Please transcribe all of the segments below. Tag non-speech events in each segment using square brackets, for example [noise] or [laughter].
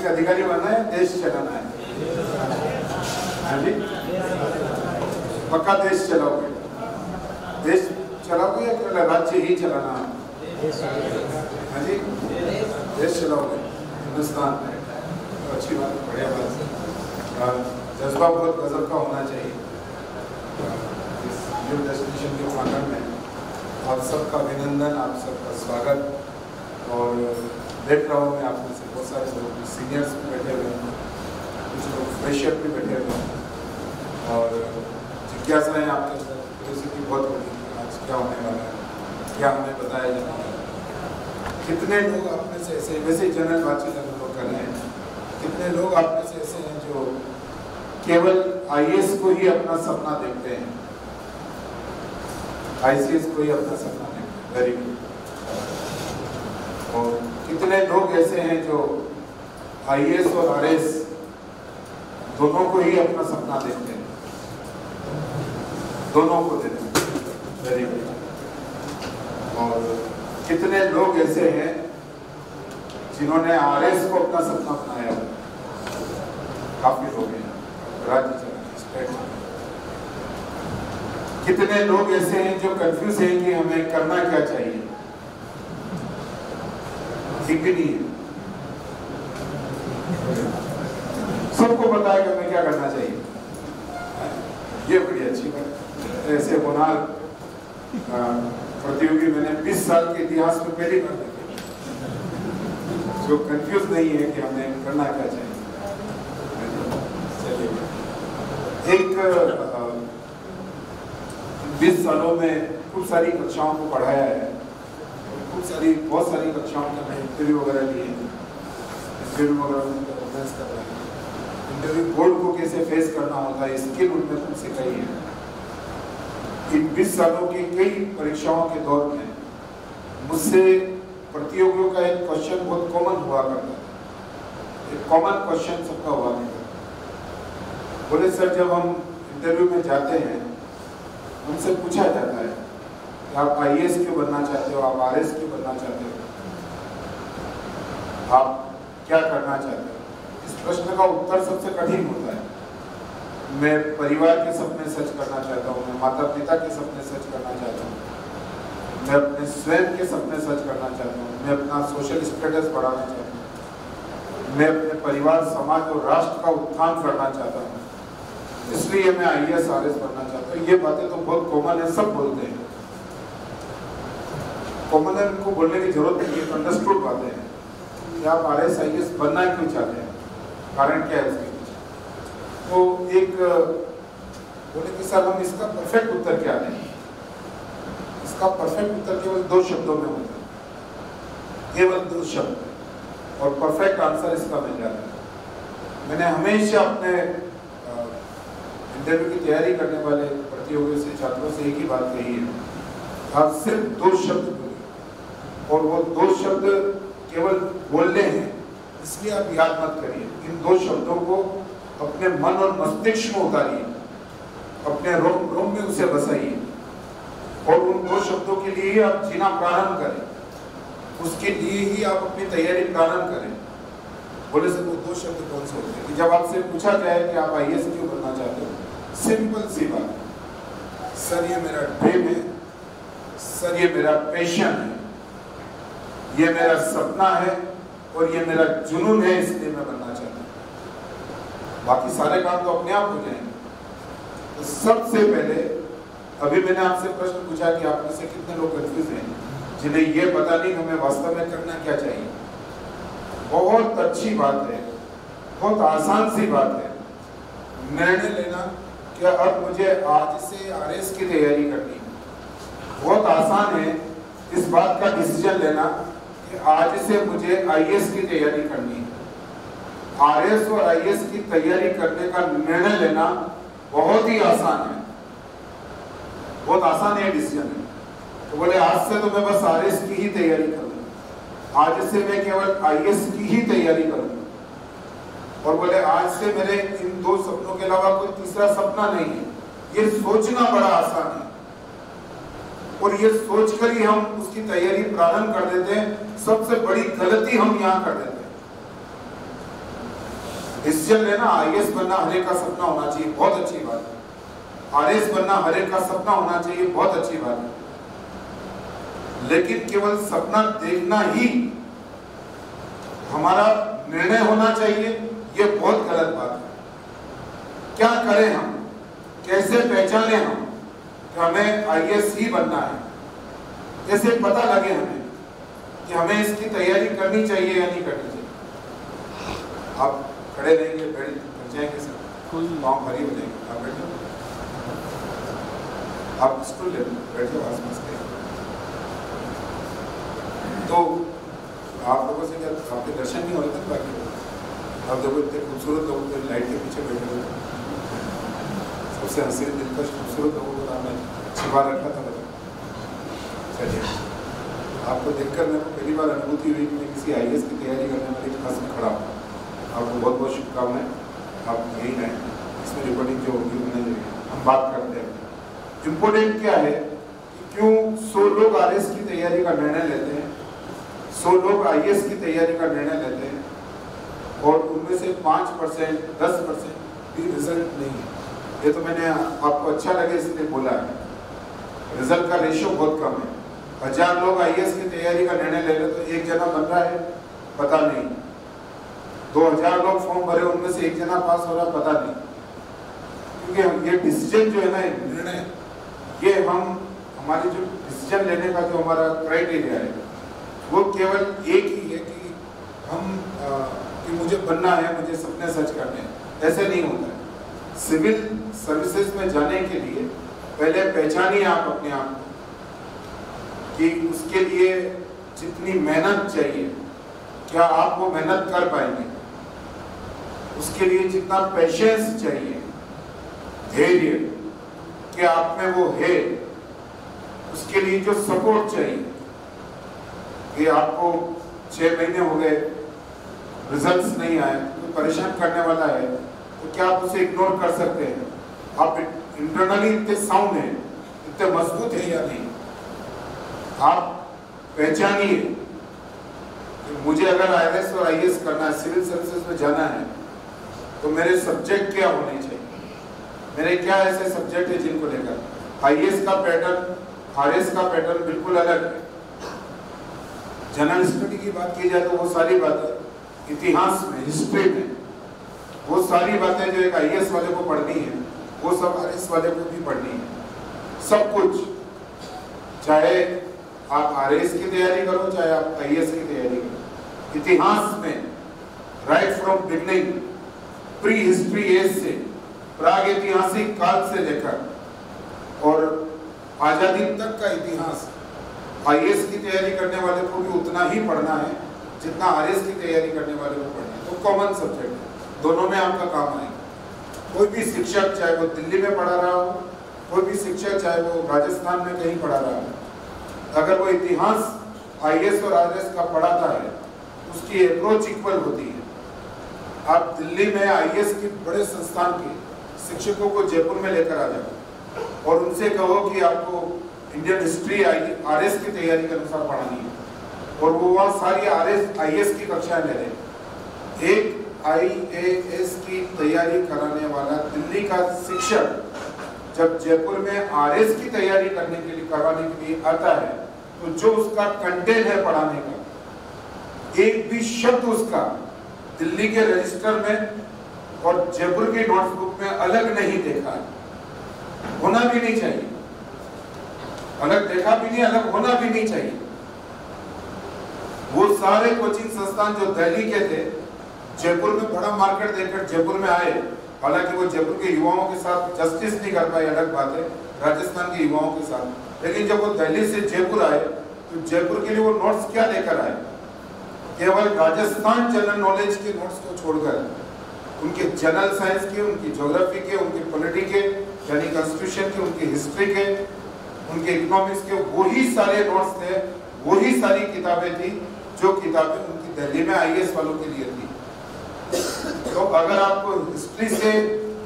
प्रशासनिक अधिकारी बनना है, देश चलाना है। हाँ जी? पक्का देश चलाओगे? देश चलाओगे या राज्य ही चलाना हाँ? जी? देश चलाओगे, हिंदुस्तान में। तो अच्छी बात, बढ़िया बात। है, जज्बा बहुत गजब का होना चाहिए। इस न्यू डेस्टिनेशन के प्रांगण में आप सबका अभिनंदन, आप सबका स्वागत। और देख रहा हूँ मैं आप में से बहुत सारे लोग सीनियर्स भी बैठे हुए हैं, कुछ लोग फ्रेशर भी बैठे हुए हैं। और जिज्ञासाएँ आपके अंदर कि बहुत बड़ी आज क्या होने वाला है, क्या हमें बताया जाना है कितने लोग आप में से ऐसे, वैसे ही जनरल बातचीत हम लोग कर रहे हैं। कितने लोग आप में से ऐसे हैं जो केवल आईएएस को ही अपना सपना देखते हैं? आईसीएस को ही अपना सपना देखते हैं गुड और कितने लोग ऐसे हैं जो आईएएस और आरएस दोनों को ही अपना सपना देखते हैं। दोनों को देते वेरी गुड और कितने लोग ऐसे हैं जिन्होंने आरएस को अपना सपना बनाया काफ़ी लोग हैं। राज्य कितने लोग ऐसे हैं जो कंफ्यूज हैं कि हमें करना क्या चाहिए? है सबको है कि हमें क्या करना चाहिए। ये बड़ी अच्छी बात ऐसे होनार प्रतियोगी मैंने 20 साल के इतिहास में पहली बार देखे। जो कंफ्यूज नहीं है कि हमें करना क्या चाहिए। एक बीस सालों में खूब सारी कक्षाओं को पढ़ाया है। खूब सारी, बहुत सारी कक्षाओं के मैं इंटरव्यू वगैरह लिए इंटरव्यू वगैरह में कर रहे हैं इंटरव्यू बोर्ड को कैसे फेस करना होता है स्किल उनमें कुछ सिखाई है। इन 20 सालों की कई परीक्षाओं के दौर में मुझसे प्रतियोगियों का एक क्वेश्चन बहुत कॉमन हुआ करता है। एक कॉमन क्वेश्चन सबका हुआ करता बोले, सर, जब हम इंटरव्यू में जाते हैं, हमसे पूछा जाता है आप आईएएस क्यों बनना चाहते हो, आप आरएस क्यों बनना चाहते हो, आप क्या करना चाहते हो? इस प्रश्न का उत्तर सबसे कठिन होता है। मैं परिवार के सपने सच करना चाहता हूँ, मैं माता पिता के सपने सच करना चाहता हूँ, मैं अपने स्वयं के सपने सच करना चाहता हूँ, मैं अपना सोशल स्टेटस बढ़ाना चाहता हूँ, मैं अपने परिवार, समाज और राष्ट्र का उत्थान करना चाहता हूँ। इसलिए मैं आई एस आर एस बनना चाहता हूँ। ये बातें तो बहुत कॉमन है, सब बोलते हैं। कॉमन को बोलने की ज़रूरत नहीं, है अंडरस्टूड बातें हैं कि आप आर एस आई एस बनना क्यों चाहते हैं कारण क्या है उसके पीछे तो एक बोले कि सर हम इसका परफेक्ट उत्तर क्या दें इसका परफेक्ट उत्तर केवल दो शब्दों में होता है. केवल दो शब्द. और परफेक्ट आंसर इसका मिल जाता है. मैंने हमेशा अपने इंटरव्यू की तैयारी करने वाले प्रतियोगियों से, छात्रों से एक ही बात कही है। आप सिर्फ़ दो शब्द और वो दो शब्द केवल बोलने हैं। इसलिए आप याद मत करिए। इन दो शब्दों को अपने मन और मस्तिष्क में उतारिए। अपने रोम रोम में उसे बसाइए। और उन दो शब्दों के लिए ही आप जीना प्रारंभ करें। उसके लिए ही आप अपनी तैयारी प्रारंभ करें। बोले सर वो दो शब्द कौन से होते हैं? कि जब आपसे पूछा जाए कि आप आई क्यों बनना चाहते हो, सिंपल सी बात। सर, ये मेरा ड्रीम है। सर, ये मेरा पैशन है। ये मेरा सपना है और ये मेरा जुनून है, इसलिए मैं बनना चाहता हूँ। बाकी सारे काम तो अपने आप हो जाएँगे। तो सबसे पहले, अभी मैंने आपसे प्रश्न पूछा कि आप में से कितने लोग कंफ्यूज हैं? जिन्हें ये पता नहीं हमें वास्तव में करना क्या चाहिए। बहुत अच्छी बात है, बहुत आसान सी बात है। निर्णय लेना कि अब मुझे आज से आरएस की तैयारी करनी बहुत आसान है इस बात का डिसीज़न लेना कि आज से मुझे आईएएस की तैयारी करनी है। आरएस और आईएएस की तैयारी करने का निर्णय लेना बहुत ही आसान है। बहुत आसान है डिसीज़न है तो बोले, आज से तो मैं बस आरएस की ही तैयारी करूँगा। आज से मैं केवल आईएएस की ही तैयारी करूँगा। और बोले, आज से मेरे इन दो सपनों के अलावा कोई तीसरा सपना नहीं है। ये सोचना बड़ा आसान है। और ये सोचकर ही हम उसकी तैयारी प्रारंभ कर देते हैं। सबसे बड़ी गलती हम यहाँ कर देते हैं। डिसीज़न लेना आईएएस बनना हर का सपना होना चाहिए, बहुत अच्छी बात है। आरएस बनना हर का सपना होना चाहिए, बहुत अच्छी बात है। लेकिन केवल सपना देखना ही हमारा निर्णय होना चाहिए, ये बहुत गलत बात है। क्या करें हम? कैसे पहचाने हम? कि हमें आईएएस ही बनना है। कैसे पता लगे हमें कि हमें इसकी तैयारी करनी चाहिए या नहीं करनी चाहिए। आप खड़े रहेंगे बैठ जाएँगे सर पाँव भारी हो जाएँगे। आप बैठ जाओ। आप स्टूल ले बैठ जाओ आस पास के। तो आप लोगों से क्या आपके दर्शन नहीं हो रहे थे बाकी आप देखो इतने खूबसूरत लोग लाइट के पीछे बैठे हुए थे हँसी दिलकश खूबसूरत लोगों को नाम छिपा रखा था चलिए। आपको देखकर मेरे को पहली बार अनुभूति हुई कि मैं किसी आई की तैयारी करने वाले पास में खड़ा हूँ। आपको बहुत बहुत शुभकामनाएँ। आप यही रहें। इसमें रिकॉर्डिंग जो होगी जाएगी हम बात करते हैं। इम्पोर्टेंट क्या है? कि क्यों सौ लोग आरएस की तैयारी का निर्णय लेते हैं? सौ लोग आई की तैयारी का निर्णय लेते हैं और उनमें से पाँच परसेंट, दस परसेंट भी रिज़ल्ट नहीं है। ये तो मैंने आपको अच्छा लगे इसलिए बोला है। रिज़ल्ट का रेशियो बहुत कम है। हज़ार लोग आईएएस की तैयारी का निर्णय ले रहे तो एक जना बन रहा है पता नहीं। दो हज़ार लोग फॉर्म भरे उनमें से एक जना पास हो रहा पता नहीं। क्योंकि हम ये डिसीज़न जो है ना निर्णय ये हम हमारे जो डिसीज़न लेने का जो हमारा क्राइटेरिया है वो केवल एक ही है कि हम आ, कि मुझे बनना है मुझे सपने सच करने हैं। ऐसे नहीं होता है। सिविल सर्विसेज़ में जाने के लिए पहले पहचानिए आप अपने आप को कि उसके लिए जितनी मेहनत चाहिए, क्या आप वो मेहनत कर पाएँगे? उसके लिए जितना पेशेंस चाहिए, धैर्य, कि आप में वो है, उसके लिए जो सपोर्ट चाहिए। कि आपको छह महीने हो गए रिजल्ट्स नहीं आए तो परेशान करने वाला है। तो क्या आप उसे इग्नोर कर सकते हैं? आप इंटरनली इतने साउंड हैं, इतने मज़बूत है या नहीं? आप पहचानिए कि मुझे अगर आईएएस और आईएएस करना है सिविल सर्विसेज़ में जाना है तो मेरे सब्जेक्ट क्या होने चाहिए? मेरे क्या ऐसे सब्जेक्ट है जिनको लेकर? आईएएस का पैटर्न आरएस का पैटर्न बिल्कुल अलग है। जनरल स्टडी की बात की जाए तो वो सारी बातें इतिहास में हिस्ट्री में वो सारी बातें जो एक आईएएस वाले को पढ़नी है, वो सब आरएस वाले को भी पढ़नी है। सब कुछ, चाहे आप आर की तैयारी करो, चाहे आप आई की तैयारी करो। इतिहास में right from beginning prehistory age से प्राग ऐतिहासिक काल से लेकर, और आज़ादी तक का इतिहास आई की तैयारी करने वाले को भी उतना ही पढ़ना है, जितना आर की तैयारी करने वाले को पढ़ना है। तो कॉमन सब्जेक्ट दोनों में आपका काम आएगा। कोई भी शिक्षक, चाहे वो दिल्ली में पढ़ा रहा हो, कोई भी शिक्षक, चाहे वो राजस्थान में कहीं पढ़ा रहा हो, अगर वो इतिहास आईएएस और आरएस का पढ़ाता है, उसकी अप्रोच इक्वल होती है। आप दिल्ली में आईएएस के बड़े संस्थान के शिक्षकों को जयपुर में लेकर आ जाओ और उनसे कहो कि आपको इंडियन हिस्ट्री आरएस की तैयारी के अनुसार पढ़ानी है। और वो वहाँ सारी आरएस आईएएस की कक्षाएँ ले रहे एक आईएएस की तैयारी कराने वाला दिल्ली का शिक्षक जब जयपुर में आरएस की तैयारी करने के लिए, करवाने के लिए आता है तो जो उसका कंटेंट है पढ़ाने का, एक भी शब्द उसका दिल्ली के रजिस्टर में और जयपुर की नोटबुक में अलग नहीं देखा है। होना भी नहीं चाहिए। अलग देखा भी नहीं, अलग होना भी नहीं चाहिए। वो सारे कोचिंग संस्थान जो दिल्ली के थे जयपुर में बड़ा मार्केट देखकर जयपुर में आए, हालाँकि वो जयपुर के युवाओं के साथ जस्टिस नहीं कर पाए, अलग बात है, राजस्थान के युवाओं के साथ। लेकिन जब वो दिल्ली से जयपुर आए तो जयपुर के लिए वो नोट्स क्या लेकर आए? केवल राजस्थान जनरल नॉलेज के नोट्स को छोड़कर, उनके जनरल साइंस के, उनकी ज्योग्राफी के, उनके पॉलिटी के, यानी कॉन्स्टिट्यूशन के, उनकी हिस्ट्री के, उनके इकोनॉमिक्स के, वही सारे नोट्स थे, वही सारी किताबें थी, जो किताबें उनकी दिल्ली में आईएएस वालों के लिए थी। तो अगर आपको हिस्ट्री से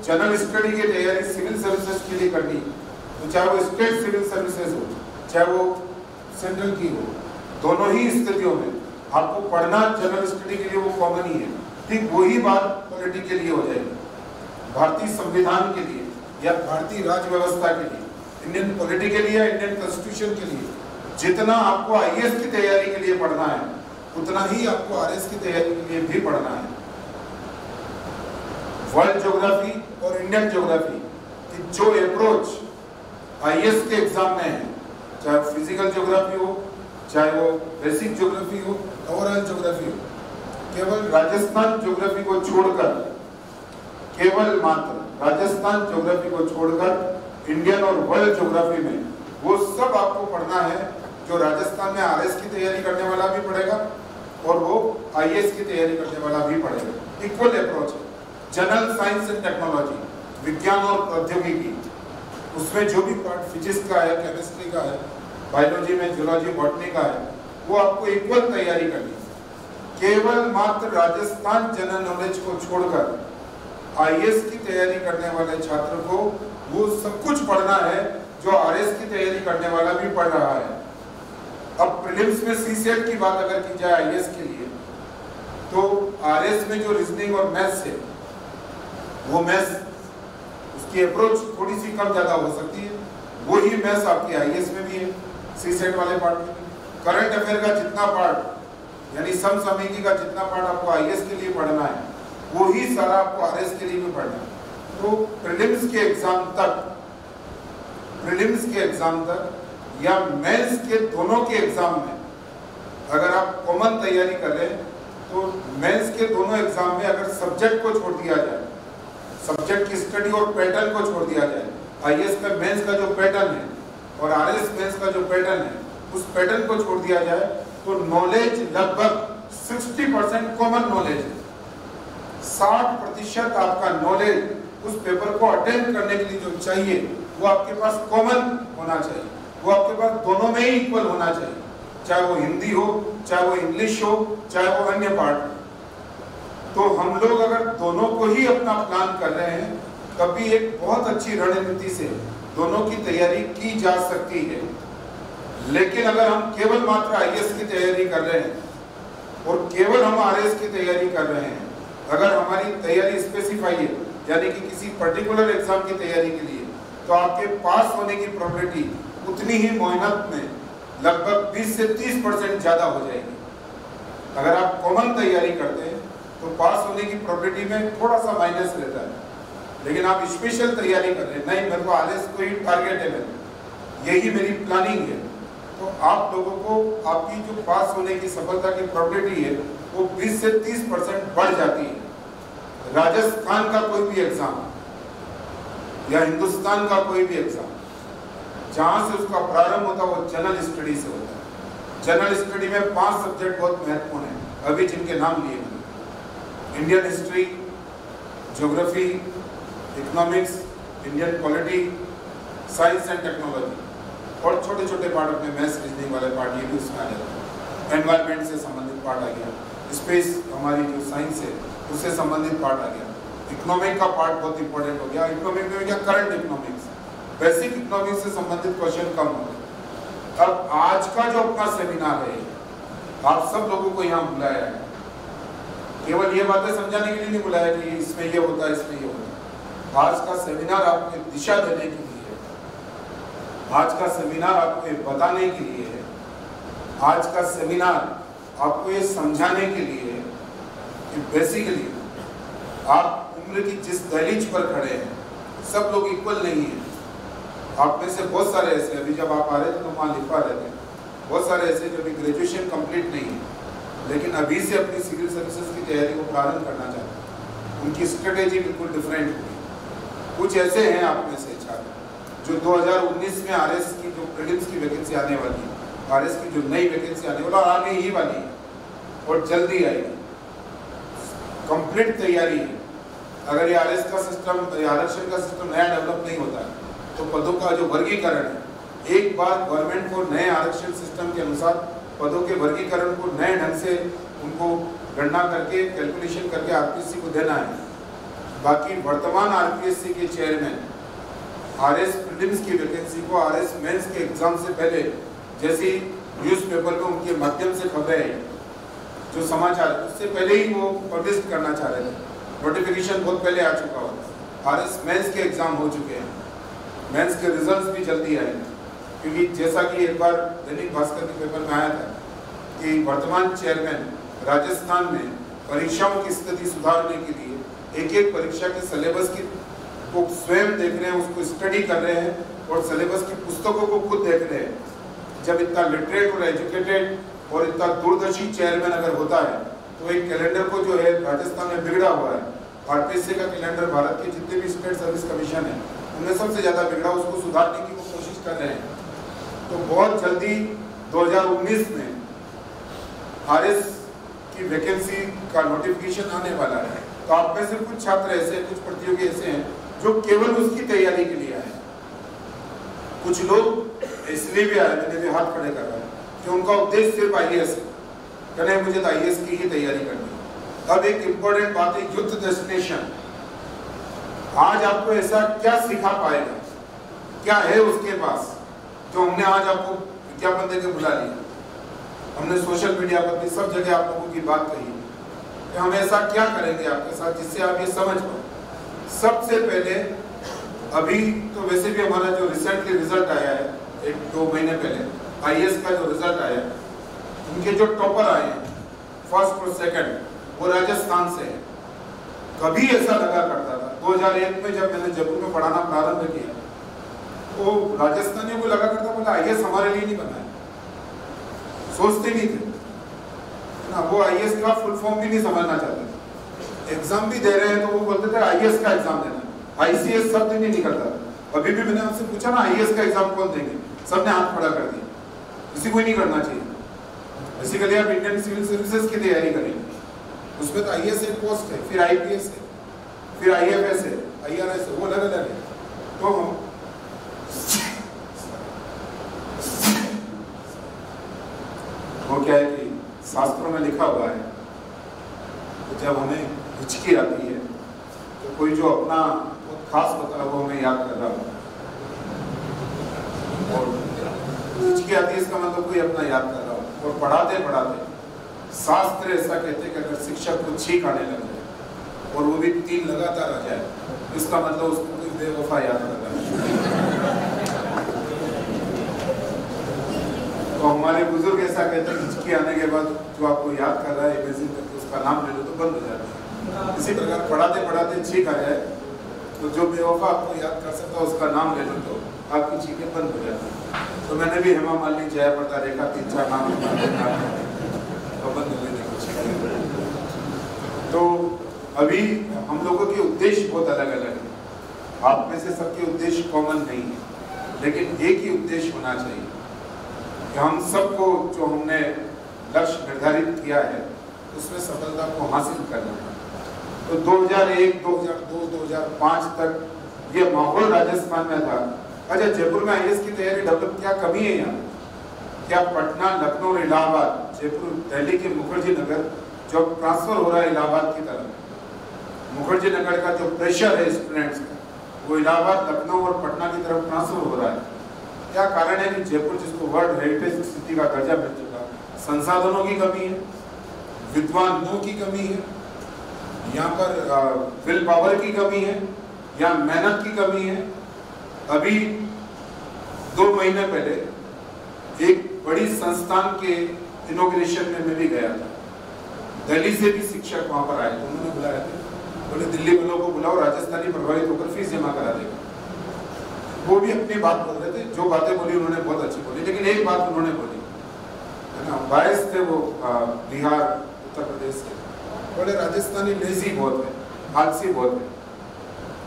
जनरल स्टडी की तैयारी सिविल सर्विसेज़ के लिए करनी तो चाहे वो स्टेट सिविल सर्विसेज़ हो, चाहे वो सेंट्रल की हो, दोनों ही स्थितियों में आपको पढ़ना जनरल स्टडी के लिए वो कॉमन ही है। ठीक वही बात पॉलिटी के लिए हो जाएगी। भारतीय संविधान के लिए या भारतीय राज्य व्यवस्था के लिए इंडियन पॉलिटी के लिए इंडियन कॉन्स्टिट्यूशन के लिए, जितना आपको आईएएस की तैयारी के लिए पढ़ना है, उतना ही आपको आरएस की तैयारी के लिए भी पढ़ना है। वर्ल्ड ज्योग्राफी और इंडियन ज्योग्राफी की जो अप्रोच आईएएस के एग्ज़ाम में है, चाहे फ़िज़िकल ज्योग्राफी हो, चाहे वो बेसिक ज्योग्राफी हो ओवरऑल ज्योग्राफी हो, केवल राजस्थान ज्योग्राफी को छोड़कर, केवल मात्र राजस्थान ज्योग्राफी को छोड़कर इंडियन और वर्ल्ड ज्योग्राफी में, वो सब आपको पढ़ना है, जो राजस्थान में आरएस की तैयारी करने वाला भी पढ़ेगा और वो आईएएस की तैयारी करने वाला भी पढ़ेगा। इक्वल अप्रोच है। जनरल साइंस एंड टेक्नोलॉजी विज्ञान और प्रौद्योगिकी उसमें जो भी पार्ट फिजिक्स का है केमिस्ट्री का है बायोलॉजी में जूलॉजी बॉटनी का है, वो आपको इक्वल तैयारी करनी है। केवल मात्र राजस्थान जनरल नॉलेज को छोड़कर आईएएस की तैयारी करने वाले छात्र को वो सब कुछ पढ़ना है, जो आरएस की तैयारी करने वाला भी पढ़ रहा है। अब प्रिलिम्स में सीसेट की बात अगर की जाए आईएएस के लिए तो आरएस में जो रीजनिंग और मैथ्स है वो मैथ्स उसकी अप्रोच थोड़ी सी कम ज़्यादा हो सकती है। वही मैथ्स आपकी आईएएस में भी है सी सेट वाले पार्ट में करंट अफेयर का जितना पार्ट यानी समसामयिकी का जितना पार्ट आपको आईएएस के लिए पढ़ना है, वही सारा आपको आरएस के लिए भी पढ़ना है। तो प्रिलिम्स के एग्ज़ाम तक प्रिलिम्स के एग्ज़ाम तक, या मेंस के दोनों के एग्ज़ाम में, अगर आप कॉमन तैयारी कर तो मेंस के दोनों एग्ज़ाम में अगर सब्जेक्ट को छोड़ दिया जाए सब्जेक्ट की स्टडी और पैटर्न को छोड़ दिया जाए। आईएएस में मेंस का जो पैटर्न है और आरएस मेंस का जो पैटर्न है, उस पैटर्न को छोड़ दिया जाए तो नॉलेज लगभग 60 परसेंट कॉमन नॉलेज है। 60 प्रतिशत आपका नॉलेज उस पेपर को अटेंड करने के लिए जो चाहिए, वो आपके पास कॉमन होना चाहिए। वो आपके पास दोनों में ही इक्वल होना चाहिए। चाहे वो हिंदी हो, चाहे वो इंग्लिश हो, चाहे वो अन्य पार्ट तो हम लोग अगर दोनों को ही अपना प्लान कर रहे हैं, तभी एक बहुत अच्छी रणनीति से दोनों की तैयारी की जा सकती है। लेकिन अगर हम केवल मात्र आईएएस की तैयारी कर रहे हैं और केवल हम आरएस की तैयारी कर रहे हैं, अगर हमारी तैयारी स्पेसिफाई है, यानी कि किसी पर्टिकुलर एग्ज़ाम की तैयारी के लिए तो आपके पास होने की प्रोबेबिलिटी उतनी ही मेहनत में लगभग 20 से 30 परसेंट ज़्यादा हो जाएगी। अगर आप कॉमन तैयारी करते हैं तो पास होने की प्रोबेबिलिटी में थोड़ा सा माइनस रहता है। लेकिन आप स्पेशल तैयारी कर रहे हैं। नहीं, मेरे को आर कोई टारगेट है मेरे यही मेरी प्लानिंग है। तो आप लोगों को आपकी जो पास होने की सफलता की प्रोबेबिलिटी है, वो 20 से 30 परसेंट बढ़ जाती है। राजस्थान का कोई भी एग्ज़ाम या हिंदुस्तान का कोई भी एग्ज़ाम जहाँ से उसका प्रारंभ होता है, वो जनरल स्टडी से होता है। जनरल स्टडी में पाँच सब्जेक्ट बहुत महत्वपूर्ण है। अभी जिनके नाम लिए। Indian history geography economics Indian polity science and technology और छोटे छोटे पार्ट अपने मैथ्स रीजनिंग वाले पार्ट ये भी उसमें आ जाते एनवायरमेंट से संबंधित पार्ट आ गया। स्पेस हमारी जो साइंस है, उससे संबंधित पार्ट आ गया। इकोनॉमिक का पार्ट बहुत इंपॉर्टेंट हो गया। इकोनॉमिक में क्या? करंट इकोनॉमिक्स बेसिक इकोनॉमिक्स से संबंधित क्वेश्चन कम हो गए। अब आज का जो अपना सेमिनार है, आप सब लोगों को यहाँ बुलाया है। केवल ये बातें समझाने के लिए नहीं बुलाया कि इसमें ये होता है इसमें ये होता। है आज का सेमिनार आपको दिशा देने के लिए है। आज का सेमिनार आपको बताने के लिए है। आज का सेमिनार आपको ये समझाने के लिए है कि बेसिकली आप उम्र की जिस दहलीज पर खड़े हैं, सब लोग इक्वल नहीं है। आप में से बहुत सारे ऐसे अभी जब आप आ रहे थे तो वहाँ लिखवा रहे थे। बहुत सारे ऐसे जो अभी ग्रेजुएशन कंप्लीट नहीं है। लेकिन अभी से अपनी सिविल सर्विसेज़ की तैयारी को प्रारंभ करना चाहते हैं। उनकी स्ट्रेटेजी बिल्कुल डिफरेंट होगी कुछ ऐसे हैं आप में से, छात्र, जो 2019 में आरएस की जो प्रीलिम्स की वैकेंसी आने वाली है, आरएस की जो नई वैकेंसी आने वाली और आने ही वाली है, और जल्दी आएगी। कंप्लीट तैयारी है। अगर ये आरएस का सिस्टम आरक्षण का सिस्टम नया डेवलप नहीं होता है तो पदों का जो वर्गीकरण है, एक बार गवर्नमेंट को नए आरक्षण सिस्टम के अनुसार पदों के वर्गीकरण को नए ढंग से उनको गणना करके कैलकुलेशन करके आरपीएससी को देना है। बाकी वर्तमान आरपीएससी के चेयरमैन आरएस प्रीलिम्स की वैकेंसी को आरएस मेंस के एग्ज़ाम से पहले जैसी न्यूज़पेपर में उनके माध्यम से खबरें जो समाचार, उससे पहले ही वो पब्लिश करना चाह रहे थे। नोटिफिकेशन बहुत पहले आ चुका होता। आर एस मेन्स के एग्ज़ाम हो चुके हैं। मेन्स के रिजल्ट्स भी जल्दी आएँगे। क्योंकि जैसा कि एक बार दैनिक भास्कर के पेपर में आया था कि वर्तमान चेयरमैन राजस्थान में परीक्षाओं की स्थिति सुधारने के लिए एक एक परीक्षा के सिलेबस की को स्वयं देख रहे हैं, उसको स्टडी कर रहे हैं और सिलेबस की पुस्तकों को खुद देख रहे हैं। जब इतना लिटरेट और एजुकेटेड और इतना दूरदर्शी चेयरमैन अगर होता है तो एक कैलेंडर को जो है राजस्थान में बिगड़ा हुआ है। आरपीएससी का कैलेंडर भारत के जितने भी स्टेट सर्विस कमीशन है, उनमें सबसे ज़्यादा बिगड़ा, उसको सुधारने की वो कोशिश कर रहे हैं। तो बहुत जल्दी 2019 में आरएस की वैकेंसी का नोटिफिकेशन आने वाला है। तो आप में से कुछ छात्र ऐसे कुछ प्रतियोगी ऐसे हैं, जो केवल उसकी तैयारी के लिए आए। कुछ लोग इसलिए भी आए, मैंने भी हाथ खड़े कर रहा है कि उनका उद्देश्य सिर्फ़ आई है। कहने मुझे तो आई की ही तैयारी करनी अब एक इम्पोर्टेंट बात है, युद्ध डेस्टिनेशन आज आपको ऐसा क्या सिखा पाएगा? क्या है उसके पास? जो हमने आज आपको विज्ञापन देकर बुला लिया। हमने सोशल मीडिया पर भी सब जगह आप लोगों की बात कही। कि हम ऐसा क्या करेंगे आपके साथ जिससे आप ये समझ पाओ? सबसे पहले, अभी तो वैसे भी हमारा जो रिसेंटली रिज़ल्ट आया है, एक दो महीने पहले आईएएस का जो रिज़ल्ट आया है, उनके जो टॉपर आए हैं फ़र्स्ट और सेकंड वो राजस्थान से है। कभी ऐसा लगा करता था। 2001 में जब मैंने जयपुर में पढ़ाना प्रारंभ किया तो राजस्थानियों को लगा करता बोला आई हमारे लिए नहीं बना है। सोचते नहीं थे। ना, वो आई का फुल फॉर्म भी नहीं समझना चाहते एग्ज़ाम भी दे रहे हैं तो वो बोलते थे आई का एग्ज़ाम देना आईसीएस शब्द नहीं निकलता अभी भी मैंने आपसे पूछा ना आई का एग्ज़ाम कौन देंगे? सबने हाथ खड़ा कर दिया। किसी को नहीं करना चाहिए। बेसिकली आप इंडियन सिविल सर्विसेज़ की तैयारी करेंगे उसमें तो आई एक पोस्ट है, फिर आईपीएस है, फिर आईएफएस है आईआरएस है, वो अलग अलग है। तो वो क्या है कि शास्त्रों में लिखा हुआ है तो जब हमें हिचकी आती है तो कोई जो अपना खास होता है, वो हमें याद कर रहा होता और हिचकी आती है, इसका मतलब कोई अपना याद कर रहा हो। और पढ़ाते पढ़ाते, शास्त्र ऐसा कहते कि अगर शिक्षक को छींक आने लग जाए, और वो भी तीन लगातार आ जाए इसका मतलब उसको कोई बेवफा याद कर रहा है। तो हमारे बुज़ुर्ग ऐसा कहते हैं हिचकी आने के बाद जो आपको याद कर रहा है उसका नाम ले लो तो बंद हो जाता है। इसी प्रकार पढ़ाते पढ़ाते छीक आ जाए तो जो बेवफा आपको याद कर सकता है, उसका नाम ले लो तो आपकी छीकें बंद हो जाती है। तो मैंने भी हेमा मालिनी, जया प्रदा रेखा तीन चार नाम तो बंद हो गए तो अभी हम लोगों के उद्देश्य बहुत अलग अलग है। आप में से सबके उद्देश्य कॉमन नहीं है, लेकिन एक ही उद्देश्य होना चाहिए। कि हम सबको जो हमने लक्ष्य निर्धारित किया है उसमें सफलता को हासिल करना है। तो 2001, 2002, 2005 तक ये माहौल राजस्थान में था। अच्छा जयपुर में आई की तैयारी डेवलप क्या कमी है यहाँ? क्या पटना लखनऊ इलाहाबाद जयपुर दिल्ली के मुखर्जी नगर जो ट्रांसफ़र हो रहा है इलाहाबाद की तरफ़? मुखर्जी नगर का जो प्रेशर है स्टूडेंट्स का वो इलाहाबाद लखनऊ और पटना की तरफ़ ट्रांसफ़र हो रहा है। क्या कारण है कि जयपुर, जिसको वर्ल्ड हेरिटेज सिटी का दर्जा मिल चुका, संसाधनों की कमी है, विद्वानों की कमी है, यहाँ पर विल पावर की कमी है, या मेहनत की कमी है, अभी दो महीने पहले एक बड़ी संस्थान के इनोग्रेशन में मैं भी गया था। दिल्ली से भी शिक्षक वहाँ पर आए थे, उन्होंने बुलाया थे। बोले, दिल्ली वालों को बुलाओ, राजस्थानी प्रभावित होकर फ़ीस जमा करा देगा। वो भी अपनी बात बोल रहे थे, जो बातें बोली उन्होंने बहुत अच्छी बोली, लेकिन एक बात उन्होंने बोली बायस थे वो बिहार, उत्तर प्रदेश के। बोले राजस्थानी लेजी बहुत है, आलसी बहुत है,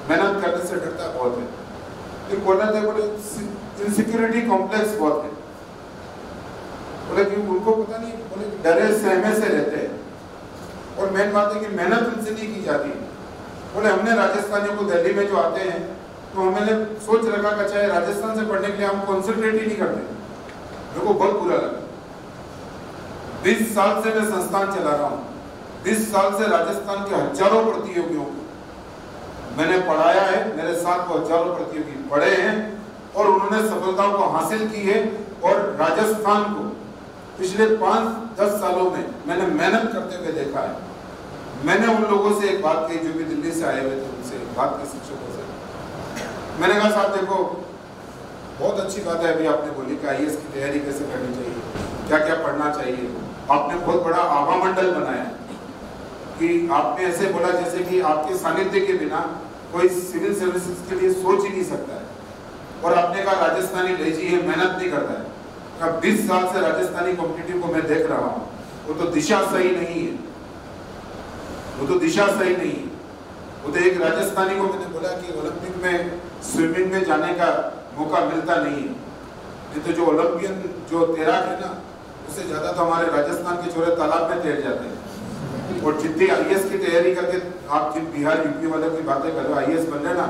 मेहनत करने से डरता बहुत है। फिर बोल थे बोले इनसिक्योरिटी कॉम्प्लेक्स बहुत है। बोले कि उनको पता नहीं, बोले, डरे, सहमे से रहते हैं। और मेन बात है कि मेहनत उनसे नहीं की जाती। बोले, हमने राजस्थानियों को दिल्ली में जो आते हैं तो मैंने सोच रखा कि अच्छा राजस्थान से पढ़ने के लिए हम कॉन्सेंट्रेट ही नहीं करते। मेरे को बहुत बुरा लगा। बीस साल से मैं संस्थान चला रहा हूँ। बीस साल से राजस्थान के हज़ारों प्रतियोगियों को मैंने पढ़ाया है, मेरे साथ वो हज़ारों प्रतियोगी पढ़े हैं और उन्होंने सफलताओं को हासिल की है और राजस्थान को पिछले पाँच, दस सालों में मैंने मेहनत करते हुए देखा है। मैंने उन लोगों से एक बात कही जो भी दिल्ली से आए हुए थे, उनसे बात की शिक्षकों से मैंने कहा, साहब, देखो, बहुत अच्छी बात है, अभी आपने बोली कि आई की तैयारी कैसे करनी चाहिए? क्या क्या पढ़ना चाहिए? आपने बहुत बड़ा आभा मंडल बनाया कि आपने ऐसे बोला जैसे कि आपके सानिध्य के बिना कोई सिविल सर्विसेज़ के लिए सोच ही नहीं सकता है। और आपने कहा, राजस्थानी लेजी है, मेहनत नहीं करता है। अब 20 साल से राजस्थानी कॉम्पिटिटिव को मैं देख रहा हूँ। वो तो दिशा सही नहीं है। वो तो दिशा सही नहीं है। वो तो एक राजस्थानी को मैंने बोला कि ओलंपिक में स्विमिंग में जाने का मौका मिलता नहीं है। नहीं तो जो ओलंपियन, जो तैराक है ना, उससे ज़्यादा तो हमारे राजस्थान के छोरे तालाब में तैर जाते हैं। और जितनी आई की तैयारी करके आप जिन बिहार यूपी वाले की बातें कर रहे हो आई बन रहे ना,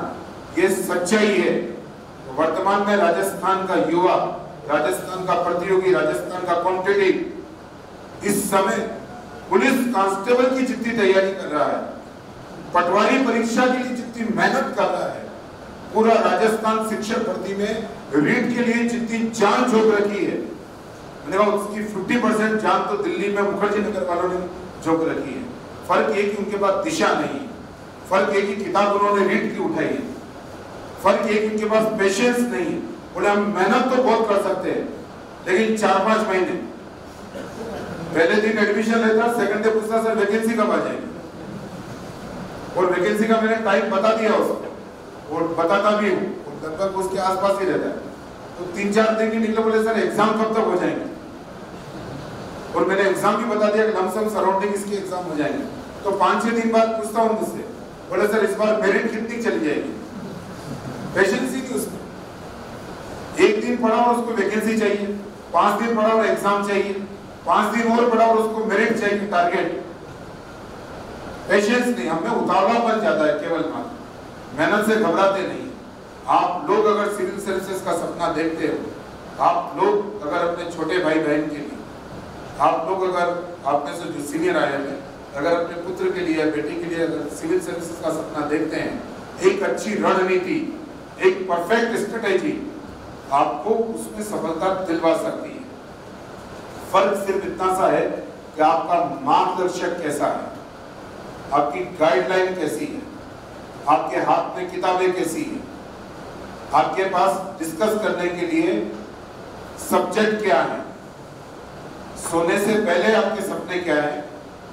ये सच्चाई है। वर्तमान में राजस्थान का युवा, राजस्थान का प्रतियोगी, राजस्थान का कॉम्पिटेटिव इस समय पुलिस कांस्टेबल की जितनी तैयारी कर रहा है, पटवारी परीक्षा के लिए जितनी मेहनत कर रहा है पूरा राजस्थान शिक्षक भर्ती में रीट के लिए जितनी जान झोंक रखी है उसकी 50 परसेंट जान तो दिल्ली में मुखर्जी नगर वालों ने झोंक रखी है। फ़र्क ये कि उनके पास दिशा नहीं फ़र्क ये कि किताब उन्होंने रीट की उठाई है। फ़र्क ये कि उनके पास पेशेंस नहीं बोले, हम मेहनत तो बहुत कर सकते हैं, लेकिन चार पाँच महीने। पहले दिन एडमिशन लेता सेकंड डे पूछता, सर वैकेंसी कब आ जाएगी? और वैकेंसी का मैंने टाइम बता दिया उसको। और बताता भी हूँ। लगभग उसके आसपास ही रहता है। तो तीन चार दिन की निकले, बोले, सर एग्ज़ाम कब तक हो जाएँगे? और मैंने एग्ज़ाम भी बता दिया कि लमसम सराउंडिंग इसके एग्ज़ाम हो जाएँगे। तो पाँच छह दिन बाद पूछता हूँ मुझसे, बोले, सर, इस बार मेरिट कितनी चली जाएगी? ही नहीं उसमें। एक दिन पढ़ा और उसको वैकेंसी चाहिए, पाँच दिन पढ़ा और एग्ज़ाम चाहिए, पाँच दिन और पढ़ा और उसको मेरिट चाहिए टारगेट पेशेंस नहीं, हमें उतावलापन ज़्यादा है केवल मात्र। मेहनत से घबराते नहीं। आप लोग अगर सिविल सर्विसेज़ का सपना देखते हो, आप लोग अगर अपने छोटे भाई बहन के लिए, आप लोग अगर आप में से जो सीनियर आए हैं, अगर अपने पुत्र के लिए बेटी के लिए अगर सिविल सर्विसेज़ का सपना देखते हैं, एक अच्छी रणनीति, एक परफेक्ट स्ट्रेटेजी आपको उसमें सफलता दिलवा सकती है। फ़र्क सिर्फ़ इतना सा है कि आपका मार्गदर्शक कैसा है, आपकी गाइडलाइन कैसी है आपके हाथ में किताबें कैसी है? आपके पास डिस्कस करने के लिए सब्जेक्ट क्या है? सोने से पहले आपके सपने क्या है?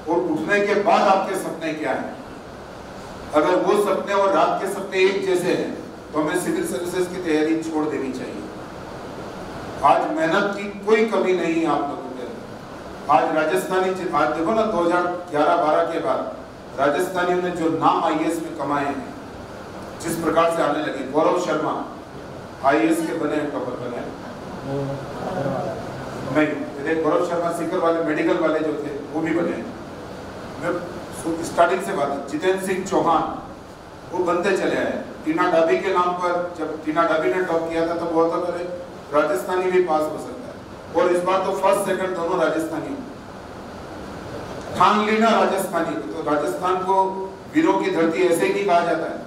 और उठने के बाद आपके सपने क्या है? अगर वो सपने और रात के सपने एक जैसे हैं तो हमें सिविल सर्विसेज़ की तैयारी छोड़ देनी चाहिए। आज मेहनत की कोई कमी नहीं है आप लोगों के आज राजस्थानी आज देखो ना 2011-12 के बाद राजस्थानियों ने जो नाम आईएएस में कमाए हैं, जिस प्रकार से आने लगे, गौरव शर्मा आईएएस के बने कबर बने नहीं गौरव शर्मा सीकर वाले, मेडिकल वाले जो थे, वो भी बने स्टार्टिंग से बात, जितेंद्र सिंह चौहान, वो बनते चले आए टीना डाबी के नाम पर, जब टीना डाबी ने टॉप किया था तो बहुत राजस्थानी भी पास हो सकता है। और इस बार तो फ़र्स्ट सेकंड दोनों राजस्थानी ठान लेना राजस्थानी तो राजस्थान को वीरों की धरती ऐसे ही कहा जाता है।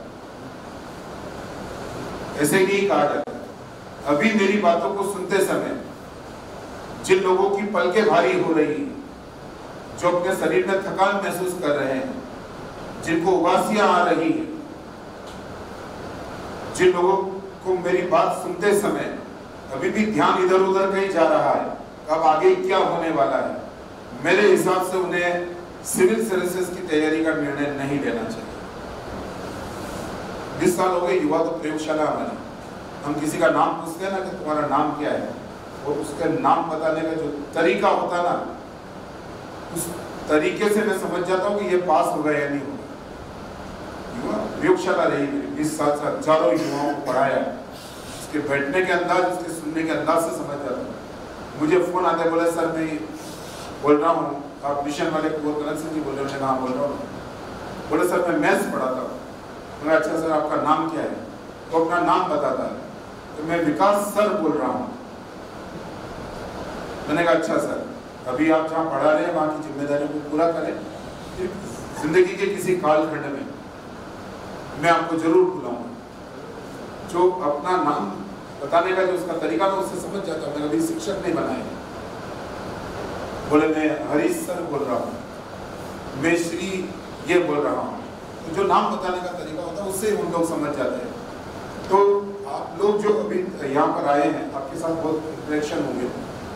ऐसे ही नहीं कहा जाता है। अभी मेरी बातों को सुनते समय जिन लोगों की पलके भारी हो रही जो अपने शरीर में थकान महसूस कर रहे हैं, जिनको उबासियाँ आ रही है, जिन लोगों को मेरी बात सुनते समय अभी भी ध्यान इधर उधर कहीं जा रहा है, अब आगे क्या होने वाला है? मेरे हिसाब से उन्हें सिविल सर्विसेज़ की तैयारी का निर्णय नहीं लेना चाहिए। बीस साल हो गए युवा तो प्रयोगशाला हमारी हम किसी का नाम पूछते हैं ना कि तुम्हारा नाम क्या है? और उसके नाम बताने का जो तरीका होता ना, उस तरीके से मैं समझ जाता हूँ कि ये पास होगा या नहीं होगा युवा, प्रयोगशाला रही मेरी बीस साल से हज़ारों युवाओं को पढ़ाया। उसके बैठने के अंदाज, उसके सुनने के अंदाज से समझ जाता हूँ। मुझे फ़ोन आते बोले, सर, मैं बोल रहा हूँ, आप मिशन वाले को कनेक्शन जी बोल रहे हैं हाँ बोल रहा हूँ। बोले, सर, मैं मैथ्स पढ़ाता हूँ। बोले अच्छा सर, आपका नाम क्या है? तो अपना नाम बताता है। तो मैं विकास सर बोल रहा हूँ। मैंने कहा अच्छा सर, अभी आप जहाँ पढ़ा रहे हैं, वहाँ की ज़िम्मेदारी को पूरा करें। ज़िंदगी के किसी कालखंड में मैं आपको ज़रूर बुलाऊँगा। जो अपना नाम बताने का जो उसका तरीका मैं उससे समझ जाता मैंने अभी शिक्षक नहीं बनाए बोले मैं हरीश सर बोल रहा हूँ मैं श्री ये बोल रहा हूँ। तो जो नाम बताने का तरीका होता है, उससे हम लोग समझ जाते हैं। तो आप लोग जो अभी यहाँ पर आए हैं, आपके साथ बहुत इंटरेक्शन होंगे।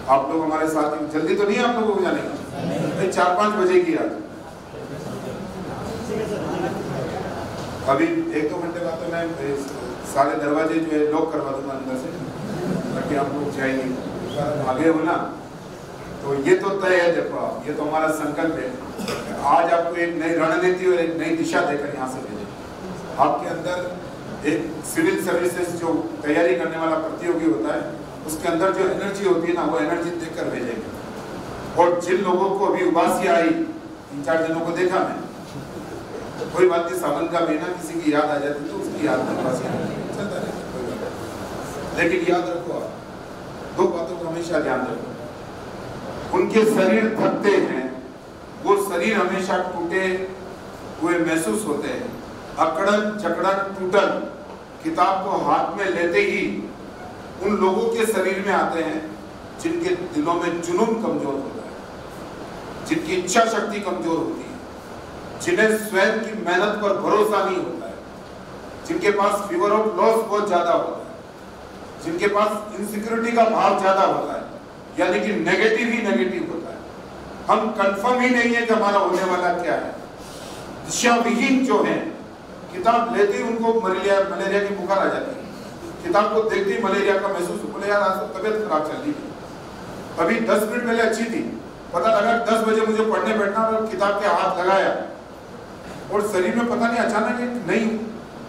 आप लोग हमारे साथ जल्दी तो नहीं आप लोगों को जाने का? चार पाँच बजे की आज अभी एक दो घंटे बाद तो मैं सारे दरवाजे जो है लॉक करवा दूँगा अंदर से, ताकि आप लोग जाएँगे। आगे हो ना? तो ये तो तय है, देखो आप, ये तो हमारा संकल्प है आज आपको एक नई रणनीति और एक नई दिशा देकर यहाँ से भेजे। आपके अंदर एक सिविल सर्विसेज़ जो तैयारी करने वाला प्रतियोगी होता है, उसके अंदर जो एनर्जी होती है ना, वो एनर्जी देकर भेजेंगे। और जिन लोगों को अभी उबासी आई, तीन चार जनों को देखा मैं कोई बात नहीं, सावन का महीना किसी की याद आ जाती तो उसकी याद में उबासी आ चलता रहेगा लेकिन याद रखो आप, दो बातों को हमेशा ध्यान रखो। उनके शरीर थकते हैं, वो शरीर हमेशा टूटे हुए महसूस होते हैं। अकड़न चकड़न टूटन, किताब को हाथ में लेते ही उन लोगों के शरीर में आते हैं, जिनके दिलों में जुनून कमज़ोर होता है, जिनकी इच्छा शक्ति कमज़ोर होती है, जिन्हें स्वयं की मेहनत पर भरोसा नहीं होता है, जिनके पास फीवर ऑफ़ लॉस बहुत ज़्यादा होता है, जिनके पास इनसिक्योरिटी का भाव ज़्यादा होता है यानी कि नेगेटिव ही नेगेटिव होता है। हम कंफर्म ही नहीं है कि हमारा होने वाला क्या है। दिशा विहीन जो है, किताब लेते ही उनको मलेरिया मलेरिया की बुखार आ जाती है। किताब को देखते ही मलेरिया का महसूस बोले यार, आज तो तबियत खराब चल रही है। अभी दस मिनट पहले अच्छी थी। पता लगा दस बजे मुझे पढ़ने बैठना और किताब के हाथ लगाया। और शरीर में पता नहीं अचानक एक नई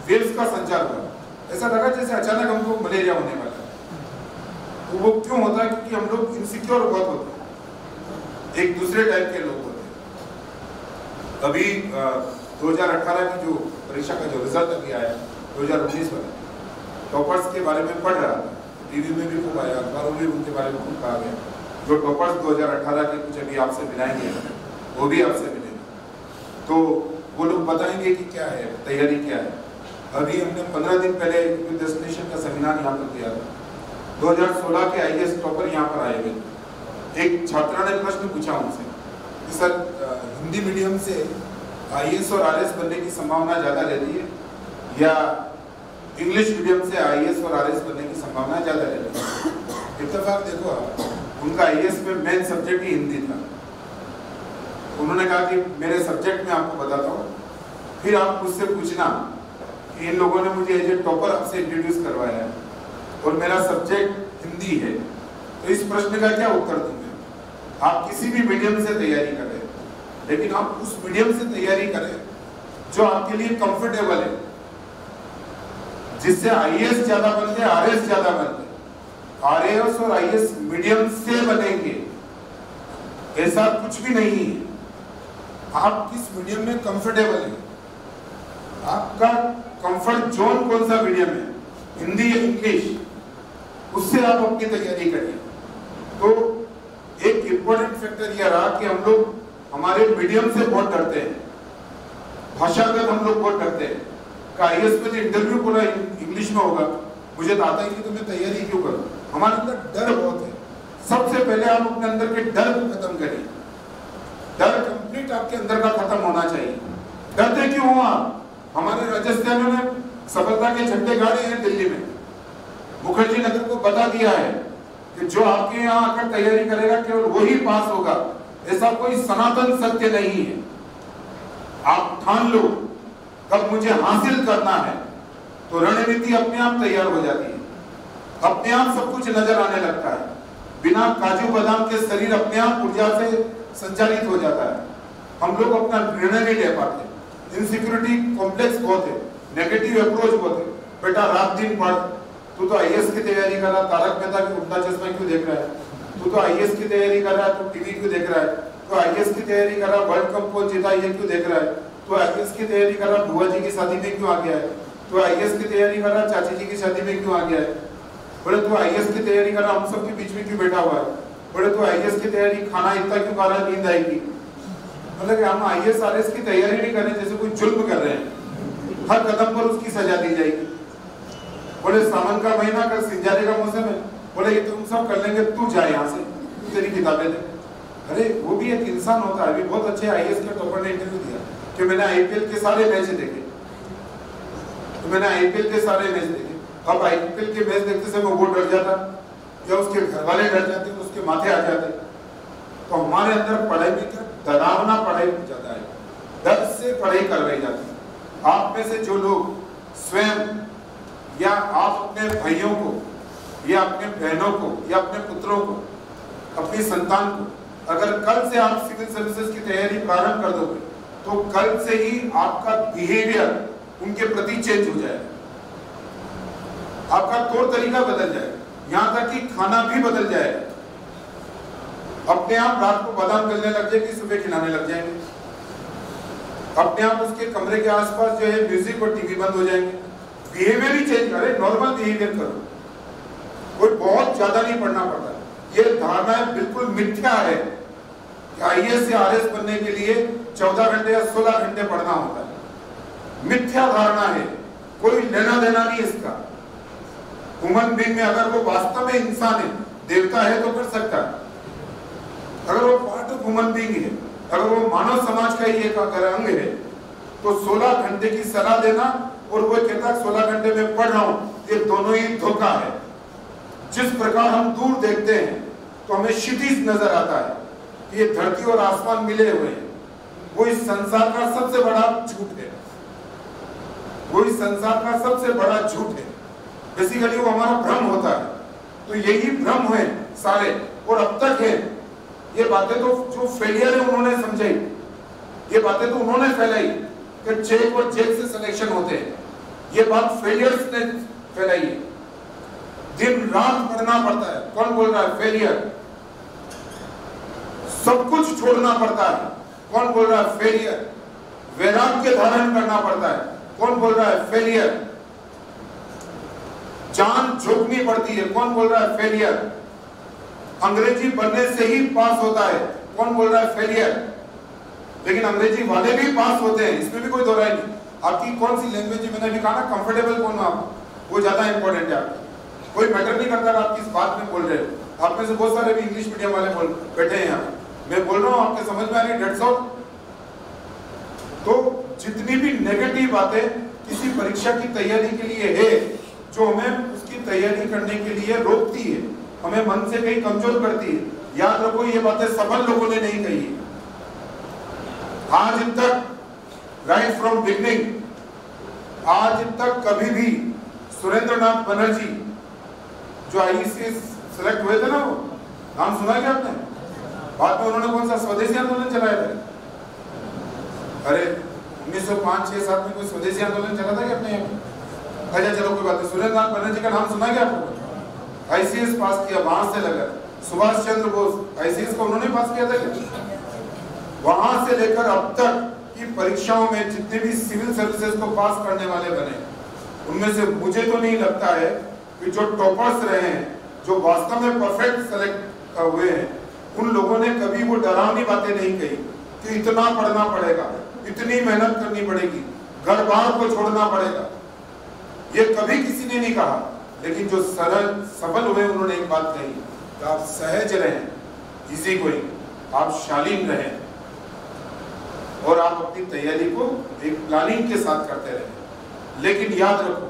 वेव्स का संचार हुआ। ऐसा लगा जैसे अचानक हमको मलेरिया होने वाला वो क्यों होता है क्योंकि हम लोग इनसिक्योर बहुत होते हैं। एक दूसरे टाइप के लोग होते हैं। अभी दो हज़ार अठारह की जो परीक्षा का जो रिज़ल्ट अभी आया, दो हज़ार उन्नीस वाला टॉपर्स के बारे में पढ़ रहा था। टीवी में भी खूब आया, अखबारों में उनके बारे में खूब कहा गया। जो टॉपर्स 2018 के कुछ अभी आपसे मिलाएँगे, वो भी आपसे मिलेंगे। तो वो लोग बताएँगे कि क्या है, तैयारी क्या है। अभी हमने पंद्रह दिन पहले डेस्टिनेशन का सेमिनार यहाँ पर किया था। 2016 के आईएएस टॉपर यहाँ पर आए हुए। एक छात्रा ने प्रश्न पूछा उनसे कि, सर हिंदी मीडियम से आईएएस और आरएस बनने की संभावना ज़्यादा रहती है या इंग्लिश मीडियम से आई और आरएस बनने की संभावना ज़्यादा रहती है? इतफाक देखो आप, उनका आईएएस में मेन सब्जेक्ट ही हिंदी था। उन्होंने कहा कि, मेरे सब्जेक्ट में आपको बताता हूँ। फिर आप मुझसे पूछना कि इन लोगों ने मुझे एज ए टॉपर आपसे इंट्रोड्यूस करवाया है। और मेरा सब्जेक्ट हिंदी है। तो इस प्रश्न का क्या उत्तर दूँगे? आप किसी भी मीडियम से तैयारी करें, लेकिन आप उस मीडियम से तैयारी करें जो आपके लिए कंफर्टेबल है। जिससे आईएएस ज़्यादा बनते आरएस ज़्यादा बनते आरएएस और आईएएस मीडियम से बनेंगे। ऐसा कुछ भी नहीं है। आप किस मीडियम में कंफर्टेबल है? आपका कंफर्ट जोन कौन सा मीडियम है? हिंदी या इंग्लिश उससे आप अपनी तैयारी करिए तो एक इंपॉर्टेंट फैक्टर यह रहा कि हम लोग हमारे मीडियम से बहुत डरते हैं। भाषागत हम लोग बहुत डरते हैं। आई में इंटरव्यू पूरा इंग्लिश में होगा, मुझे तो आता ही कि तो मैं तैयारी क्यों करूँ? हमारे अंदर डर बहुत है। सबसे पहले आप अपने अंदर के डर को खत्म करिए डर कंप्लीट आपके अंदर का खत्म होना चाहिए। डरते क्यों हो आप? हमारे राजस्थानियों ने सफलता के झंडे गाड़े हैं दिल्ली में। मुखर्जी नगर को बता दिया है कि जो आपके यहाँ आकर तैयारी करेगा, केवल वही पास होगा। ऐसा कोई सनातन सत्य नहीं है। आप ठान लो, कब मुझे हासिल करना है तो रणनीति अपने आप तैयार हो जाती है। अपने आप सब कुछ नज़र आने लगता है। बिना काजू बादाम के शरीर अपने आप ऊर्जा से संचालित हो जाता है। हम लोग अपना निर्णय नहीं ले पाते। इनसिक्योरिटी कॉम्प्लेक्स बहुत है नेगेटिव अप्रोच बहुत है। बेटा, रात दिन पढ़ तू तो आईएएस की तैयारी कर रहा, तारक मेहता की उल्टा चश्मा क्यों देख रहा है? तू तो आईएएस की तैयारी कर रहा है तू टीवी क्यों देख रहा है? तो आईएएस की तैयारी कर रहा वर्ल्ड कप कौन जीता ये क्यों देख रहा है? तो आईएएस की तैयारी कर रहा, बुआ जी की शादी में क्यों आ गया है? तो आईएएस की तैयारी कर रहा, चाची जी की शादी में क्यों आ गया है? बोले, तू आईएएस की तैयारी कर रहा, हम सब के बीच में क्यों बैठा हुआ है? बोले, तू आईएएस की तैयारी, खाना इतना क्यों खा रहा है, नींद आएगी? मतलब हम आईएएस आरएस की तैयारी नहीं कर रहे, जैसे कोई जुल्म कर रहे हैं। हर कदम पर उसकी सजा दी जाएगी। बोले सावन का महीना कर सिंजारे का मौसम है। बोले, ये तुम सब कर लेंगे, तू जाए यहाँ से तेरी किताबें दे। अरे, वो भी एक इंसान होता है, अभी बहुत अच्छे आईएएस के टॉपर ने इंटरव्यू दिया, कि मैंने आईपीएल के सारे मैच देखे। तो मैंने आईपीएल के सारे मैच देखे। अब आईपीएल के मैच देखते समय वो डर जाता, या उसके घर वाले डर जाते, उसके माथे आ जाते। तो हमारे अंदर पढ़ाई में क्या डरावना पढ़ाई ज़्यादा है। डर से पढ़ाई करवाई जाती है। आप में से जो लोग स्वयं या आप अपने भाइयों को, या अपने बहनों को, या अपने पुत्रों को, अपनी संतान को, अगर कल से आप सिविल सर्विसेज़ की तैयारी प्रारंभ कर दोगे तो कल से ही आपका बिहेवियर उनके प्रति चेंज हो जाएगा। आपका तौर तरीका बदल जाएगा। यहाँ तक कि खाना भी बदल जाएगा। अपने आप रात को बादाम गलने लग जाएगी, सुबह खिलाने लग जाएँगे। अपने आप उसके कमरे के आसपास जो है म्यूज़िक और टीवी बंद हो जाएँगे। बिहेवियर ही चेंज करे नॉर्मल बिहेवियर करो। कोई बहुत ज़्यादा नहीं पढ़ना पड़ता। ये धारणा बिल्कुल मिथ्या है कि आईएएस या आरएस बनने के लिए चौदह घंटे या सोलह घंटे पढ़ना होता है। मिथ्या धारणा है। कोई लेना देना नहीं इसका। ह्यूमन बींग में अगर वो वास्तव में इंसान है, देवता है तो कर सकता है। अगर वो पार्ट ऑफ़ ह्यूमन बींग है, अगर वो मानव समाज का ही एक अंग है तो 16 घंटे की सलाह देना और वो कहता है 16 घंटे में पढ़ रहा हूँ, ये दोनों ही धोखा है। जिस प्रकार हम दूर देखते हैं तो हमें क्षितिज नज़र आता है कि ये धरती और आसमान मिले हुए हैं। वो इस संसार का सबसे बड़ा झूठ है। वो इस संसार का सबसे बड़ा झूठ है। बेसिकली वो हमारा भ्रम होता है। तो यही भ्रम है सारे। और अब तक है, ये बातें तो जो फेलियर है उन्होंने समझाई। ये बातें तो उन्होंने फैलाई कि चेक और चेक से सिलेक्शन होते हैं। ये बात फेलियर्स ने फैलाई है। दिन रात पढ़ना पड़ता है। कौन बोल रहा है? फेलियर सब कुछ छोड़ना पड़ता है। कौन बोल रहा है? फेलियर वैराग्य धारण करना पड़ता है। कौन बोल रहा है? फेलियर जान झोंकनी पड़ती है। कौन बोल रहा है? फेलियर अंग्रेज़ी बनने से ही पास होता है। कौन बोल रहा है? फेलियर लेकिन अंग्रेज़ी वाले भी पास होते हैं। इसमें भी कोई दो नहीं। आपकी कौन सी लैंग्वेज मैंने कहा ना कंफर्टेबल कौन हो आप, वो ज़्यादा इंपॉर्टेंट है आपकी। कोई मैटर नहीं करता आप किस बात में बोल रहे हो। आप में से बहुत सारे भी इंग्लिश मीडियम वाले बोल, बैठे हैं यहाँ। मैं बोल रहा हूँ, आपके समझ में आ रही डेढ़ सौ तो जितनी भी नेगेटिव बातें किसी परीक्षा की तैयारी के लिए है, जो हमें उसकी तैयारी करने के लिए रोकती है, हमें मन से कहीं कमज़ोर करती है, याद रखो, ये बातें सफल लोगों ने नहीं कही आज तक राइट फ्रॉम बिगनिंग आज तक कभी भी सुरेंद्र नाथ बनर्जी, जो आईसीएस सेलेक्ट हुए थे ना वो, नाम सुना क्या आपने? बाद में उन्होंने कौन सा स्वदेशी आंदोलन चलाया था? अरे, उन्नीस सौ पाँच, छह, सात में कोई स्वदेशी आंदोलन चला था क्या अपने यहाँ? अच्छा चलो, कोई बात नहीं। सुरेंद्र नाथ बनर्जी का नाम सुना क्या आपको? आईसीएस पास किया, वहाँ से लगा। सुभाष चंद्र बोस आईसीएस को उन्होंने पास किया था क्या? वहाँ से लेकर अब तक की परीक्षाओं में जितने भी सिविल सर्विसेज़ को पास करने वाले बने, उनमें से मुझे तो नहीं लगता है कि जो टॉपर्स रहे हैं, जो वास्तव में परफेक्ट सेलेक्ट हुए हैं, उन लोगों ने कभी वो डरावनी बातें नहीं कही कि इतना पढ़ना पड़ेगा, इतनी मेहनत करनी पड़ेगी, घर बार को छोड़ना पड़ेगा। ये कभी किसी ने नहीं कहा, लेकिन जो सरल सफल हुए उन्होंने एक बात कही कि आप सहज रहें इजी गोइंग आप शालीन रहें। और आप अपनी तैयारी को एक प्लानिंग के साथ करते रहें लेकिन याद रखो,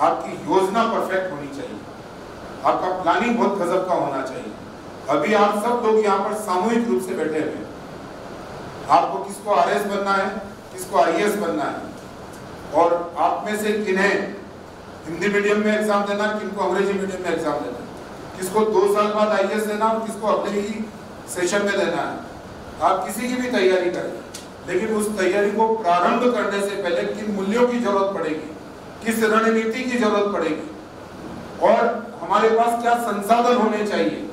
आपकी योजना परफेक्ट होनी चाहिए। आपका प्लानिंग बहुत गजब का होना चाहिए। अभी आप सब लोग यहाँ पर सामूहिक रूप से बैठे हुए आपको किसको आरएस बनना है, किसको आईएएस बनना है? और आप में से किन्हें हिंदी मीडियम में एग्ज़ाम देना, किनको अंग्रेज़ी मीडियम में एग्ज़ाम देना किसको दो साल बाद आईएएस देना और किसको अगले ही सेशन में देना है? आप किसी की भी तैयारी करें लेकिन उस तैयारी को प्रारंभ करने से पहले किन मूल्यों की ज़रूरत पड़ेगी? किस रणनीति की ज़रूरत पड़ेगी? और हमारे पास क्या संसाधन होने चाहिए?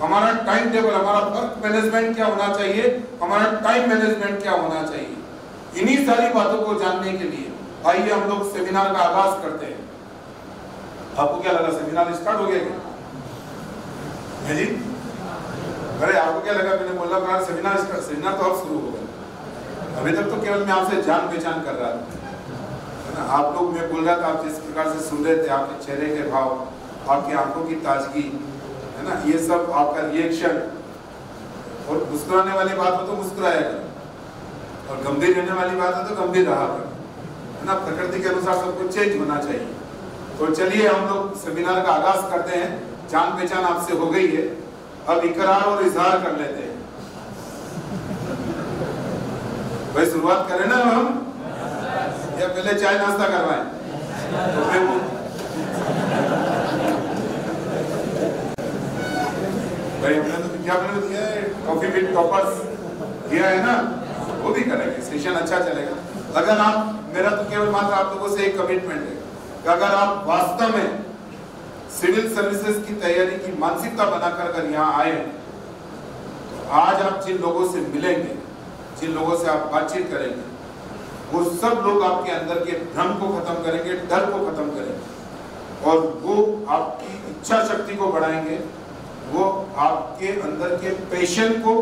हमारा टाइम टेबल हमारा वर्क मैनेजमेंट क्या होना चाहिए? हमारा टाइम मैनेजमेंट क्या होना चाहिए? इन्हीं सारी बातों को जानने के लिए आइए हम लोग सेमिनार का आगाज़ करते हैं। आपको क्या लगा सेमिनार स्टार्ट हो गया क्या? जी? अरे, आपको क्या लगा? मैंने बोला सेमिनार सेमिनार तो अब शुरू हो गया। अभी तक तो केवल मैं आपसे जान पहचान कर रहा था ना? आप लोग मैं बोल रहा था, आप जिस प्रकार से सुन रहे थे, आपके चेहरे के भाव, आपकी आँखों की ताजगी, है ना? ये सब आपका रिएक्शन और मुस्कुराने वाली बात हो तो मुस्कुराया करो। और गंभीर रहने वाली बात हो तो गंभीर रहा करो। है ना? प्रकृति के अनुसार सब कुछ चेंज होना चाहिए। तो चलिए हम लोग सेमिनार का आगाज़ करते हैं। जान पहचान आपसे हो गई है। अब इकरार और इजहार कर लेते हैं। भाई, शुरुआत करें ना हम। या पहले चाय नाश्ता करवाएँ। तो भाई हमने तो दिया है? कॉफ़ी विद टॉपर्स दिया है ना? वो भी करेंगे। सेशन अच्छा चलेगा। अगर आप, मेरा तो केवल मात्र आप लोगों से एक कमिटमेंट है। कि अगर आप वास्तव में सिविल सर्विसेज़ की तैयारी की मानसिकता बनाकर अगर यहाँ आए तो आज आप जिन लोगों से मिलेंगे जिन लोगों से आप बातचीत करेंगे, वो सब लोग आपके अंदर के भ्रम को खत्म करेंगे, डर को खत्म करेंगे। और वो आपकी इच्छा शक्ति को बढ़ाएँगे, वो आपके अंदर के पेशेंस को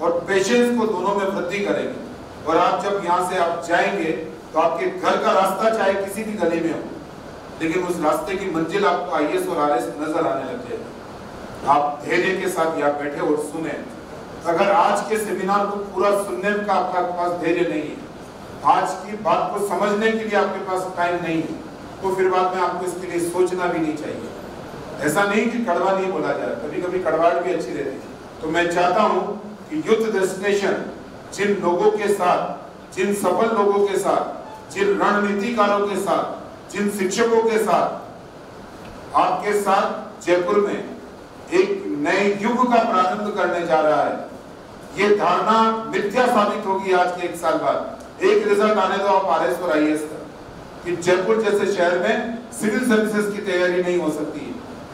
और पेशेंस को दोनों में वृद्धि करेंगे। और आप जब यहाँ से आप जाएँगे तो आपके घर का रास्ता चाहे किसी भी गली में हो, लेकिन उस रास्ते की मंजिल आपको आई और आर नज़र आने लग जाएगी। आप धैर्य के साथ यहाँ बैठे और सुने। अगर आज के सेमिनार को पूरा सुनने का आपका पास धैर्य नहीं है, आज की बात को समझने के लिए आपके पास टाइम नहीं है तो फिर बाद में आपको इसके लिए सोचना भी नहीं चाहिए। ऐसा नहीं कि कड़वा नहीं बोला जाए कभी कभी कड़वाहट भी अच्छी रहती है। तो मैं चाहता हूँ कि युद्ध डेस्टिनेशन जिन लोगों के साथ, जिन सफल लोगों के साथ, जिन रणनीतिकारों के साथ, जिन शिक्षकों के साथ, आपके साथ जयपुर में एक नए युग का प्रारंभ करने जा रहा है। ये धारणा मिथ्या साबित होगी आज के एक साल बाद। एक रिज़ल्ट आने दो, आप आर एस और आई एस का कि जयपुर जैसे शहर में सिविल सर्विसेज़ की तैयारी नहीं हो सकती।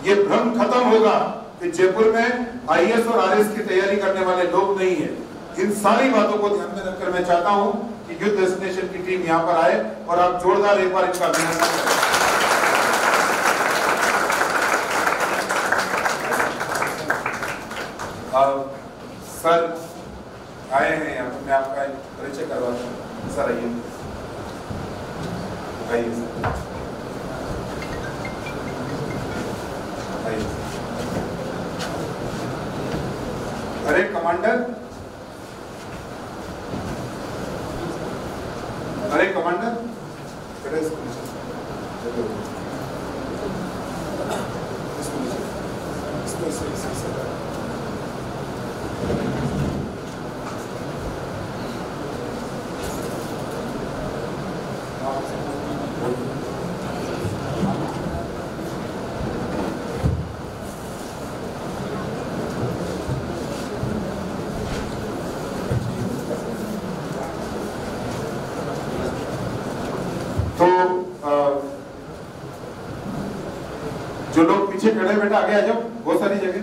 ये भ्रम खत्म होगा कि जयपुर में आईएएस और आरएस की तैयारी करने वाले लोग नहीं है। इन सारी बातों को ध्यान में रखकर मैं चाहता हूँ कि युद्ध डेस्टिनेशन की टीम यहाँ पर आए और आप जोरदार एक बार इनका अभिनंदन करें। सर आए हैं यहाँ मैं आपका परिचय करवाता सर आइए। आइए। सर अरे, कमांडर। अरे, कमांडर। इसको नीचे चलो इसको नीचे इसको इसको इसको इसको तो अ, जो पीछे बेटा आगे आ जाओ, बहुत सारी जगह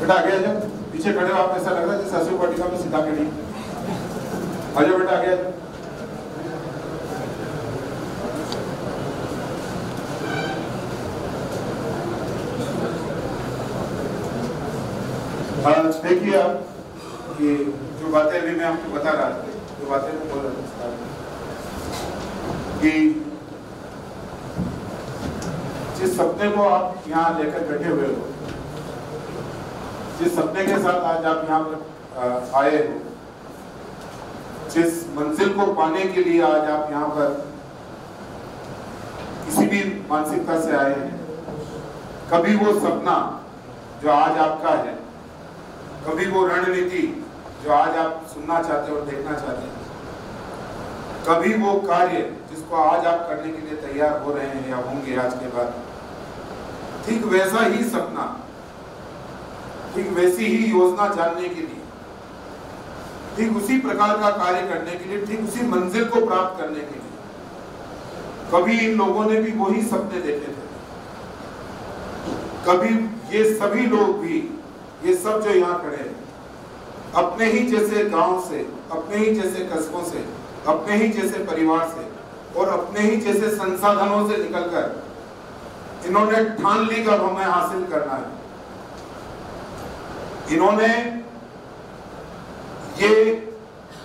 बेटा आगे आ जाओ, पीछे खड़े हो आप ऐसा लग रहा है जैसे अशोक वाटिका में खड़ी है। आ जाओ बेटा, आगे आ जाओ देखिए आप कि जो बातें अभी मैं आपको बता रहा था, जो बातें मैं बोल रहा था, कि जिस सपने को आप यहाँ लेकर बैठे हुए हो। जिस सपने के साथ आज आप यहाँ पर आए हो, जिस मंजिल को पाने के लिए आज आप यहाँ पर किसी भी मानसिकता से आए हैं, कभी वो सपना जो आज आपका है, कभी वो रणनीति जो आज आप सुनना चाहते हो और देखना चाहते हैं, कभी वो कार्य जिसको आज आप करने के लिए तैयार हो रहे हैं या होंगे आज के बाद ठीक वैसा ही सपना, ठीक वैसी ही योजना जानने के लिए, ठीक उसी प्रकार का कार्य करने के लिए, ठीक उसी मंजिल को प्राप्त करने के लिए। कभी इन लोगों ने भी वही सपने देखे थे। कभी ये सभी लोग भी, ये सब जो यहाँ खड़े हैं, अपने ही जैसे गाँव से, अपने ही जैसे कस्बों से, अपने ही जैसे परिवार से और अपने ही जैसे संसाधनों से निकलकर इन्होंने ठान ली कि हमें हासिल करना है। इन्होंने ये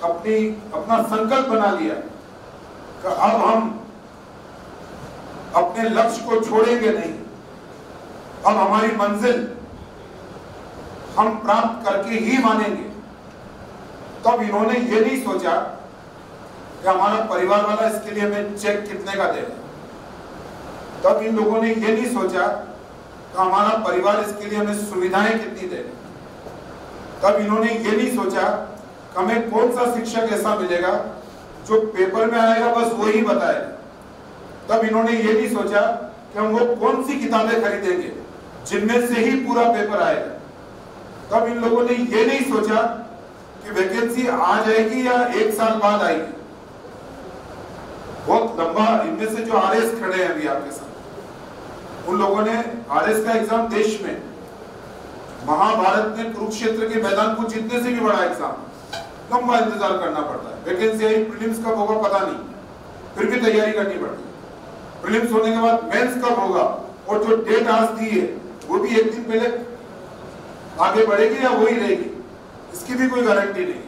अपनी, अपना संकल्प बना लिया कि अब हम अपने लक्ष्य को छोड़ेंगे नहीं। अब हमारी मंजिल हम प्राप्त करके ही मानेंगे। तब इन्होंने ये नहीं सोचा कि हमारा परिवार वाला इसके लिए हमें चेक कितने का देगा तब इन लोगों ने ये नहीं सोचा कि हमारा परिवार इसके लिए हमें सुविधाएँ कितनी देगा। तब इन्होंने ये नहीं सोचा कि हमें कौन सा शिक्षक ऐसा मिलेगा जो पेपर में आएगा, बस वही बताएगा। तब इन्होंने ये नहीं सोचा कि हम वो कौन सी किताबें खरीदेंगे जिनमें से ही पूरा पेपर आएगा। तब इन लोगों ने ये नहीं सोचा कि वैकेंसी आ जाएगी या एक साल बाद आएगी। बहुत लंबा, इनमें से जो आरएस खड़े हैं अभी आपके साथ उन लोगों ने आरएस का एग्ज़ाम देश में। महाभारत में कुरुक्षेत्र के मैदान को जीतने से भी बड़ा एग्ज़ाम। लंबा इंतज़ार करना पड़ता है। वैकेंसी आई प्रीलिम्स कब होगा पता नहीं। फिर भी तैयारी करनी पड़ती है। प्रीलिम्स होने के बाद मेंस कब होगा और जो डेट आज दी है, वो भी एक दिन पहले आगे बढ़ेगी या वही रहेगी? इसकी भी कोई गारंटी नहीं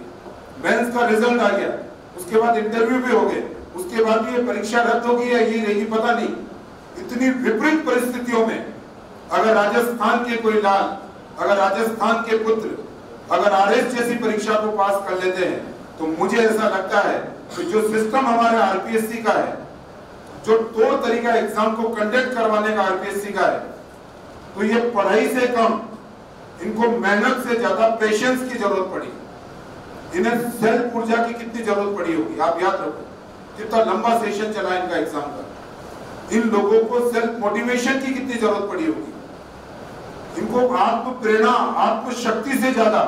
मेंस का रिज़ल्ट आ गया। उसके बाद इंटरव्यू भी हो गए। उसके बाद ये परीक्षा रद्द होगी या ये रहेगी, पता नहीं। इतनी विपरीत परिस्थितियों में, अगर राजस्थान के कोई लाल, अगर राजस्थान के पुत्र, अगर आरएस जैसी परीक्षा को पास कर लेते हैं तो मुझे ऐसा लगता है कि जो सिस्टम हमारे आरपीएससी का है, जो तौर तरीका एग्ज़ाम को कंडक्ट करवाने का आरपीएससी का है तो ये पढ़ाई से कम, इनको मेहनत से ज़्यादा पेशेंस की ज़रूरत पड़ी। इन्हें सेल्फ ऊर्जा की कितनी ज़रूरत पड़ी होगी, आप याद रखो, कितना लंबा सेशन चला इनका एग्ज़ाम का। इन लोगों को सेल्फ मोटिवेशन की कितनी ज़रूरत पड़ी होगी? इनको आत्म प्रेरणा आत्म शक्ति से ज़्यादा।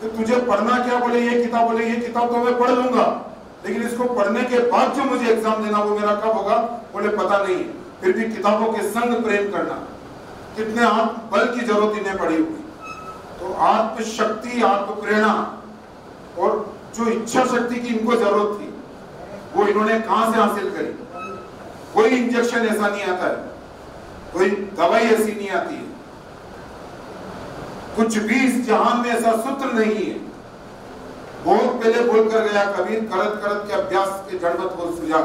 कि तुझे पढ़ना क्या बोले, ये किताब बोले, ये किताब तो मैं पढ़ लूँगा। लेकिन इसको पढ़ने के बाद जो मुझे एग्ज़ाम देना, वो मेरा कब होगा, बोले, पता नहीं। फिर भी किताबों के संग प्रेम करना। कितने आत्म बल की ज़रूरत इन्हें पड़ी होगी। तो आत्म शक्ति आत्म प्रेरणा और जो इच्छा शक्ति की इनको ज़रूरत थी, वो इन्होंने कहाँ से हासिल करी? कोई इंजेक्शन ऐसा नहीं आता है। कोई दवाई ऐसी नहीं आती है। कुछ भी इस जहान में ऐसा सूत्र नहीं है। बहुत पहले बोलकर गया कबीर, करत करत के अभ्यास के जड़मत को सुझा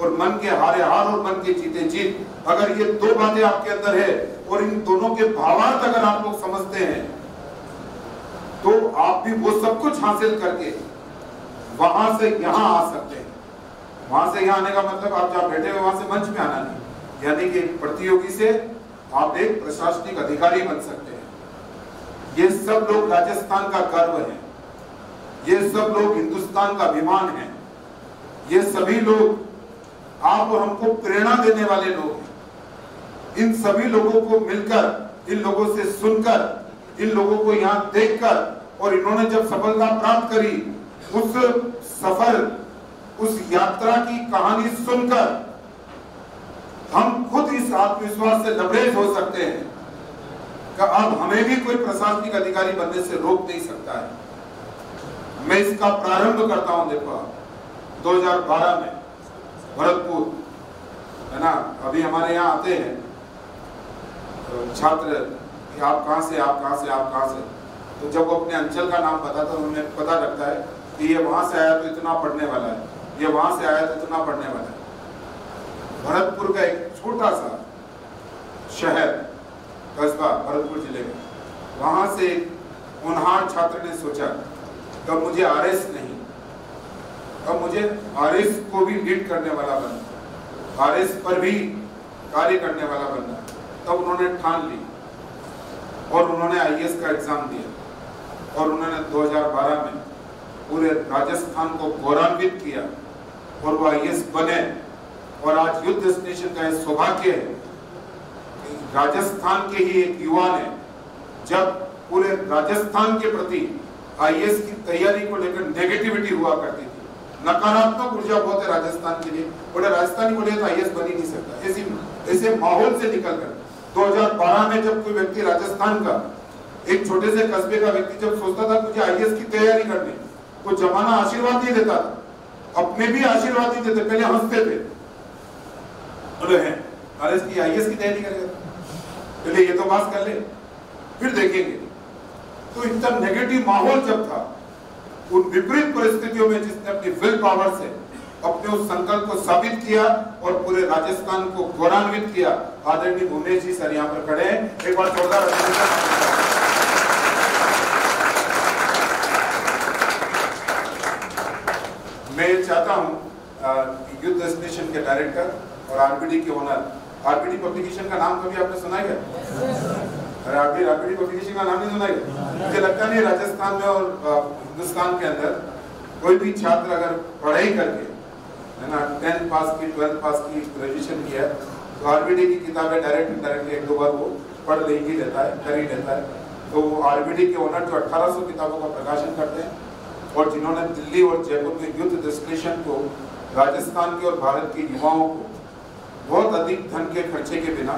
और मन के हारे हार और मन के जीते जीत। अगर ये दो बातें आपके अंदर है, और इन दोनों के भावार्थ अगर आप लोग समझते हैं तो आप भी वो सब कुछ हासिल करके वहाँ से यहाँ आ सकते हैं। वहाँ से यहाँ आने का मतलब आप जहाँ बैठे हुए वहाँ से मंच में आना नहीं। यानी कि प्रतियोगी से आप एक प्रशासनिक अधिकारी बन सकते हैं। ये सब लोग राजस्थान का गर्व है। ये सब लोग हिंदुस्तान का अभिमान है। ये सभी लोग आप और हमको प्रेरणा देने वाले लोग हैं। इन सभी लोगों को मिलकर, इन लोगों से सुनकर, इन लोगों को यहाँ देखकर और इन्होंने जब सफलता प्राप्त करी, उस सफ़र उस यात्रा की कहानी सुनकर हम खुद इस आत्मविश्वास से लबरेज हो सकते हैं कि अब हमें भी कोई प्रशासनिक अधिकारी बनने से रोक नहीं सकता है। मैं इसका प्रारंभ करता हूँ, देखो 2012 में, भरतपुर, है ना? अभी हमारे यहाँ आते हैं। तो छात्र, कि आप कहाँ से, आप कहाँ से, आप कहाँ से? तो जब वो अपने अंचल का नाम बताता तो उन्हें पता लगता है कि ये वहाँ से आया तो इतना पढ़ने वाला है। ये वहाँ से आया तो इतना पढ़ने वाला भरतपुर का एक छोटा सा शहर, कस्बा, भरतपुर ज़िले में। वहाँ से एक उन्हार छात्र ने सोचा कब मुझे आरएस नहीं। अब मुझे आरएस को भी लीड करने वाला बनना। आरएस पर भी कार्य करने वाला बनना। तब उन्होंने ठान ली और उन्होंने आईएएस का एग्ज़ाम दिया और उन्होंने 2012 में पूरे राजस्थान को गौरवान्वित किया। और वो आईएएस बने और आज युद्ध स्टेशन का सौभाग्य है कि राजस्थान के ही एक युवा ने जब पूरे राजस्थान के प्रति आईएएस की तैयारी को लेकर नेगेटिविटी हुआ करती थी, नकारात्मक ऊर्जा बहुत है राजस्थान के लिए बोले राजस्थानी बोले तो आईएएस बन ही नहीं सकता। ऐसी, ऐसे माहौल से निकल कर 2012 में जब कोई व्यक्ति राजस्थान का, एक छोटे से कस्बे का व्यक्ति जब सोचता था, मुझे आईएएस की तैयारी करनी तो जमाना आशीर्वाद नहीं देता था। अपने भी आशीर्वाद नहीं देते, पहले हँसते थे। बोले, हैं आरएस की, आईएएस की तैयारी करेगा। पहले ये तो पास कर ले, फिर देखेंगे। तो इतना नेगेटिव माहौल जब था, उन विपरीत परिस्थितियों में जिसने अपनी विल पावर से अपने उस संकल्प को साबित किया और पूरे राजस्थान को गौरवान्वित किया, आदरणीय भुवनेश जी सर यहाँ पर खड़े हैं। एक बार जोरदार यूथ डेस्टिनेशन के डायरेक्टर और आरबीडी के ओनर आरबीडी पब्लिकेशन का नाम कभी आपने सुना है [laughs] अरे आरबीडी आरबीडी पब्लिकेशन का नाम नहीं सुना है मुझे लगता नहीं राजस्थान में और हिंदुस्तान के अंदर कोई भी छात्र अगर पढ़ाई करके है ना टेंथ पास की ट्वेल्थ पास की ग्रेजुएशन किया तो आरबीडी की किताबें डायरेक्ट इनडायरेक्ट एक दो बार वो पढ़ ले ही लेता है कर ही लेता है। तो आरबीडी के ओनर जो 1800 किताबों का प्रकाशन करते हैं और जिन्होंने दिल्ली और जयपुर के युद्ध डेस्टिनेशन को, राजस्थान के और भारत के युवाओं को बहुत अधिक धन के खर्चे के बिना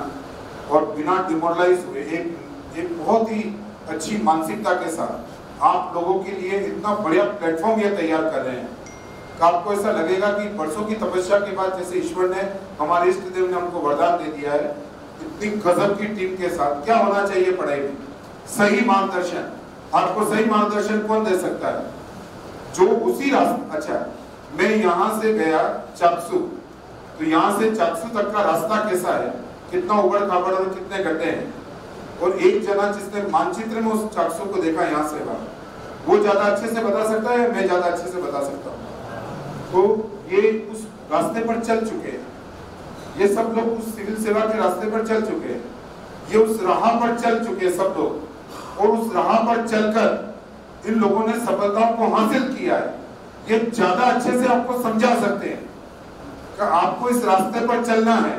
और बिना डिमोरलाइज हुए एक एक बहुत ही अच्छी मानसिकता के साथ आप लोगों के लिए इतना बढ़िया प्लेटफॉर्म ये तैयार कर रहे हैं। आपको ऐसा लगेगा कि बरसों की तपस्या के बाद जैसे ईश्वर ने हमारे इष्ट देव ने हमको वरदान दे दिया है, इतनी गजब की टीम के साथ क्या होना चाहिए पढ़ाई में? सही मार्गदर्शन। आपको सही मार्गदर्शन कौन दे सकता है? जो उसी रास्ता अच्छा मैं यहाँ से गया चाकसू। तो यहाँ से चाकसू तक का रास्ता कैसा है? कितना उबड़ खाबड़ और कितने गड्ढे हैं? और एक जना जिसने मानचित्र में उस चाकसू को देखा यहाँ से बाहर, वो ज़्यादा अच्छे से बता सकता है मैं ज़्यादा अच्छे से बता सकता हूँ? तो ये उस रास्ते पर चल चुके हैं। ये सब लोग उस सिविल सेवा के रास्ते पर चल चुके हैं। ये उस राह पर चल चुके हैं सब लोग। और उस राह पर चलकर इन लोगों ने सफलताओं को हासिल किया है। ये ज़्यादा अच्छे से आपको समझा सकते हैं कि आपको इस रास्ते पर चलना है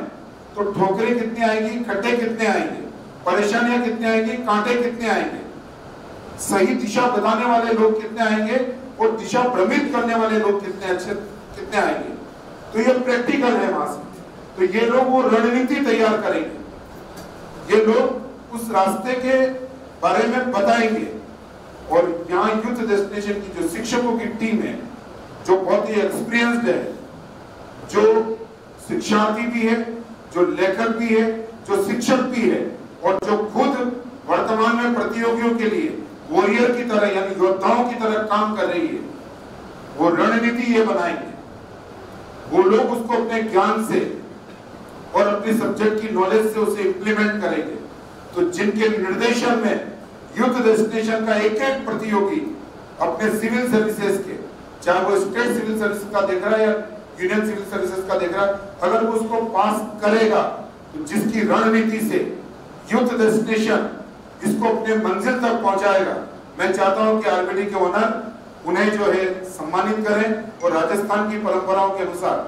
तो ठोकरें कितनी आएँगी, खड्डे कितने आएँगे, परेशानियाँ कितने आएँगी, कांटे कितने आएँगे, सही दिशा बताने वाले लोग कितने आएँगे और दिशा भ्रमित करने वाले लोग कितने अच्छे, कितने आएँगे। तो ये प्रैक्टिकल है वहाँ से। तो ये लोग वो रणनीति तैयार करेंगे। ये लोग उस रास्ते के बारे में बताएँगे। और यहाँ युद्ध डेस्टिनेशन की जो शिक्षकों की टीम है, जो बहुत ही एक्सपीरियंस्ड है, जो शिक्षार्थी भी है, जो लेखक भी है, जो शिक्षक भी है, और जो खुद वर्तमान में प्रतियोगियों के लिए वॉरियर की तरह, यानी योद्धाओं की तरह काम कर रही है, वो रणनीति ये बनाएँगे। वो लोग उसको अपने ज्ञान से और अपने सब्जेक्ट की नॉलेज से उसे इम्प्लीमेंट करेंगे। तो जिनके निर्देशन में युद्ध डेस्टिनेशन का एक एक प्रतियोगी अपने सिविल सर्विसेज़ के, चाहे वो स्टेट सिविल सर्विस का देख रहा है या यूनियन सिविल सर्विसेज़ का देख रहा है, अगर वो उसको पास करेगा तो जिसकी रणनीति से युद्ध डेस्टिनेशन इसको अपने मंजिल तक पहुंचाएगा, मैं चाहता हूँ कि आरबीडी के ओनर उन्हें जो है सम्मानित करें और राजस्थान की परंपराओं के अनुसार,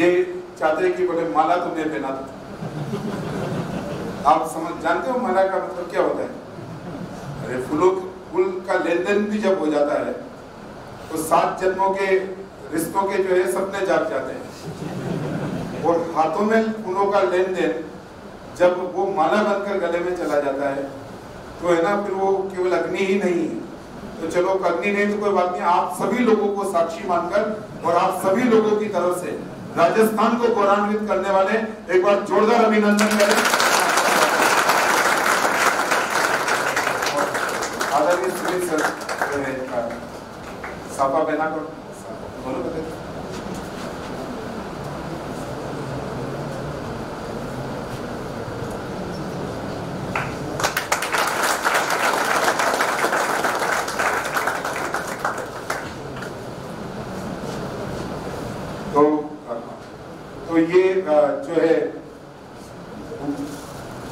ये चाहते कि बोले माला तुम्हें पहना दो आप समझ, जानते हो माला का मतलब क्या होता है? अरे फूलों फूल का लेन देन भी जब हो जाता है तो सात जन्मों के रिश्तों के जो है, सपने जाग जाते हैं। और हाथों में फूलों का लेन देन जब वो माला बनकर गले में चला जाता है तो है ना, फिर वो केवल अग्नि ही नहीं है। तो चलो, अग्नि नहीं तो कोई बात नहीं, आप सभी लोगों को साक्षी मानकर और आप सभी लोगों की तरफ़ से राजस्थान को गौरवान्वित करने वाले एक बार जोरदार अभिनंदन करें। साफा पहना कर बोलो जो है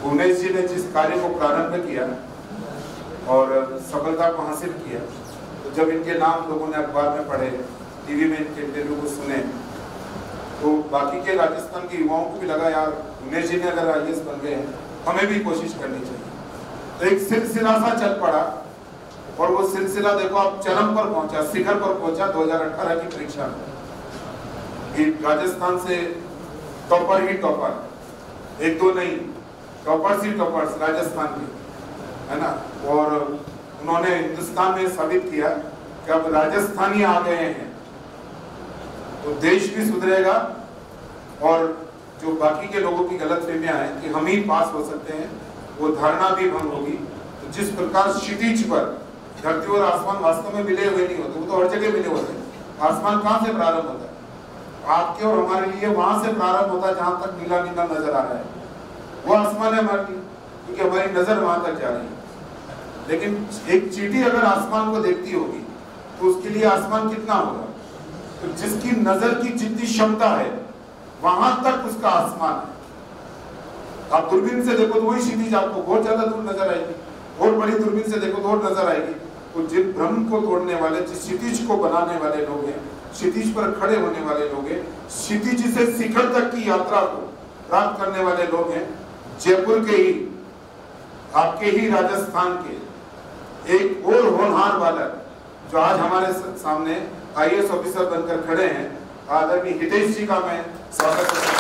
उमेश जी ने जिस कार्य को प्रारंभ किया और सफलता को हासिल किया। तो जब इनके नाम लोगों ने अखबार में पढ़े, टीवी में इनके इंटरव्यू को सुने तो बाकी के राजस्थान के युवाओं को भी लगा, यार, उमेश जी ने अगर आई बन गए हैं, हमें भी कोशिश करनी चाहिए। तो एक सिलसिला सा चल पड़ा और वो सिलसिला देखो आप चरम पर पहुँचा, शिखर पर पहुँचा 2018 की परीक्षा में। राजस्थान से टॉपर ही टॉपर, एक दो नहीं टॉपर्स ही टॉपर्स राजस्थान के। है ना? और उन्होंने हिंदुस्तान में साबित किया कि अब राजस्थानी आ गए हैं। तो देश भी सुधरेगा और जो बाकी के लोगों की गलत फहमियाँ हैं कि हम ही पास हो सकते हैं, वो धारणा भी भंग होगी। तो जिस प्रकार क्षितिज पर धरती और आसमान वास्तव में मिले हुए नहीं होते, वो तो हर जगह मिले होते हैं। आसमान कहाँ से प्रारंभ होता है? आपके और हमारे लिए वहाँ से प्रारंभ होता है जहाँ तक नीला नीला नज़र आ रहा है। वो आसमान है हमारे लिए। क्योंकि हमारी नज़र वहाँ तक जा रही है। लेकिन एक चीटी अगर आसमान को देखती होगी तो उसके लिए आसमान कितना होगा? तो जिसकी नज़र की जितनी क्षमता है, वहाँ तक उसका आसमान है। आप दूरबीन से देखो तो वही क्षितिज आपको बहुत ज़्यादा दूर नज़र आएगी, और बड़ी दूरबीन से देखो तो और नज़र आएगी। तो जिन भ्रम को तोड़ने वाले, जिस क्षितिज को बनाने वाले लोग हैं, क्षितिज पर खड़े होने वाले लोग हैं, क्षितिज से शिखर तक की यात्रा को प्राप्त करने वाले लोग हैं, जयपुर के ही आपके ही राजस्थान के एक और होनहार बालक, जो आज हमारे सामने आईएएस ऑफिसर बनकर खड़े हैं, आदरणीय हितेश जी का मैं स्वागत करता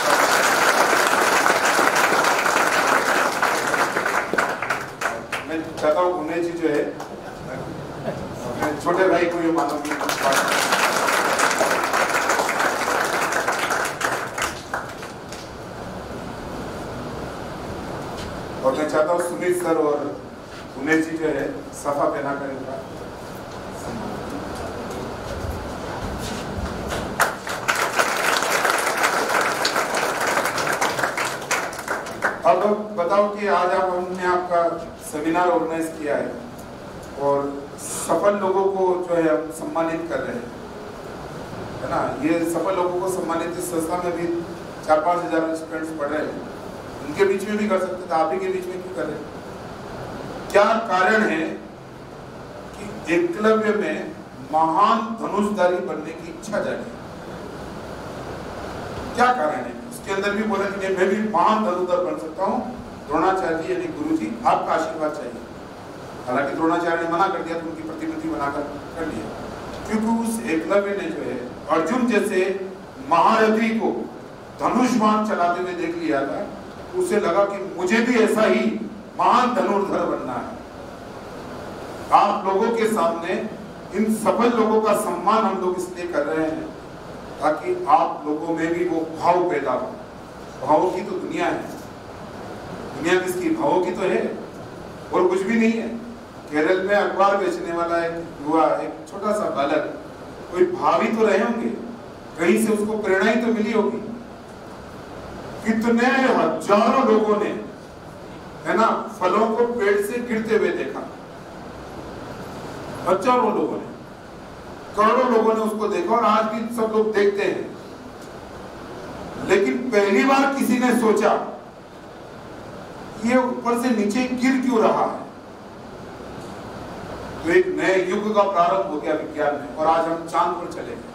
मैं चाहता हूँ उन्हें जी जो है छोटे भाई को ये मानव की और मैं चाहता हूँ सुनील सर और उमेश जी जो है, सफ़ा पहना कर अब बताओ कि आज आप हमने आपका सेमिनार ऑर्गेनाइज किया है और सफल लोगों को जो है हम सम्मानित कर रहे हैं। है ना? ये सफल लोगों को सम्मानित इस संस्था में भी चार पाँच हज़ार स्टूडेंट्स पढ़ रहे हैं। उनके बीच में भी कर सकते थे, आप ही के बीच में क्यों कर? रहे क्या कारण है कि एकलव्य में महान धनुषधारी बनने की इच्छा जागी? क्या कारण है? उसके अंदर भी बोला कि मैं भी महान धनुधर बन सकता हूँ। द्रोणाचार्य जी यानी गुरु जी आपका आशीर्वाद चाहिए। हालाँकि द्रोणाचार्य ने मना कर दिया तो उनकी प्रतिनिधि बनाकर कर लिया। क्योंकि उस एकलव्य ने जो है, अर्जुन जैसे महारथी को धनुष चलाते हुए देख लिया था। उसे लगा कि मुझे भी ऐसा ही महान धनुर्धर बनना है। आप लोगों के सामने, इन सफल लोगों का सम्मान हम लोग इसलिए कर रहे हैं ताकि आप लोगों में भी वो भाव पैदा हो। भावों की तो दुनिया है। दुनिया किसकी? भावों की तो है और कुछ भी नहीं है। केरल में अखबार बेचने वाला एक युवा, एक छोटा सा बालक, कोई भावी तो रहे होंगे। कहीं से उसको प्रेरणा ही तो मिली होगी। कितने हज़ारों लोगों ने, है ना, फलों को पेड़ से गिरते हुए देखा। हज़ारों लोगों ने, करोड़ों लोगों ने उसको देखा और आज भी सब लोग देखते हैं। लेकिन पहली बार किसी ने सोचा, ये ऊपर से नीचे गिर क्यों रहा है? तो एक नए युग का प्रारंभ हो गया विज्ञान में, और आज हम चाँद पर चले गए,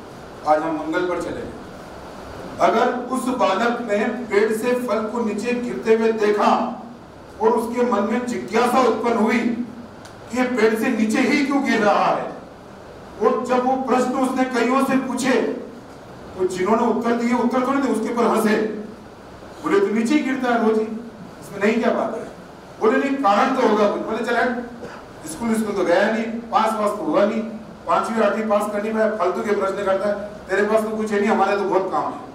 आज हम मंगल पर चले गए। अगर उस बालक ने पेड़ से फल को नीचे गिरते हुए देखा और उसके मन में जिज्ञासा उत्पन्न हुई कि पेड़ से नीचे ही क्यों गिर रहा है, और जब वो प्रश्न उसने कईयों से पूछे तो जिन्होंने उत्तर दिए, उत्तर थोड़े थे, उसके ऊपर हंसे। बोले तो नीचे गिरता है, रोज ही। इसमें नहीं क्या बात है? बोले, नहीं, कारण तो होगा कुछ। बोले, चले, स्कूल स्कूल तो गया नहीं, पास पास तो हुआ नहीं। पांचवी आठवीं पास करनी मैं फालतू के प्रश्न करता है। तेरे पास तो कुछ है नहीं, हमारे तो बहुत काम है।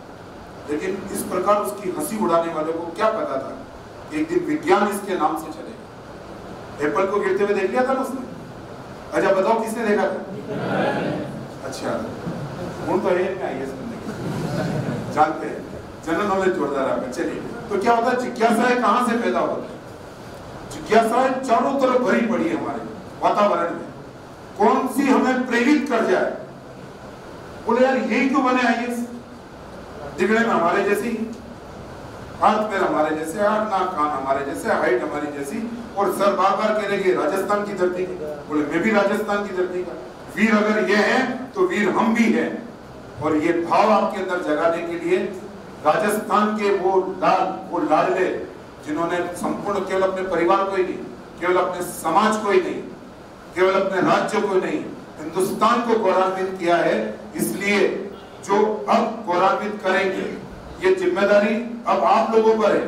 लेकिन इस प्रकार उसकी हँसी उड़ाने वाले को क्या पता था एक दिन विज्ञान इसके नाम से चलेगा एप्पल को गिरते हुए देख लिया था ना उसने? अच्छा बताओ किसने देखा था? अच्छा गुण तो है जानते हैं, जनरल नॉलेज जोरदार आपका। चलिए तो क्या होता है, जिज्ञासाएँ कहाँ से पैदा होती है? जिज्ञासाएँ चारों तरफ़ भरी पड़ी है हमारे वातावरण में। कौन सी हमें प्रेरित कर जाए? बोले, यार, यही क्यों बने आइए दिखने में हमारे जैसी, हाथ पैर हमारे जैसे, हाथ, नाक, कान हमारे जैसे हाइट हमारी जैसी, और सर बार बार कह रहे राजस्थान की धरती बोले, मैं भी राजस्थान की धरती का। वीर अगर ये है तो वीर हम भी हैं। और ये भाव आपके अंदर जगाने के लिए राजस्थान के वो लाल, वो लाडले जिन्होंने संपूर्ण केवल अपने परिवार को ही नहीं, केवल अपने समाज को ही नहीं, केवल अपने राज्य को नहीं, हिंदुस्तान को गौरवान्वित किया है, इसलिए जो अब गौरवान्वित करेंगे, ये ज़िम्मेदारी अब आप लोगों पर है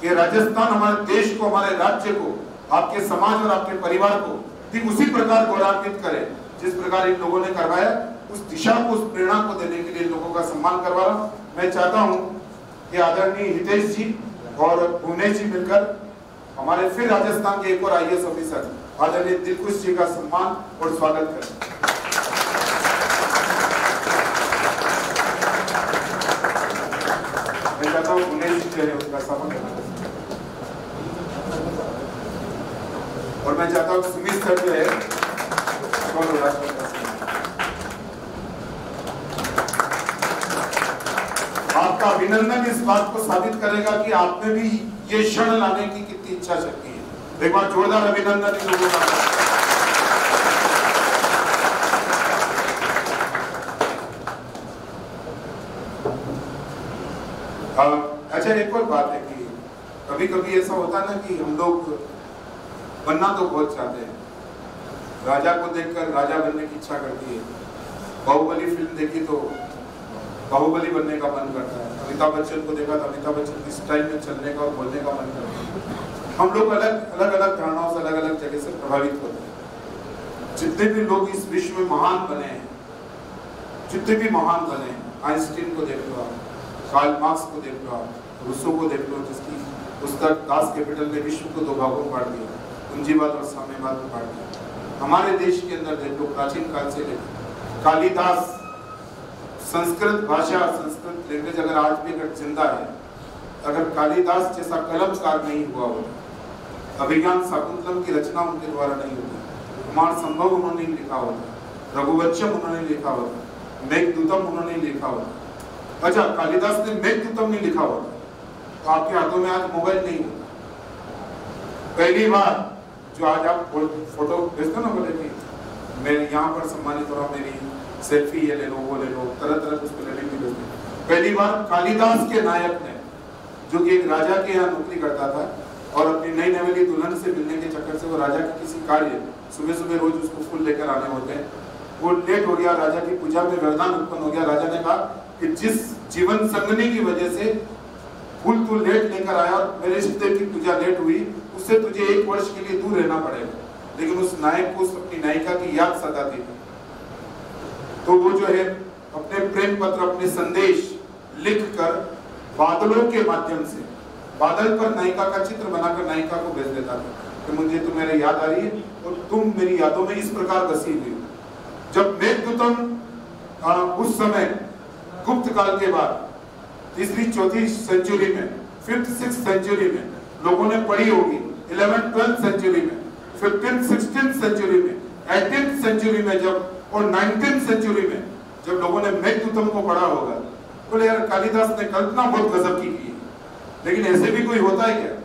कि राजस्थान हमारे देश को, हमारे राज्य को, आपके समाज और आपके परिवार को ठीक उसी प्रकार गौरवान्वित करे, जिस प्रकार इन लोगों ने करवाया। उस दिशा को, उस प्रेरणा को देने के लिए लोगों का सम्मान करवा रहा मैं चाहता हूँ कि आदरणीय हितेश जी और भुवनेश जी मिलकर हमारे फिर राजस्थान के एक और आई ऑफिसर आदरणीय दिलकुश जी का सम्मान और स्वागत करें। करता हूँ उन्हें इस चेहरे उसका स्थापन करना और मैं आपका अभिनंदन इस बात को साबित करेगा कि आपने भी ये क्षण लाने की कितनी इच्छा शक्ति है। एक बार जोरदार अभिनंदन इन लोगों का। अच्छा एक और बात है कि कभी कभी ऐसा होता ना कि हम लोग बनना तो बहुत चाहते हैं। राजा को देखकर राजा बनने की इच्छा करती है। बाहुबली फ़िल्म देखी तो बाहुबली बनने का मन करता है। अमिताभ बच्चन को देखा तो अमिताभ बच्चन की स्टाइल में चलने का और बोलने का मन करता है। हम लोग अलग अलग अलग धारणाओं से अलग अलग जगह से प्रभावित होते हैं। जितने भी लोग इस विश्व में महान बने हैं, जितने भी महान बने हैं, आइंस्टीन को देख लो आप। कार्ल मार्क्स को देख लो आप रूसो को देख लो, जिसकी पुस्तक दास कैपिटल ने विश्व को दो भागों में बांट दिया, पूंजीवाद और साम्यवाद में बांट दिया। हमारे देश के अंदर देख लो, प्राचीन काल से लेकर, कालिदास, संस्कृत भाषा, संस्कृत लैंग्वेज अगर आज भी अगर ज़िंदा है, अगर कालिदास जैसा कलमकार नहीं हुआ होता अभिज्ञान शाकुंतलम की रचना उनके द्वारा नहीं होती, कुमार संभव उन्होंने लिखा होता रघुवच्चम उन्होंने लिखा होता, मेघदूतम उन्होंने लिखा होता अच्छा कालिदास ने मेघदूतम नहीं लिखा होता। तो आपके हाथों में आज मोबाइल नहीं होता पहली बार जो आज आप फ़ोटो भेजते ना बोले कि मैं यहाँ पर सम्मानित हो रहा मेरी सेल्फी ये ले लो, वो ले लो तरह तरह उसको लेने की भेजते पहली बार कालिदास के नायक ने, जो कि एक राजा के यहाँ नौकरी करता था और अपनी नई नवेली दुल्हन से मिलने के चक्कर से वो राजा के किसी कार्य सुबह सुबह रोज उसको फूल लेकर आने होते हैं। वो लेट हो गया, राजा की पूजा में वरदान उत्पन्न हो गया। राजा ने कहा कि जिस जीवन संगनी की वजह से फूल तू लेट लेकर आया मेरे इष्टदेव की पूजा लेट हुई, उससे तुझे एक वर्ष के लिए दूर रहना पड़ेगा। लेकिन उस नायक को अपनी नायिका की याद सताती थी। तो वो जो है, अपने प्रेम पत्र, अपने संदेश लिख कर बादलों के माध्यम से, बादल पर नायिका का चित्र बनाकर नायिका को भेज देता था कि मुझे तो मेरे याद आ रही है और तुम मेरी यादों में इस प्रकार बसी हुई जब मेघदूतम उस समय गुप्त काल के बाद, तीसरी, चौथी सेंचुरी में फिफ्थ सिक्स सेंचुरी में लोगों ने पढ़ी होगी इलेवन ट्वेल्थ सेंचुरी में फिफ्टीन सिक्सटीन सेंचुरी में एटीन सेंचुरी में जब और नाइनटीन सेंचुरी में जब लोगों ने मेघदूतम को पढ़ा होगा, बोले, यार, कालिदास ने कल्पना बहुत गजब की की लेकिन ऐसे भी कोई होता है क्या?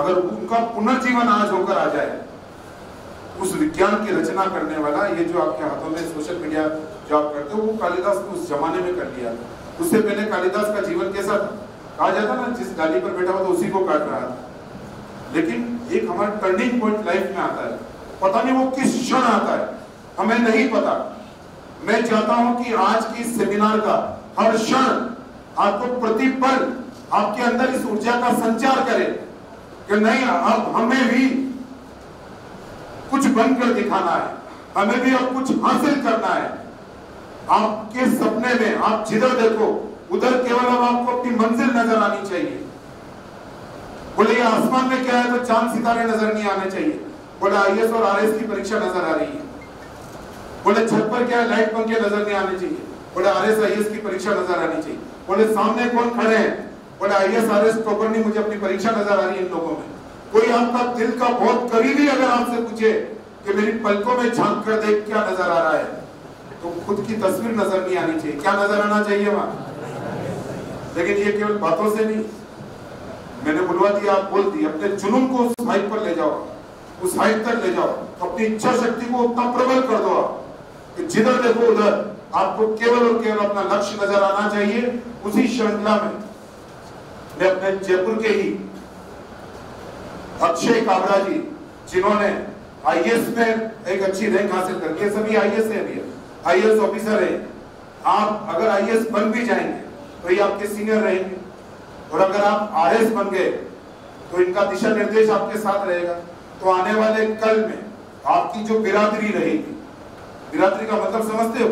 अगर उनका पुनर्जीवन आज होकर आ जाए उस विज्ञान की रचना करने वाला, ये जो आपके हाथों में सोशल मीडिया जो आप करते हो, वो कालिदास ने उस जमाने में कर लिया। उससे पहले कालिदास का जीवन कैसा था? कहा जाता ना, जिस गाली पर बैठा हुआ था, उसी को काट रहा था। लेकिन एक हमारा टर्निंग पॉइंट लाइफ में आता है। पता नहीं वो किस क्षण आता है। हमें नहीं पता। मैं चाहता हूँ कि आज की सेमिनार का हर क्षण आपको प्रतिपल आपके अंदर इस ऊर्जा का संचार करे कि नहीं, अब हमें भी कुछ बनकर दिखाना है। हमें भी अब कुछ हासिल करना है। आपके सपने में, आप जिधर देखो, उधर केवल अब आपको अपनी मंजिल नज़र आनी चाहिए। बोले आसमान में क्या है तो चाँद सितारे नज़र नहीं आने चाहिए। बोले आई और आर की परीक्षा नज़र आ रही है। बोले, छत पर क्या है? लाइट पंखे नज़र नहीं आने चाहिए। बोले आर एस की परीक्षा नज़र आनी चाहिए। बोले, सामने कौन खड़े हैं? बोले आई एस आर एस नहीं, मुझे अपनी परीक्षा नज़र आ रही है इन लोगों में। कोई आपका दिल का बहुत करीबी अगर आपसे पूछे कि मेरी पलकों में झाँक कर देख क्या नज़र आ रहा है तो खुद की तस्वीर नज़र नहीं आनी चाहिए। क्या नज़र आना चाहिए वहाँ? लेकिन ये केवल बातों से नहीं। मैंने बुलवा दिया आप बोल दी अपने जुनून को उस हाइट पर ले जाओ, उस हाइट तक ले जाओ अपनी इच्छा शक्ति को उतना प्रबल कर दो कि जिधर देखो उधर। आपको केवल और केवल अपना लक्ष्य नज़र आना चाहिए उसी श्रृंखला में। मैं अपने जयपुर के ही अक्षय काबरा जी, जिन्होंने आईएएस में एक अच्छी रैंक हासिल कर ये सभी आईएएस है अभी आईएएस ऑफिसर है। आप अगर आईएएस बन भी जाएँगे तो ये आपके सीनियर रहेंगे। और अगर आप आरएस बन गए तो इनका दिशा निर्देश आपके साथ रहेगा। तो आने वाले कल में आपकी जो बिरादरी रहेगी, बिरादरी का मतलब समझते हो?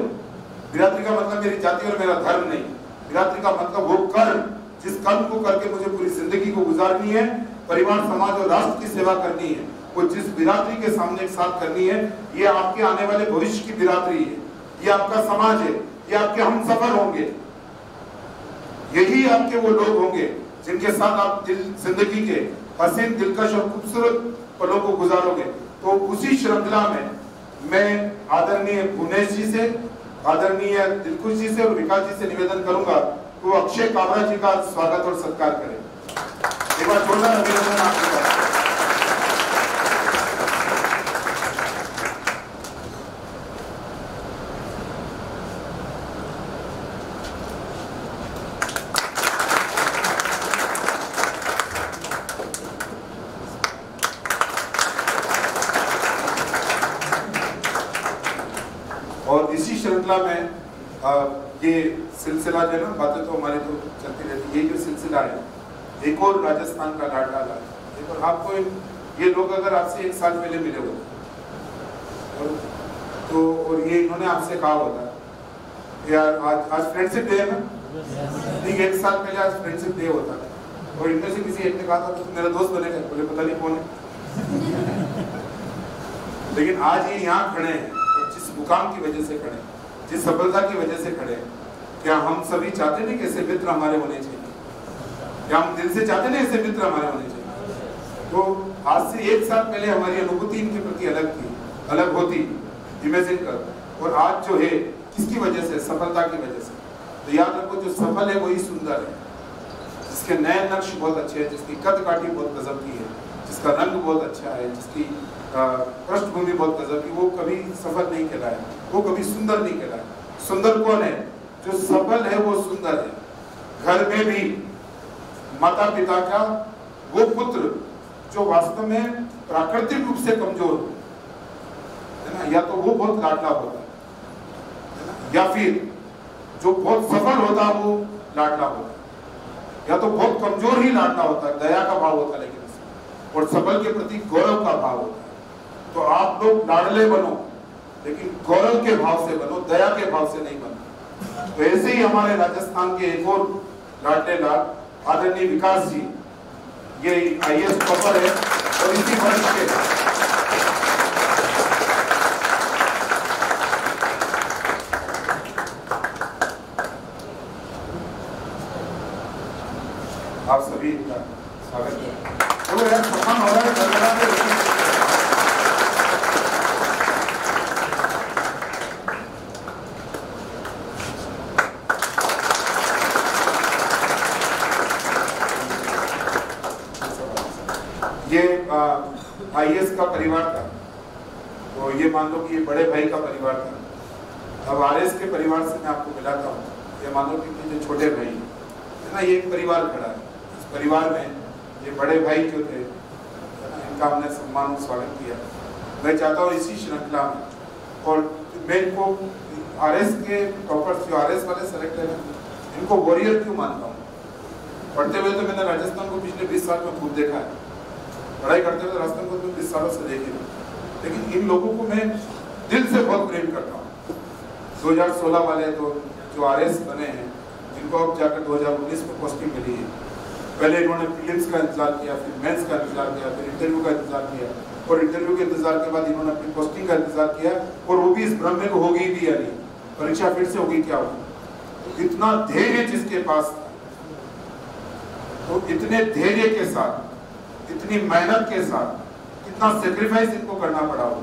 बिरादरी का मतलब मेरी जाति और मेरा धर्म नहीं। बिरादरी का मतलब वो कर्म जिस कर्म को करके मुझे पूरी ज़िंदगी को गुजारनी है परिवार, समाज और राष्ट्र की सेवा करनी है। वो जिस बिरादरी के सामने साथ करनी है, ये आपके आने वाले भविष्य की बिरादरी है। ये आपका समाज है। ये आपके हम सफ़र होंगे। यही आपके वो लोग होंगे, जिनके साथ आप ज़िंदगी के हसीन, दिलकश और खूबसूरत पलों को गुजारोगे। तो उसी श्रृंखला में मैं आदरणीय भुवनेश जी से, आदरणीय दिलखुश जी से और विकास जी से निवेदन करूँगा वो अक्षय काबरा जी का स्वागत और सत्कार करें। एक बार जोरदार अभिनंदन और इसी श्रृंखला में ये सिलसिला जो है ना बातें तो हमारी तो चलती रहती है ये जो सिलसिला है एक और राजस्थान का लाड डाला। एक और आपको ये लोग अगर आपसे एक साल पहले मिले होते तो और ये इन्होंने आपसे कहा होता यार, आज आज फ्रेंडशिप डे है ना? ठीक एक साल पहले आज फ्रेंडशिप डे होता। और इनमें से किसी एक ने कहा था तो मेरा दोस्त बनेगा। बोले, पता नहीं कौन है। [laughs] लेकिन आज ये यहाँ खड़े हैं, और जिस मुकाम की वजह से खड़े हैं, जिस सफलता की वजह से खड़े हैं, क्या हम सभी चाहते नहीं कि ऐसे मित्र हमारे होने चाहिए? हम दिल से चाहते ना ऐसे मित्र हमारे होने चाहिए। तो आज से एक साल पहले हमारी अनुभूति इनके प्रति अलग थी, अलग होती इमेजिन कर। और आज जो है किसकी वजह से, सफलता की वजह से। तो याद रखो, जो सफल है, वही सुंदर है। जिसके नए नक्श बहुत अच्छे हैं, जिसकी कद काठी बहुत गजब की है, जिसका रंग बहुत अच्छा है, जिसकी पृष्ठभूमि बहुत गजब की, वो कभी सफल नहीं कहलाया वो कभी सुंदर नहीं कहलाया सुंदर कौन है? जो सफल है, वो सुंदर है। घर में भी माता पिता का वो पुत्र जो वास्तव में प्राकृतिक रूप से कमज़ोर हो ना? या तो वो बहुत लाडला होता है या फिर जो बहुत सफल होता वो लाडला होता या तो बहुत कमज़ोर ही लाडला होता है, दया का भाव होता है लेकिन और सबल के प्रति गौरव का भाव होता है। तो आप लोग लाडले बनो, लेकिन गौरव के भाव से बनो, दया के भाव से नहीं बनो। तो ऐसे ही हमारे राजस्थान के एक और लाडले लाल आदरणीय विकास जी ये आई एस है और इसी वर्ष के आप सभी का स्वागत है तो यार सम्मान हो रहा है गड़गड़ा के रुकिए। ये आईएएस का परिवार था तो ये मान लो कि ये बड़े भाई का परिवार था अब आरएस के परिवार से मैं आपको मिलाता हूँ ये मान लो कि ये जो छोटे भाई हैं, है ना ये एक परिवार खड़ा है इस परिवार में ये बड़े भाई जो थे है ना, इनका हमने सम्मान और स्वागत किया मैं चाहता हूँ इसी श्रृंखला में और मैं इनको आरएस के टॉपर्स जो आरएस वाले सेलेक्टर हैं इनको वॉरियर क्यों मानता हूँ पढ़ते हुए तो मैंने राजस्थान को पिछले 20 साल में खूब देखा है। पढ़ाई करते हुए राजस्थान को तो 20 सालों से देखे। लेकिन इन लोगों को मैं दिल से बहुत प्रेम करता हूँ। 2016 वाले तो जो आर बने हैं, जिनको अब जाकर 2019 में पोस्टिंग मिली है। पहले इन्होंने फिल्म्स का इंतज़ार किया, फिर मेंस का इंतज़ार किया, फिर इंटरव्यू का इंतज़ार किया, और इंटरव्यू के इंतज़ार के बाद इन्होंने अपनी पोस्टिंग का इंतज़ार किया, और वो भी इस भ्रम में होगी भी या नहीं। परीक्षा फिर से होगी, क्या होगी? तो इतना धैर्य जिसके पास था तो इतने धैर्य के साथ, इतनी मेहनत के साथ कितना सेक्रीफाइस इनको करना पड़ा हो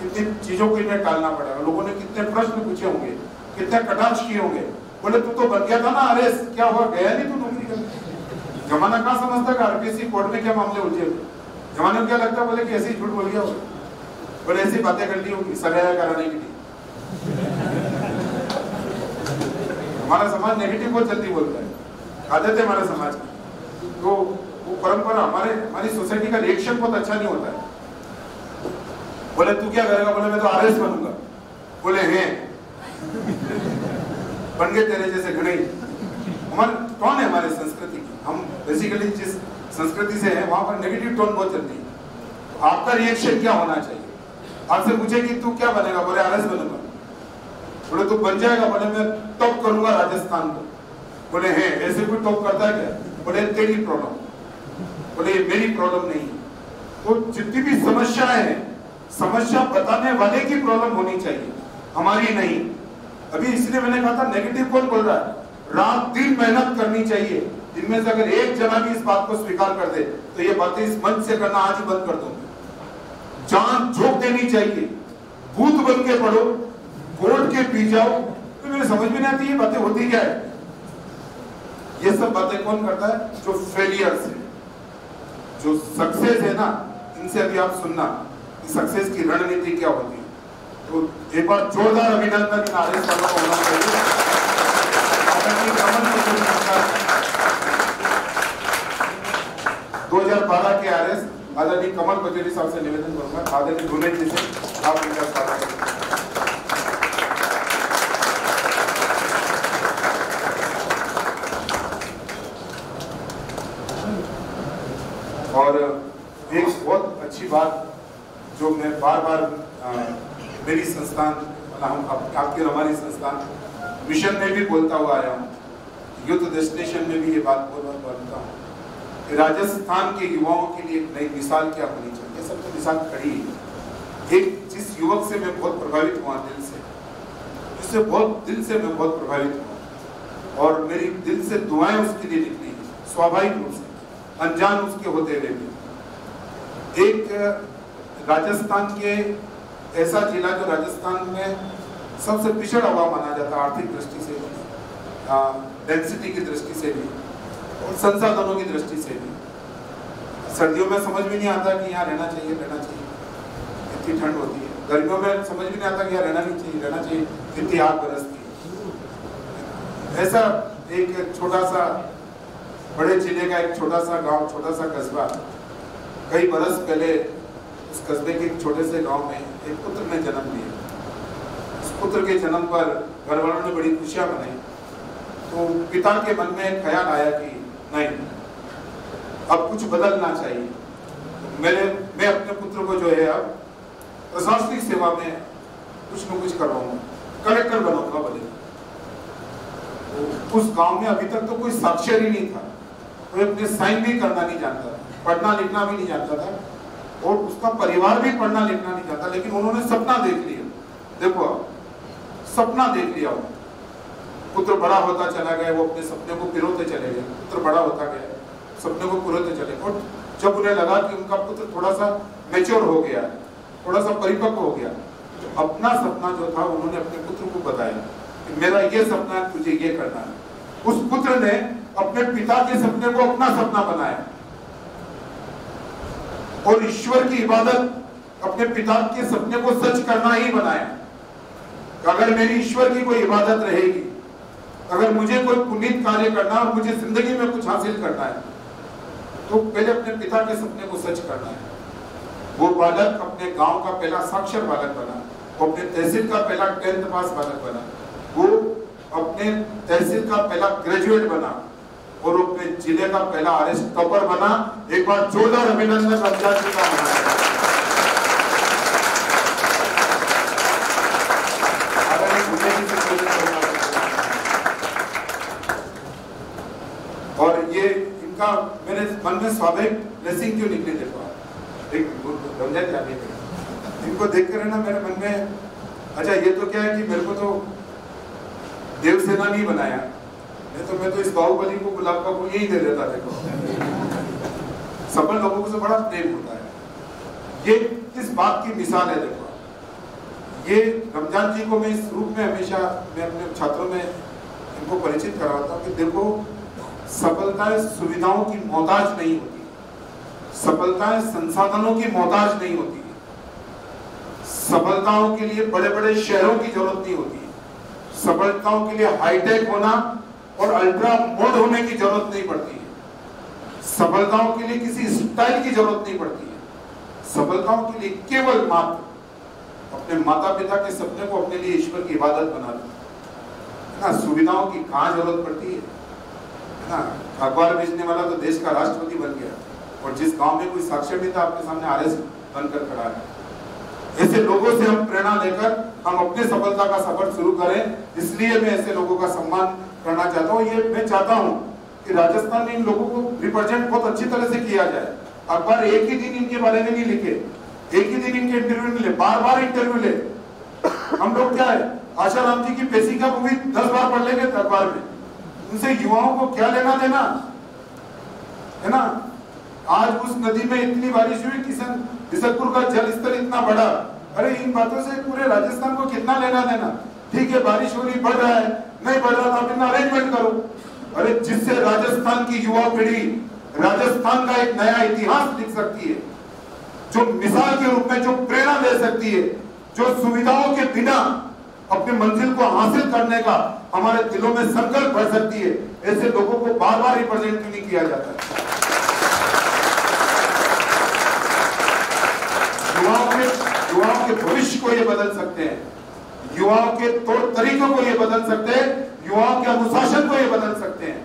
कितनी चीज़ों को इन्हें टालना पड़ा लोगों ने कितने प्रश्न पूछे होंगे, कितने कटाक्ष किए होंगे, बोले, तू तो बन गया था ना, अरे, क्या हुआ, गया नहीं तू नौकरी जमाना कहाँ समझता आरपीएससी कोर्ट में क्या मामले उलझे जमाने को क्या लगता बोले कि ऐसे ही झूठ बोल गया होगा? बोले, ऐसी बातें कर ली होगी सगाया कराने के लिए. हमारा समाज नेगेटिव बहुत जल्दी बोलता है। आदत है हमारे समाज की। तो वो परंपरा, हमारे, हमारी सोसाइटी का रिएक्शन बहुत अच्छा नहीं होता है। बोले, तू क्या करेगा? बोले, मैं तो आरएस बनूँगा। बोले, हैं। [laughs] बन गए तेरे जैसे घने। हमारे टोन है हमारे संस्कृति की? हम बेसिकली जिस संस्कृति से है, वहाँ पर नेगेटिव टोन बहुत चलती है। तो आपका रिएक्शन क्या होना चाहिए? आपसे पूछे कि तू क्या बनेगा? बोले आरएस बनूँगा। बोले, तू बन जाएगा? बोले, मैं टॉप करूँगा राजस्थान को। बोले, हैं? ऐसे कोई टॉप करता है क्या? बोले, तेरी प्रॉब्लम बोले, मेरी प्रॉब्लम नहीं। तो जितनी भी समस्याएँ हैं, समस्या बताने वाले की प्रॉब्लम होनी चाहिए, हमारी नहीं। अभी इसलिए मैंने कहा था नेगेटिव कौन बोल रहा है? रात दिन मेहनत करनी चाहिए। इनमें से अगर एक जना भी इस बात को स्वीकार कर दे तो ये बातें इस मंच से करना आज बंद कर दूँगी। जान झोंक देनी चाहिए। भूत बन के पढ़ो कोर्ट के पी जाओ। तो मेरे समझ में नहीं आती, ये बातें होती क्या है? ये सब बातें कौन करता है? जो फेलियर से जो सक्सेस है ना, इनसे अभी आप सुनना, कि सक्सेस की रणनीति क्या होती है। तो एक बार जोरदार अभिनंदन इन आदेश वालों को होना चाहिए। किशोर सरकार 2012 के आरएस आदरणीय कमल पटेली साहब से निवेदन करूँगा। आदरणीय गुनेश जी से आप इनका स्वागत करें और एक बहुत अच्छी बात जो मैं बार बार मेरी संस्थान मतलब आपकी और हमारी संस्थान, मिशन में भी बोलता हुआ आया हूँ। युद्ध डेस्टिनेशन में भी ये बात बोल बोलता हूँ कि राजस्थान के युवाओं के लिए एक नई मिसाल क्या होनी चाहिए? सब तो मिसाल खड़ी है। एक, जिस युवक से मैं बहुत प्रभावित हुआ दिल से, जिससे बहुत दिल से मैं बहुत प्रभावित हुआ, और मेरी दिल से दुआएँ उसके लिए निकली स्वाभाविक रूप से, अनजान उसके होते हुए भी। एक राजस्थान के, ऐसा जिला जो राजस्थान में सबसे पिछड़ा हुआ माना जाता है आर्थिक दृष्टि से भी डेंसिटी की दृष्टि से भी, और संसाधनों की दृष्टि से भी। सर्दियों में समझ भी नहीं आता कि यहाँ रहना चाहिए रहना चाहिए। इतनी ठंड होती है। गर्मियों में समझ भी नहीं आता कि यहाँ रहना नहीं चाहिए, रहना चाहिए। इतनी आग बरसती है। ऐसा एक छोटा सा, बड़े ज़िले का एक छोटा सा गाँव, छोटा सा कस्बा कई बरस पहले उस कस्बे के एक छोटे से गाँव में एक पुत्र ने जन्म लिया उस पुत्र के जन्म पर घर वालों ने बड़ी खुशियाँ मनाई। तो पिता के मन में ख्याल आया कि नहीं, अब कुछ बदलना चाहिए। मैंने मैं अपने पुत्र को जो है अब प्रशासनिक सेवा में कुछ न कुछ करवाऊँगा, कलेक्टर बनाऊँगा बने तो उस गाँव में अभी तक तो कोई साक्षर ही नहीं था। कोई अपने साइन भी करना नहीं जानता था। पढ़ना लिखना भी नहीं जानता था। और उसका परिवार भी पढ़ना लिखना नहीं जानता लेकिन उन्होंने सपना देख लिया। देखो सपना देख लिया पुत्र बड़ा होता चला गया, वो अपने सपने को पिरोते चले गए। पुत्र बड़ा होता गया, सपने को पिरोते चले और जब उन्हें लगा कि उनका पुत्र थोड़ा सा मेच्योर हो गया थोड़ा सा परिपक्व हो गया तो अपना सपना जो था, उन्होंने अपने पुत्र को बताया कि मेरा ये सपना है, तुझे ये करना है। उस पुत्र ने अपने पिता के सपने को अपना सपना बनाया। और ईश्वर की इबादत अपने पिता के सपने को सच करना ही बनाया। अगर मेरी ईश्वर की कोई इबादत रहेगी, अगर मुझे कोई पुनीत कार्य करना और मुझे ज़िंदगी में कुछ हासिल करना है तो पहले अपने पिता के सपने को सच करना है। वो बालक अपने गाँव का पहला साक्षर बालक बना, वो अपने तहसील का पहला टेंथ पास बालक बना, वो अपने तहसील का पहला ग्रेजुएट बना और वो ज़िले का पहला आरएस टॉपर बना, एक बार जोरदार अभिनंदन रमज़ान जी का चाहिए। और ये इनका मन में स्वाभाविक ब्लेसिंग क्यों निकली देखो एक रमज़ान इनको देख कर ना मेरे मन में अच्छा ये तो क्या है कि मेरे को तो देवसेना नहीं बनाया। नहीं तो मैं तो इस बाहुबली को, गुलाब का फूल यही दे देता, देखो। सफल लोगों से बड़ा प्रेम होता है। ये किस बात की मिसाल है, देखो। ये रमज़ान जी को मैं इस रूप में हमेशा, मैं अपने छात्रों में इनको परिचित कराता हूँ कि देखो, सफलताएँ सुविधाओं की मोहताज नहीं होती। सफलताएँ संसाधनों की मोहताज नहीं होती। सफलताओं के लिए बड़े बड़े शहरों की ज़रूरत नहीं होती। सफलताओं के लिए हाईटेक होना और अल्ट्रा मोड होने की ज़रूरत नहीं पड़ती है। सफलताओं के लिए किसी स्टाइल की ज़रूरत नहीं पड़ती है। सफलताओं के लिए केवल मात्र अपने माता पिता के सपने को अपने लिए ईश्वर की इबादत बना है ना? सुविधाओं की कहाँ ज़रूरत पड़ती है? है ना? अखबार बेचने वाला तो देश का राष्ट्रपति बन गया। और जिस गाँव में कोई साक्षर नहीं था आपके सामने आर बनकर खड़ा है। ऐसे लोगों से हम प्रेरणा लेकर हम अपनी सफलता का सफ़र शुरू करें, इसलिए मैं ऐसे लोगों का सम्मान करना चाहता हूँ। ये मैं चाहता हूँ कि राजस्थान में इन लोगों को रिप्रेजेंट बहुत अच्छी तरह से किया जाए। अखबार एक ही दिन इनके बारे में नहीं लिखे। एक ही दिन इनके इंटरव्यू नहीं ले बार बार इंटरव्यू ले। हम लोग क्या है? आशा राम जी की पेशी का मूवी दस बार पढ़ लेंगे अखबार में। उनसे युवाओं को क्या लेना देना? है ना? आज उस नदी में इतनी बारिश हुई किशन बिसकपुर का जल स्तर इतना बढ़ा अरे, इन बातों से पूरे राजस्थान को कितना लेना देना? ठीक है, बारिश हो रही बढ़ रहा है। नहीं बढ़ रहा तो आप अरेंजमेंट करो। अरे, जिससे राजस्थान की युवा पीढ़ी, राजस्थान का एक नया इतिहास लिख सकती है, जो मिसाल के रूप में, जो प्रेरणा दे सकती है, जो सुविधाओं के बिना अपने मंजिल को हासिल करने का हमारे दिलों में संकल्प भर सकती है, ऐसे लोगों को बार बार रिप्रेजेंट नहीं किया जाता। है युवाओं के युवाओं के भविष्य को ये बदल सकते हैं। युवाओं के तौर तरीकों को ये बदल सकते हैं, युवाओं के अनुशासन को ये बदल सकते हैं।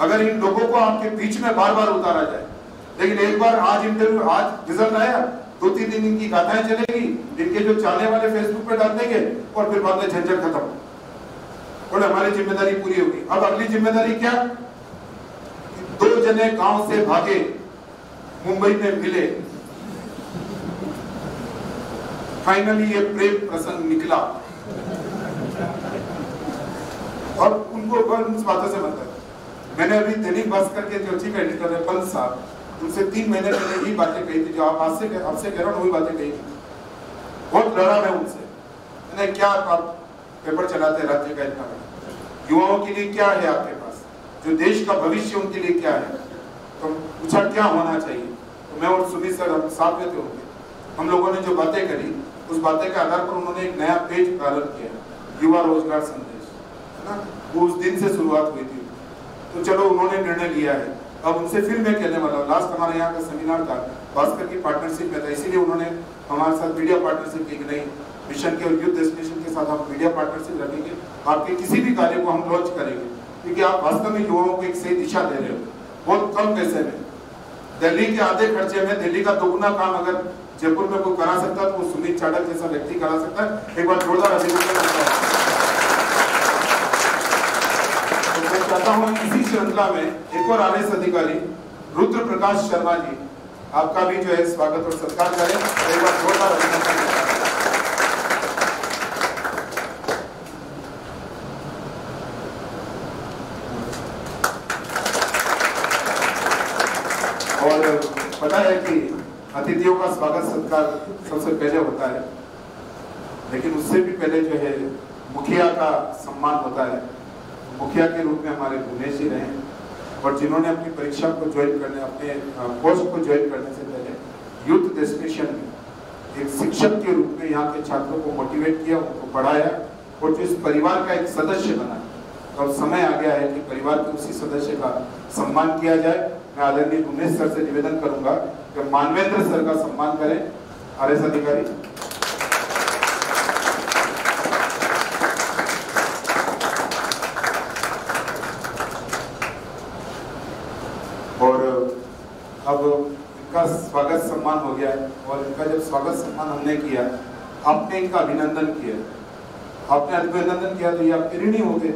अगर इन लोगों को आपके बीच में बार बार उतारा जाए। लेकिन एक बार आज इंटरव्यू, आज रिज़ल्ट आया दो तीन दिन इनकी गाथाएँ चलेगी, इनके जो चाहने वाले फेसबुक पे डाल देंगे, और फिर बाद में झंझट खत्म। और हमारी ज़िम्मेदारी पूरी होगी। अब अगली ज़िम्मेदारी क्या? दो जने गाँव से भागे, मुंबई में मिले। फाइनली ये प्रेम प्रसंग निकला और उनको उस बातों से मतलब मैंने अभी दैनिक भास्कर के जो चीफ एडिटर है पंत साहब, उनसे तीन महीने पहले यही बातें कही थी, जो आप आज से आपसे कह रहा हूँ, वही बातें कही थी। बहुत लड़ा मैं उनसे। मैंने क्या आप पेपर चलाते राज्य का इतना युवाओं के लिए क्या है आपके पास? जो देश का भविष्य उनके लिए क्या है? तो पूछा, क्या होना चाहिए? तो मैं और सुमित सर, हम साथ में थे उनके। हम लोगों ने जो बातें करी उस बातें के आधार पर उन्होंने एक नया पेज प्रारंभ किया युवा रोज़गार संदेश, है ना? वो उस दिन से शुरुआत हुई थी। तो चलो, उन्होंने निर्णय लिया है। अब उनसे फिर मैं कहने वाला हूँ लास्ट हमारे यहाँ का सेमिनार था, भास्कर की पार्टनरशिप में था, इसीलिए उन्होंने हमारे साथ मीडिया पार्टनरशिप की नहीं मिशन के और युद्ध डेस्टिनेशन के साथ हम मीडिया पार्टनरशिप रखेंगे। आपके किसी भी कार्य को हम लॉन्च करेंगे। क्योंकि आप वास्तव में युवाओं को एक सही दिशा दे रहे हो, बहुत कम पैसे में। दिल्ली के आधे खर्चे में दिल्ली का दोगुना काम अगर जयपुर में कोई करा सकता तो वो सुनील चाडक जैसा व्यक्ति करा सकता है। एक बार जोरदार अभिनंदन चाहता हूँ इसी श्रृंखला में एक और आर अधिकारी रुद्र प्रकाश शर्मा जी, आपका भी जो है स्वागत और सत्कार करें एक बार जोरदार अभिनंदन और पता है कि अतिथियों का स्वागत सत्कार सबसे पहले होता है, लेकिन उससे भी पहले जो है, मुखिया का सम्मान होता है। मुखिया के रूप में हमारे भुवनेश जी रहे और जिन्होंने अपनी परीक्षा को ज्वाइन करने, अपने कोर्स को ज्वाइन करने से पहले यूथ डेस्टिनेशन एक शिक्षक के रूप में यहाँ के छात्रों को मोटिवेट किया, उनको पढ़ाया, और जो इस परिवार का एक सदस्य बना तो अब समय आ गया है कि परिवार के उसी सदस्य का सम्मान किया जाए। मैं आदरणीय भुवनेश सर से निवेदन करूँगा कि मानवेंद्र सर का सम्मान करें आर एस अधिकारी। और अब इनका स्वागत सम्मान हो गया और इनका जब स्वागत सम्मान हमने किया, आपने इनका अभिनंदन किया। आपने अभिनंदन किया तो ये आपके ऋणी हो गए।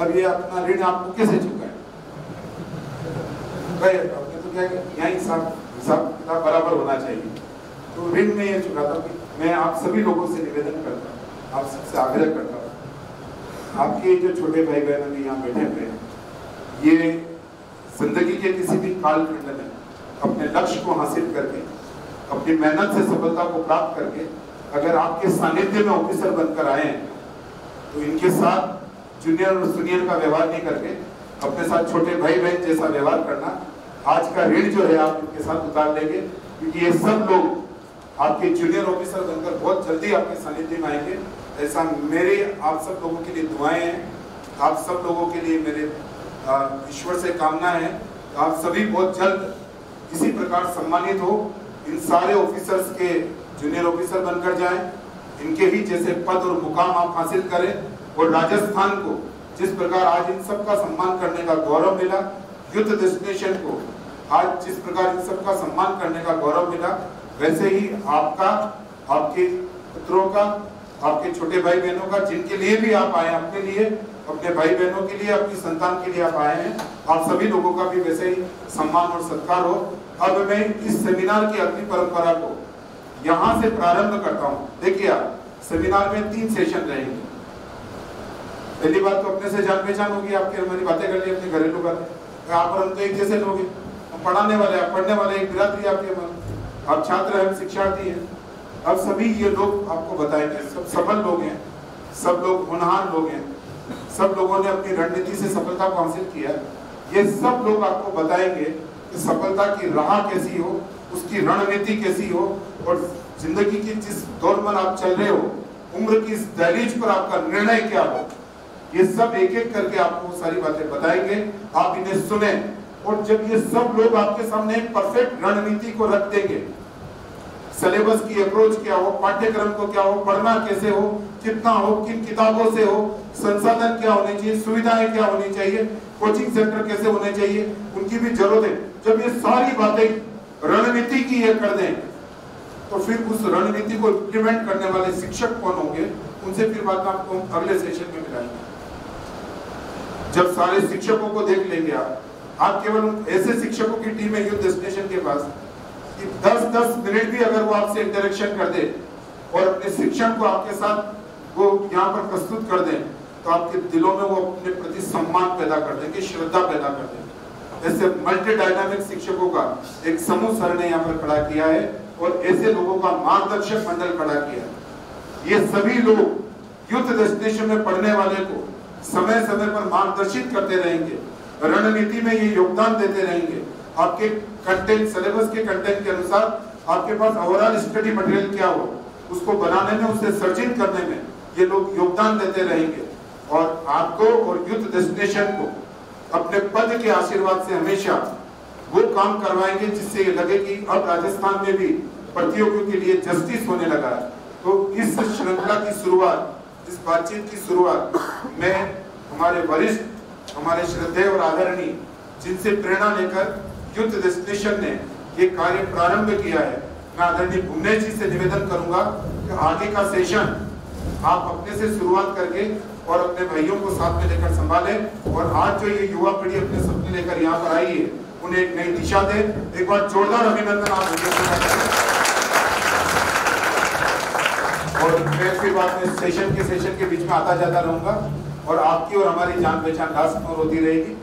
अब ये अपना ऋण आपको कैसे चुका है तो क्या यहाँ हिसाब हिसाब किताब बराबर होना चाहिए। तो ऋण में ये चुका था कि मैं आप सभी लोगों से निवेदन करता हूँ, आप सबसे आग्रह करता हूँ। आपके जो छोटे भाई बहन अभी यहाँ बैठे हुए हैं, ये ज़िंदगी के किसी भी काल खंड में अपने लक्ष्य को हासिल करके, अपनी मेहनत से सफलता को प्राप्त करके अगर आपके सानिध्य में ऑफिसर बनकर आए हैं तो इनके साथ जूनियर और सीनियर का व्यवहार नहीं करके अपने साथ छोटे भाई बहन जैसा व्यवहार करना आज का ऋण जो है आप इनके साथ उतार लेंगे, क्योंकि ये सब लोग आपके जूनियर ऑफिसर बनकर बहुत जल्दी आपके सानिध्य में आएँगे। ऐसा मेरे, आप सब लोगों के लिए दुआएँ हैं, आप सब लोगों के लिए मेरे ईश्वर से कामना है आप सभी बहुत जल्द इसी प्रकार सम्मानित हो, इन सारे ऑफिसर्स के जूनियर ऑफिसर बनकर जाएँ, इनके ही जैसे पद और मुकाम आप हासिल करें और राजस्थान को जिस प्रकार आज इन सब का सम्मान करने का गौरव मिला, युद्ध डेस्टिनेशन को आज जिस प्रकार इन सब का सम्मान करने का गौरव मिला, वैसे ही आपका, आपके पुत्रों का, आपके छोटे भाई बहनों का, जिनके लिए भी आप आए, अपने लिए, अपने भाई बहनों के लिए, अपनी संतान के लिए आप आए हैं, आप सभी लोगों का भी वैसे ही सम्मान और सत्कार हो। अब मैं इस सेमिनार की अग्नि परंपरा को यहाँ से प्रारंभ करता हूँ। देखिए आप, सेमिनार में तीन सेशन रहेंगे। पहली बात तो अपने से जान पहचान होगी आपकी, हमारी बातें कर ली अपने घरेलू बातें। आप और हम तो एक जैसे लोग हैं। पढ़ाने वाले, आप पढ़ने वाले एक बिरादरी आपके आप छात्र हैं शिक्षार्थी हैं। अब सभी ये लोग आपको बताएँगे, सब सफल लोग हैं। सब लोग होनहार लोग हैं। सब लोगों ने अपनी रणनीति से सफलता को हासिल किया ये सब लोग आपको बताएँगे कि सफलता की राह कैसी हो, उसकी रणनीति कैसी हो, और ज़िंदगी की जिस दौर पर आप चल रहे हो, उम्र की इस दहलीज पर आपका निर्णय क्या हो? ये सब एक एक करके आपको सारी बातें बताएँगे। आप इन्हें सुने। और जब ये सब लोग आपके सामने परफेक्ट रणनीति को रख देंगे सिलेबस की अप्रोच क्या हो, पाठ्यक्रम को क्या हो, पढ़ना कैसे हो, कितना हो, किन किताबों से हो, संसाधन क्या होने चाहिए, सुविधाएँ क्या होनी चाहिए कोचिंग सेंटर कैसे होने चाहिए, उनकी भी ज़रूरत। है जब ये सारी बातें रणनीति की ये कर दें तो फिर उस रणनीति को इम्प्लीमेंट करने वाले शिक्षक कौन होंगे, उनसे फिर बात आपको अगले सेशन में मिलाएँगे। जब सारे शिक्षकों को देख लेंगे आप आप केवल ऐसे शिक्षकों की टीम है युद्ध स्टेशन के पास कि 10-10 मिनट भी अगर वो आपसे इंटरेक्शन कर दे और अपने शिक्षण को आपके साथ वो यहाँ पर प्रस्तुत कर दें तो आपके दिलों में वो अपने प्रति सम्मान पैदा कर देंगे, श्रद्धा पैदा कर देंगे। ऐसे मल्टी डायनामिक शिक्षकों का एक समूह सर ने यहाँ पर खड़ा किया है और ऐसे लोगों का मार्गदर्शक मंडल खड़ा किया है। ये सभी लोग युद्ध डेस्टिनेशन में पढ़ने वाले को समय समय पर मार्गदर्शित करते रहेंगे। रणनीति में ये योगदान देते रहेंगे। आपके कंटेंट सिलेबस के कंटेंट के अनुसार आपके पास ओवरऑल स्टडी मटेरियल क्या हो, उसको बनाने में, उसे सर्जित करने में ये लोग योगदान देते रहेंगे। और आपको और युद्ध डेस्टिनेशन को अपने पद के आशीर्वाद से हमेशा वो काम करवाएँगे, जिससे ये लगे कि अब राजस्थान में भी प्रतियोगियों के लिए जस्टिस होने लगा है। तो इस श्रृंखला की शुरुआत, इस बातचीत की शुरुआत मैं हमारे वरिष्ठ हमारे श्रद्धेय और आदरणीय, जिनसे प्रेरणा लेकर युद्ध डेस्टिनेशन ने ये कार्य प्रारंभ किया है, मैं आदरणीय भुवनेश जी से निवेदन करूँगा कि आगे का सेशन आप अपने से शुरुआत करके और अपने भाइयों को साथ में लेकर संभाले और आज जो ये युवा पीढ़ी अपने सपने लेकर यहाँ पर आई है, उन्हें एक नई दिशा दे। एक बार जोरदार अभिनंदन आप और मैं फिर बाद में सेशन के सेशन के बीच में आता जाता रहूँगा। और आपकी और हमारी जान पहचान लास्ट और होती रहेगी,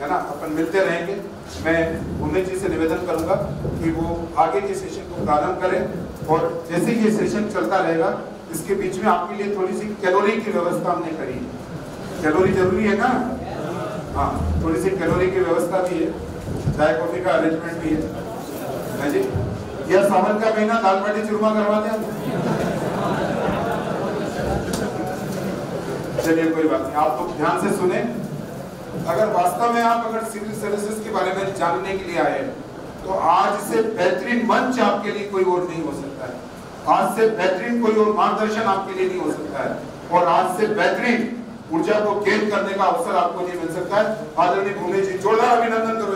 है ना? अपन मिलते रहेंगे। मैं भूमि जी से निवेदन करूँगा कि वो आगे के सेशन को प्रारंभ करें और जैसे ये सेशन चलता रहेगा, इसके बीच में आपके लिए थोड़ी सी कैलोरी की व्यवस्था हमने करी है। कैलोरी ज़रूरी है ना? हाँ थोड़ी सी कैलोरी की व्यवस्था भी है, चाय कॉफ़ी का अरेंजमेंट भी है जी? यह सावन का महीना दाल बाटी चूरमा करवाते हैं। चलिए, कोई बात नहीं। आप लोग ध्यान से सुने। अगर वास्तव में आप अगर सिविल सर्विसेज़ के बारे में जानने के लिए आए तो आज से बेहतरीन मंच आपके लिए कोई और नहीं हो सकता है। आज से बेहतरीन कोई और मार्गदर्शन आपके लिए नहीं हो सकता है। और आज से बेहतरीन ऊर्जा को गेन करने का अवसर आपको नहीं मिल सकता है। आदरणीय भूमि जी जोरदार अभिनंदन करो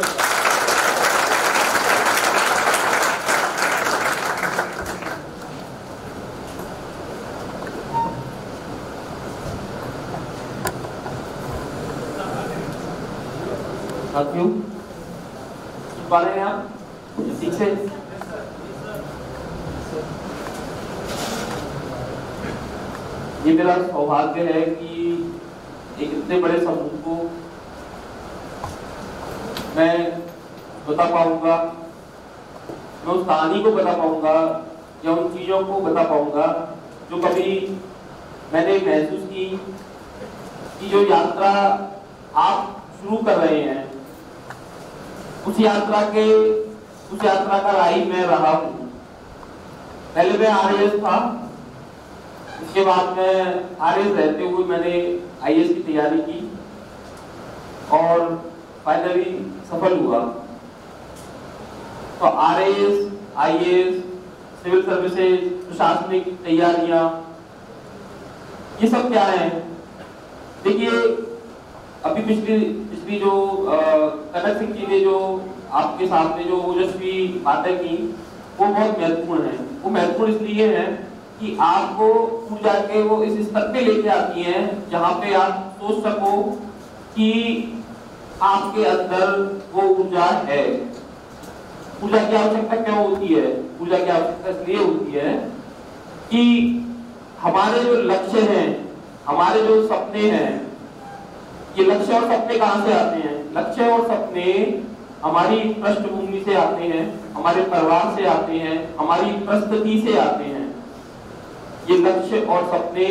साथियों पा रहे हैं आप से ये मेरा सौभाग्य है कि एक इतने बड़े समूह को मैं बता पाऊँगा, मैं उस कहानी को बता पाऊँगा या उन चीज़ों को बता पाऊँगा जो कभी मैंने महसूस की कि जो यात्रा आप शुरू कर रहे हैं उस यात्रा के, उस यात्रा का राही मैं रहा हूँ। पहले मैं आर था। उसके बाद में आर रहते हुए मैंने आई की तैयारी की और फाइनली सफल हुआ। तो आर आई सिविल सर्विसेज़, प्रशासनिक तैयारियाँ, ये सब क्या है? देखिए अभी पिछली पिछली जो कनक सिंह जी ने जो आपके सामने जो ओजस्वी बातें की, वो बहुत महत्वपूर्ण है। वो महत्वपूर्ण इसलिए है कि आपको ऊर्जा के वो इस स्तर पे लेके आती है, जहाँ पे आप सोच सको कि आपके अंदर वो ऊर्जा है। पूजा की आवश्यकता क्यों होती है? पूजा की आवश्यकता इसलिए होती है कि हमारे जो लक्ष्य हैं, हमारे जो सपने हैं ये लक्ष्य और सपने कहाँ से आते हैं? लक्ष्य और सपने हमारी पृष्ठभूमि से आते हैं, हमारे परिवार से आते हैं, हमारी प्रस्तुति से आते हैं। ये लक्ष्य और सपने,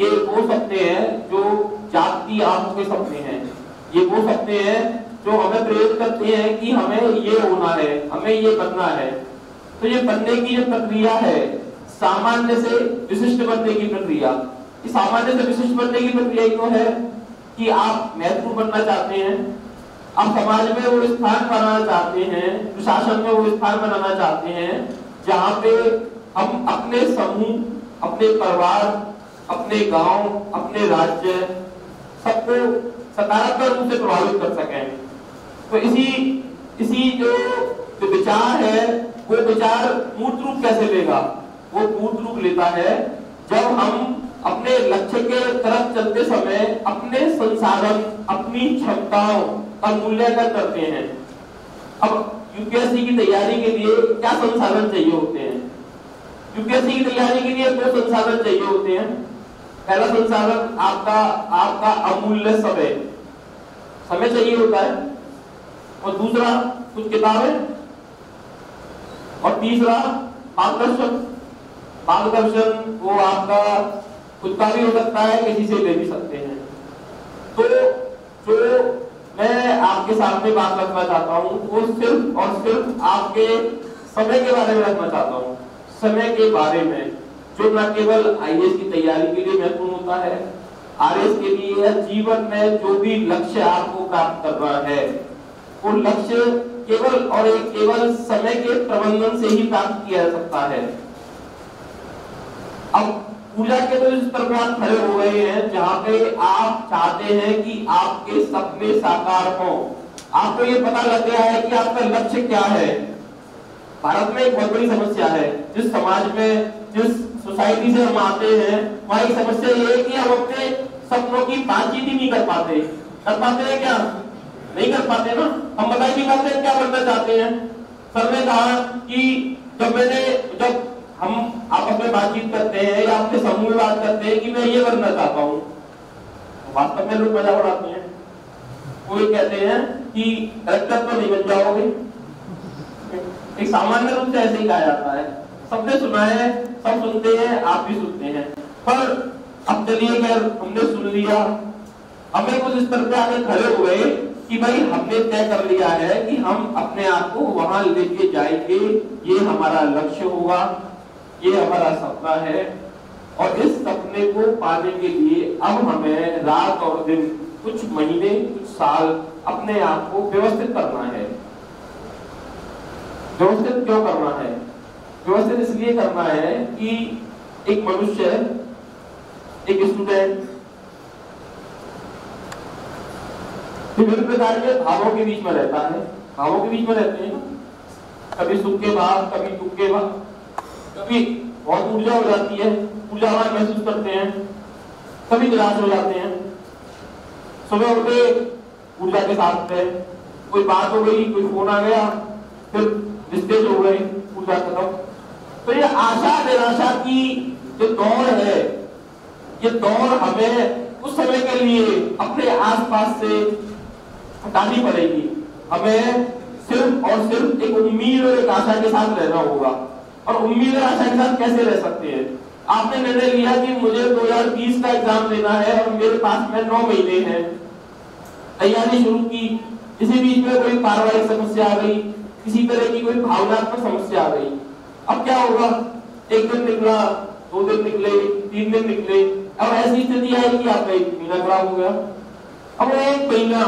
ये वो सपने हैं जो जागती आँखों के सपने हैं। ये वो सपने हैं जो हमें प्रेरित करते हैं कि हमें ये होना है, हमें ये बनना है। तो ये बनने की जो प्रक्रिया है, सामान्य से विशिष्ट बनने की प्रक्रिया। सामान्य से विशिष्ट बनने की प्रक्रिया क्यों है? कि आप महत्वपूर्ण बनना चाहते हैं। आप समाज में वो स्थान बनाना चाहते हैं प्रशासन में वो स्थान बनाना चाहते हैं जहाँ पे हम अपने समूह अपने परिवार अपने गाँव अपने राज्य सबको सकारात्मक रूप से प्रभावित कर सकें। तो इसी इसी जो, जो विचार है वो विचार मूर्त रूप कैसे लेगा? वो मूर्त रूप लेता है जब हम अपने लक्ष्य के तरफ़ चलते समय अपने संसाधन, अपनी क्षमताओं का मूल्यांकन करते हैं। अब यूपीएससी की तैयारी के लिए क्या संसाधन चाहिए होते हैं? यूपीएससी की तैयारी के लिए दो संसाधन चाहिए होते हैं। पहला संसाधन आपका आपका अमूल्य समय। समय चाहिए होता है। और दूसरा कुछ किताबें। और तीसरा मार्गदर्शन। मार्गदर्शन वो आपका खुद का भी हो सकता है किसी से ले भी सकते हैं। तो जो मैं आपके सामने बात रखना चाहता हूँ, वो सिर्फ़ और सिर्फ़ आपके समय के बारे में रखना चाहता हूँ। समय के बारे में, जो न केवल आईएएस की तैयारी के लिए महत्वपूर्ण होता है आरएस के लिए जीवन में जो भी लक्ष्य आपको प्राप्त करना है, वो लक्ष्य केवल और एक केवल समय के प्रबंधन से ही प्राप्त किया जा सकता है। अब पूजा के तो इस पर खड़े हो गए हैं, जहाँ पे आप चाहते हैं कि आपके सपने साकार हो। आपको ये पता लग गया है कि आपका लक्ष्य क्या है। भारत में एक बहुत बड़ी समस्या है। जिस समाज में, जिस सोसाइटी से हम आते हैं, वहाँ एक समस्या ये है कि हम अपने सपनों की बातचीत ही नहीं कर पाते। कर पाते हैं क्या? नहीं कर पाते ना? हम बता नहीं पाते क्या बनना चाहते हैं? सर ने कहा कि जब मैंने, जब हम आपस में बातचीत करते हैं या अपने समूह में बात करते हैं कि मैं ये बनना चाहता हूँ। वास्तव में लोग मज़ा उड़ाते हैं। ये कहते हैं कि कलेक्टर तो नहीं बन जाओगे। एक सामान्य रूप से ऐसे ही कहा जाता है। सबने सुना है, सब सुनते हैं, आप भी सुनते हैं। पर अब चलिए अगर हमने सुन लिया, हमें कुछ इस तरह आगे खड़े हुए कि भाई हमने तय कर लिया है कि हम अपने आप को वहाँ लेके जाएँगे। ये हमारा लक्ष्य होगा। ये हमारा सपना है। और इस सपने को पाने के लिए अब हमें रात और दिन, कुछ महीने, कुछ साल अपने आप को व्यवस्थित करना है। व्यवस्थित क्यों करना है? व्यवस्थित इसलिए करना है कि एक मनुष्य, एक स्टूडेंट विभिन्न प्रकार के भावों के बीच में रहता है। भावों के बीच में रहते हैं कभी सुख के बाद, कभी दुख के बाद। कभी बहुत ऊर्जा हो जाती है ऊर्जावान महसूस करते हैं, कभी निराश हो जाते हैं। सुबह उठे, ऊर्जा के साथ थे कोई बात हो गई, कोई फ़ोन आ गया, फिर निस्तेज हो गए, ऊर्जा खत्म। तो ये आशा, निराशा की जो दौड़ है, ये दौड़ हमें उस समय के लिए अपने आसपास से हटानी पड़ेगी। हमें सिर्फ़ और सिर्फ़ एक उम्मीद और एक आशा के साथ रहना होगा। और उम्मीद के साथ कैसे रह सकते हैं? आपने निर्णय लिया कि मुझे 2020 का एग्ज़ाम देना है और मेरे पास में नौ महीने हैं। तैयारी शुरू की। इसी बीच में कोई पारिवारिक समस्या आ गई। किसी तरह की कोई भावनात्मक समस्या आ गई। अब क्या होगा? एक दिन निकला, दो दिन निकले, तीन दिन निकले। अब ऐसी स्थिति आई कि आपका एक महीना खराब हो गया। अब एक महीना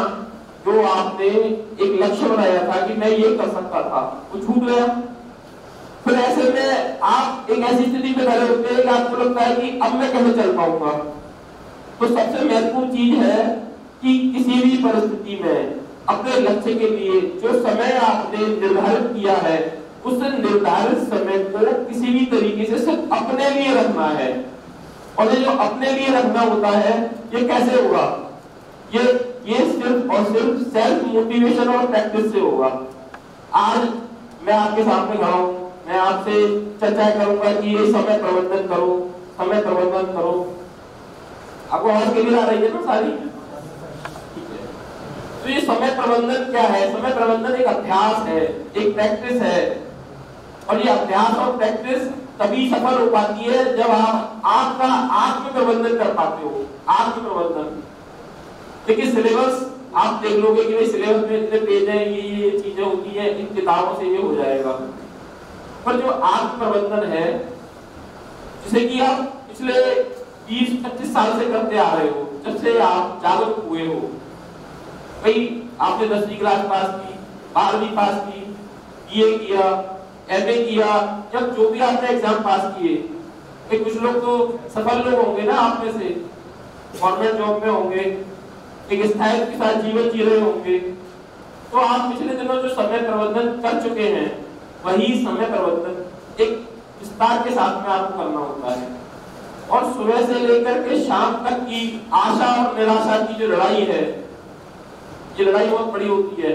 जो आपने एक लक्ष्य बनाया था कि मैं ये कर सकता था। वो छूट गया। फिर ऐसे में आप एक ऐसी स्थिति में खड़े होते हैं कि आपको लगता है कि अब मैं कैसे चल पाऊँगा। तो सबसे महत्वपूर्ण चीज़ है कि किसी भी परिस्थिति में अपने लक्ष्य के लिए जो समय आपने निर्धारित किया है, उस निर्धारित समय को किसी भी तरीके से सिर्फ़ अपने लिए रखना है। और ये जो अपने लिए रखना होता है, ये कैसे होगा ये ये सिर्फ़ और सिर्फ़ सेल्फ मोटिवेशन और प्रैक्टिस से होगा। आज मैं आपके सामने खड़ा हूँ। मैं आपसे चर्चा करूँगा कि ये समय प्रबंधन करो समय प्रबंधन करो। आपको आवाज़ क्लियर आ रही है ना सारी? तो ये समय प्रबंधन क्या है? समय प्रबंधन एक अभ्यास है, एक प्रैक्टिस है। और ये अभ्यास और प्रैक्टिस तभी सफल हो पाती है जब आप आपका आत्म प्रबंधन कर पाते हो आत्म प्रबंधन देखिए सिलेबस आप देख लोगे कि सिलेबस में इतने पेज हैं ये ये चीज़ें होती है, इन किताबों से ये हो जाएगा। पर जो आत्म प्रबंधन है, जिसे कि आप पिछले 20-25 साल से करते आ रहे हो, जब से आप जागरूक हुए हो। भाई, आपने दसवीं क्लास पास की, बारहवीं पास की बीए किया एमए किया जब जो भी आपने एग्ज़ाम पास किए कुछ लोग तो सफल लोग होंगे ना आप में से। गवर्नमेंट जॉब में होंगे, एक स्थायित्व के साथ जीवन जी रहे होंगे। तो आप पिछले दिनों जो समय प्रबंधन कर चुके हैं वही समय प्रबंधन एक विस्तार के साथ में आपको करना होता है। और सुबह से लेकर के शाम तक की आशा और निराशा की जो लड़ाई है, ये लड़ाई बहुत बड़ी होती है।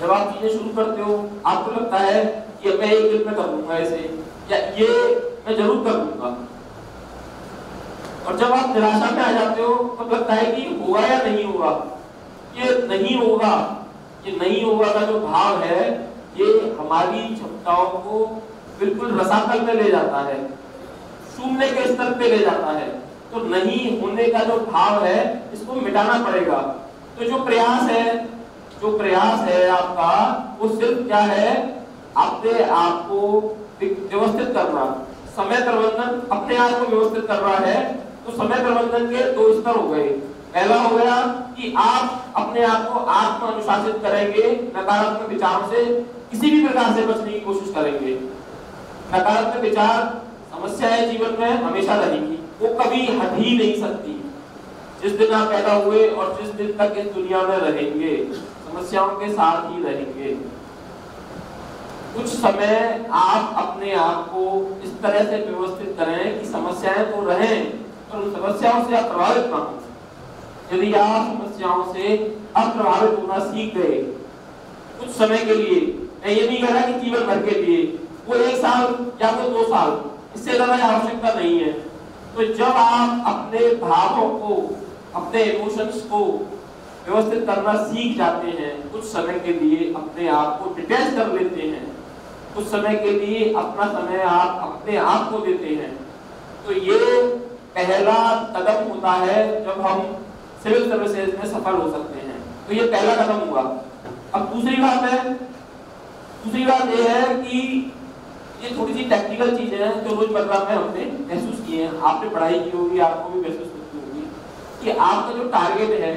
जब आप चीज़ें शुरू करते हो, आपको लगता है कि मैं एक दिन में कर लूँगा ऐसे, या ये मैं ज़रूर कर लूँगा और जब आप निराशा में आ जाते हो तो लगता है कि होगा या नहीं होगा, ये नहीं होगा। ये नहीं होगा का जो भाव है, ये हमारी क्षमताओं को बिल्कुल रसातल में ले जाता है, शून्य के स्तर पे ले जाता है। तो नहीं होने का जो भाव है, इसको मिटाना पड़ेगा। तो जो प्रयास है, जो प्रयास है आपका, वो सिर्फ़ क्या है? अपने आप को व्यवस्थित करना। समय प्रबंधन अपने आप को व्यवस्थित कर रहा है तो समय प्रबंधन के दो स्तर हो गए। पहला हो गया कि आप अपने आप को आत्म अनुशासित करेंगे, नकारात्मक विचारों से, किसी भी प्रकार से बचने की कोशिश करेंगे। नकारात्मक विचार समस्या है जीवन में, हमेशा रहेगी। वो कभी हट ही नहीं सकती। जिस दिन आप पैदा हुए और जिस दिन तक इस दुनिया में रहेंगे, समस्याओं के साथ ही रहेंगे। कुछ समय आप अपने आप को इस तरह से व्यवस्थित करें कि समस्याएँ तो रहें, पर उन समस्याओं से आप प्रभावित ना हो यदि आप समस्याओं से अप्रभावित होना सीख गए, कुछ समय के लिए मैं ये नहीं कह रहा कि जीवन भर के लिए, वो एक साल या तो दो साल, इससे ज़्यादा आवश्यकता नहीं है। तो जब आप अपने भावों को, अपने इमोशंस को व्यवस्थित करना सीख जाते हैं, कुछ समय के लिए अपने आप को डिटेच कर लेते हैं, कुछ समय के लिए अपना समय आप अपने आप को देते हैं तो ये पहला कदम होता है जब हम सिविल सर्विसेज़ में सफल हो सकते हैं। तो ये पहला कदम हुआ। अब दूसरी बात है, दूसरी बात ये है कि ये थोड़ी सी टेक्निकल चीज़ें हैं जो रोज़मर्रा में हमने महसूस किए हैं। आपने पढ़ाई की होगी, आपको भी महसूस होती होगी कि आपका जो टारगेट है,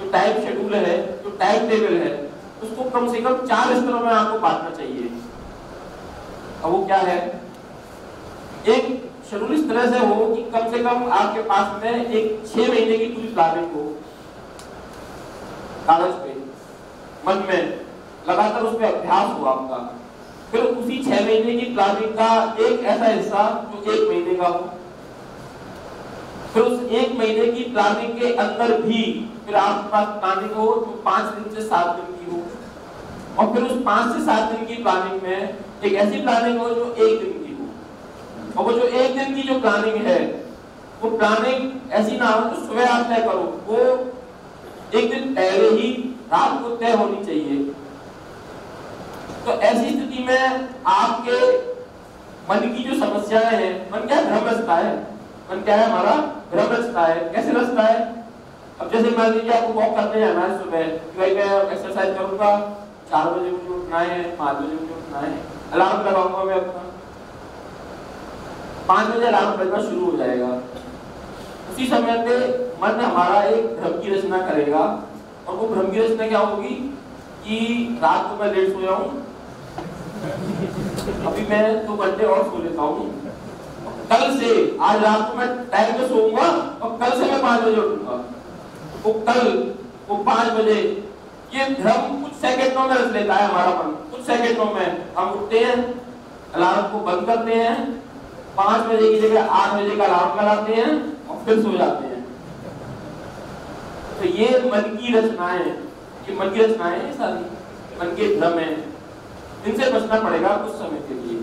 जो टाइम शेड्यूल है, जो टाइम टेबल है, उसको कम से कम चार स्तरों में आपको बांटना चाहिए। अब वो क्या है? एक शेड्यूल इस तरह से हो कि कम से कम आपके पास में एक छह महीने की पूरी प्लानिंग हो। कागज़ पे मन में, लगातार उस पर अभ्यास हो आपका। फिर उसी छह महीने की प्लानिंग का एक ऐसा हिस्सा जो एक महीने का हो। फिर उस एक महीने की प्लानिंग के अंदर भी फिर आपके पास प्लानिंग हो जो पाँच दिन से सात दिन की हो। और फिर उस पाँच से सात दिन की प्लानिंग में एक ऐसी प्लानिंग हो जो एक दिन और वो जो एक दिन की जो प्लानिंग है, वो प्लानिंग ऐसी ना हो तो सुबह आप तय करो, वो एक दिन पहले ही रात को तय होनी चाहिए। तो ऐसी स्थिति में आपके मन की जो समस्याएँ हैं, मन क्या भ्रम रचता है? मन क्या है हमारा भ्रम रचता है? कैसे रचता है? अब जैसे मान लीजिए आपको वॉक करने जाना है सुबह, कि भाई मैं एक्सरसाइज करूँगा, चार बजे मुझे उठना है, पाँच बजे मुझे उठना है अलार्म लगाऊँगा मैं अपना। पाँच बजे अलार्म बजना शुरू हो जाएगा। उसी समय पे मन हमारा एक भ्रम की रचना करेगा। और वो भ्रम की रचना क्या होगी कि रात को मैं लेट सो जाऊँ, अभी मैं दो घंटे और सो लेता हूँ कल से, आज रात को मैं टाइम पे सोऊँगा और कल से मैं पाँच बजे उठूँगा। वो कल, वो पाँच बजे, ये भ्रम कुछ सेकंडों में रच लेता है हमारा मन। कुछ सेकंडों में हम उठते हैं, अलार्म को बंद करते हैं पाँच बजे की जगह आठ बजे का अलार्म लगाते हैं और फिर सो जाते हैं। तो ये मन की रचनाएँ, ये मन की रचनाएँ सारी। मन के भ्रम है। इनसे बचना पड़ेगा कुछ समय के लिए।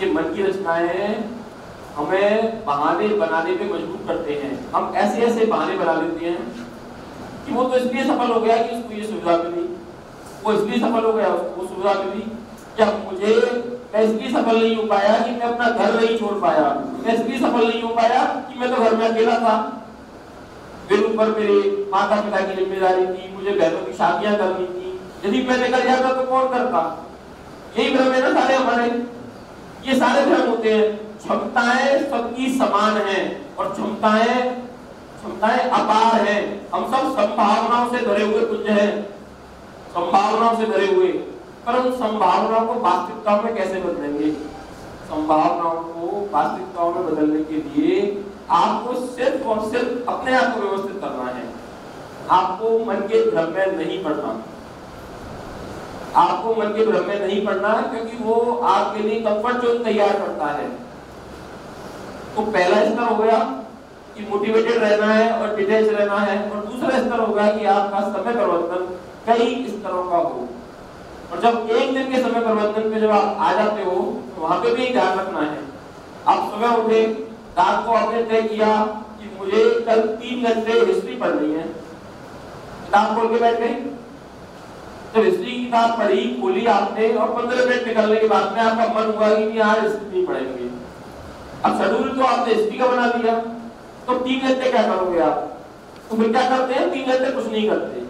ये मन की रचनाएँ हमें बहाने बनाने पे मजबूर करते हैं। हम ऐसे ऐसे बहाने बना लेते हैं कि वो तो इसलिए सफल हो गया कि उसको ये सुविधा मिली। वो इसलिए सफल हो गया, उसको वो सुविधा मिली क्या मुझे इसलिए सफल नहीं हो पाया कि मैं अपना घर नहीं छोड़ पाया। इसलिए सफल नहीं हो पाया कि मैं तो घर में अकेला था। मेरे ऊपर मेरे माता पिता की ज़िम्मेदारी थी, मुझे बहनों की शादियाँ करनी थी। यदि मैं निकल जाता तो कौन करता? यही भ्रम है ना सारे हमारे? ये सारे भ्रम होते हैं। क्षमताएँ सबकी समान है और क्षमताएँ क्षमताएँ अपार है। हम सब संभावनाओं से भरे हुए कुंज हैं। संभावनाओं से भरे हुए। पर उन संभावनाओं को वास्तविकता में कैसे बदलेंगे? संभावनाओं को वास्तविकताओं में बदलने के लिए आपको सिर्फ़ और सिर्फ़ अपने आप को व्यवस्थित करना है। आपको मन के भ्रम में नहीं पड़ना। आपको मन के भ्रम में नहीं पड़ना क्योंकि वो आपके लिए कंफर्ट जोन तैयार करता है। तो पहला स्तर हो गया कि मोटिवेटेड रहना है और डिटेच रहना है और दूसरा स्तर होगा कि आपका समय प्रबंधन कई स्तरों का हो। और जब एक दिन के समय प्रबंधन पे जब आप आ जाते हो तो वहाँ पे भी ध्यान रखना है। आप सुबह उठे, रात को आपने तय किया कि मुझे कल तीन घंटे हिस्ट्री पढ़नी है। किताब खोल के बैठ गए जब हिस्ट्री की किताब पढ़ी, खोली आपने और पंद्रह मिनट निकलने के बाद में आपका मन हुआ कि आज हिस्ट्री नहीं पढ़ेंगे। अब शेड्यूल तो आपने हिस्ट्री का बना दिया। तो तीन घंटे क्या करोगे आप? तो फिर क्या करते हैं? तीन घंटे कुछ नहीं करते।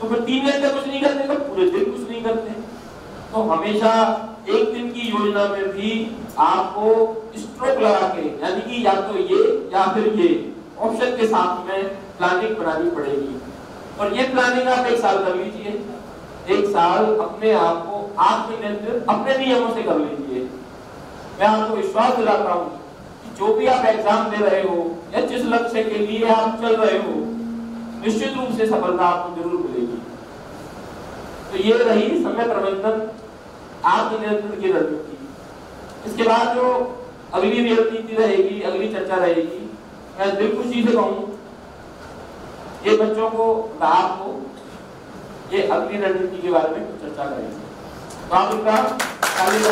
तो फिर तीन घंटे कुछ नहीं करते तो पूरे दिन कुछ नहीं करते। तो हमेशा एक दिन की योजना में भी आपको स्ट्रोक लगा के, यानी कि या तो ये या फिर ये ऑप्शन के साथ में प्लानिंग बनानी पड़ेगी। और ये प्लानिंग आप एक साल कर लीजिए। एक साल अपने आप को आत्मनियंत्रित अपने नियमों से कर लीजिए। मैं आपको विश्वास दिलाता हूँ जो भी आप एग्ज़ाम दे रहे हो, या जिस लक्ष्य के लिए आप चल रहे हो निश्चित रूप से सफलता आपको ज़रूर मिलेगी। तो ये रही समय प्रबंधन, आत्मनियंत्रण की रणनीति। इसके बाद जो अगली रणनीति रहेगी, अगली चर्चा रहेगी, मैं दिल खुशी से कहूँ, ये बच्चों को रात को, ये अगली रणनीति के बारे में चर्चा करेंगे। तो आप इनका ताली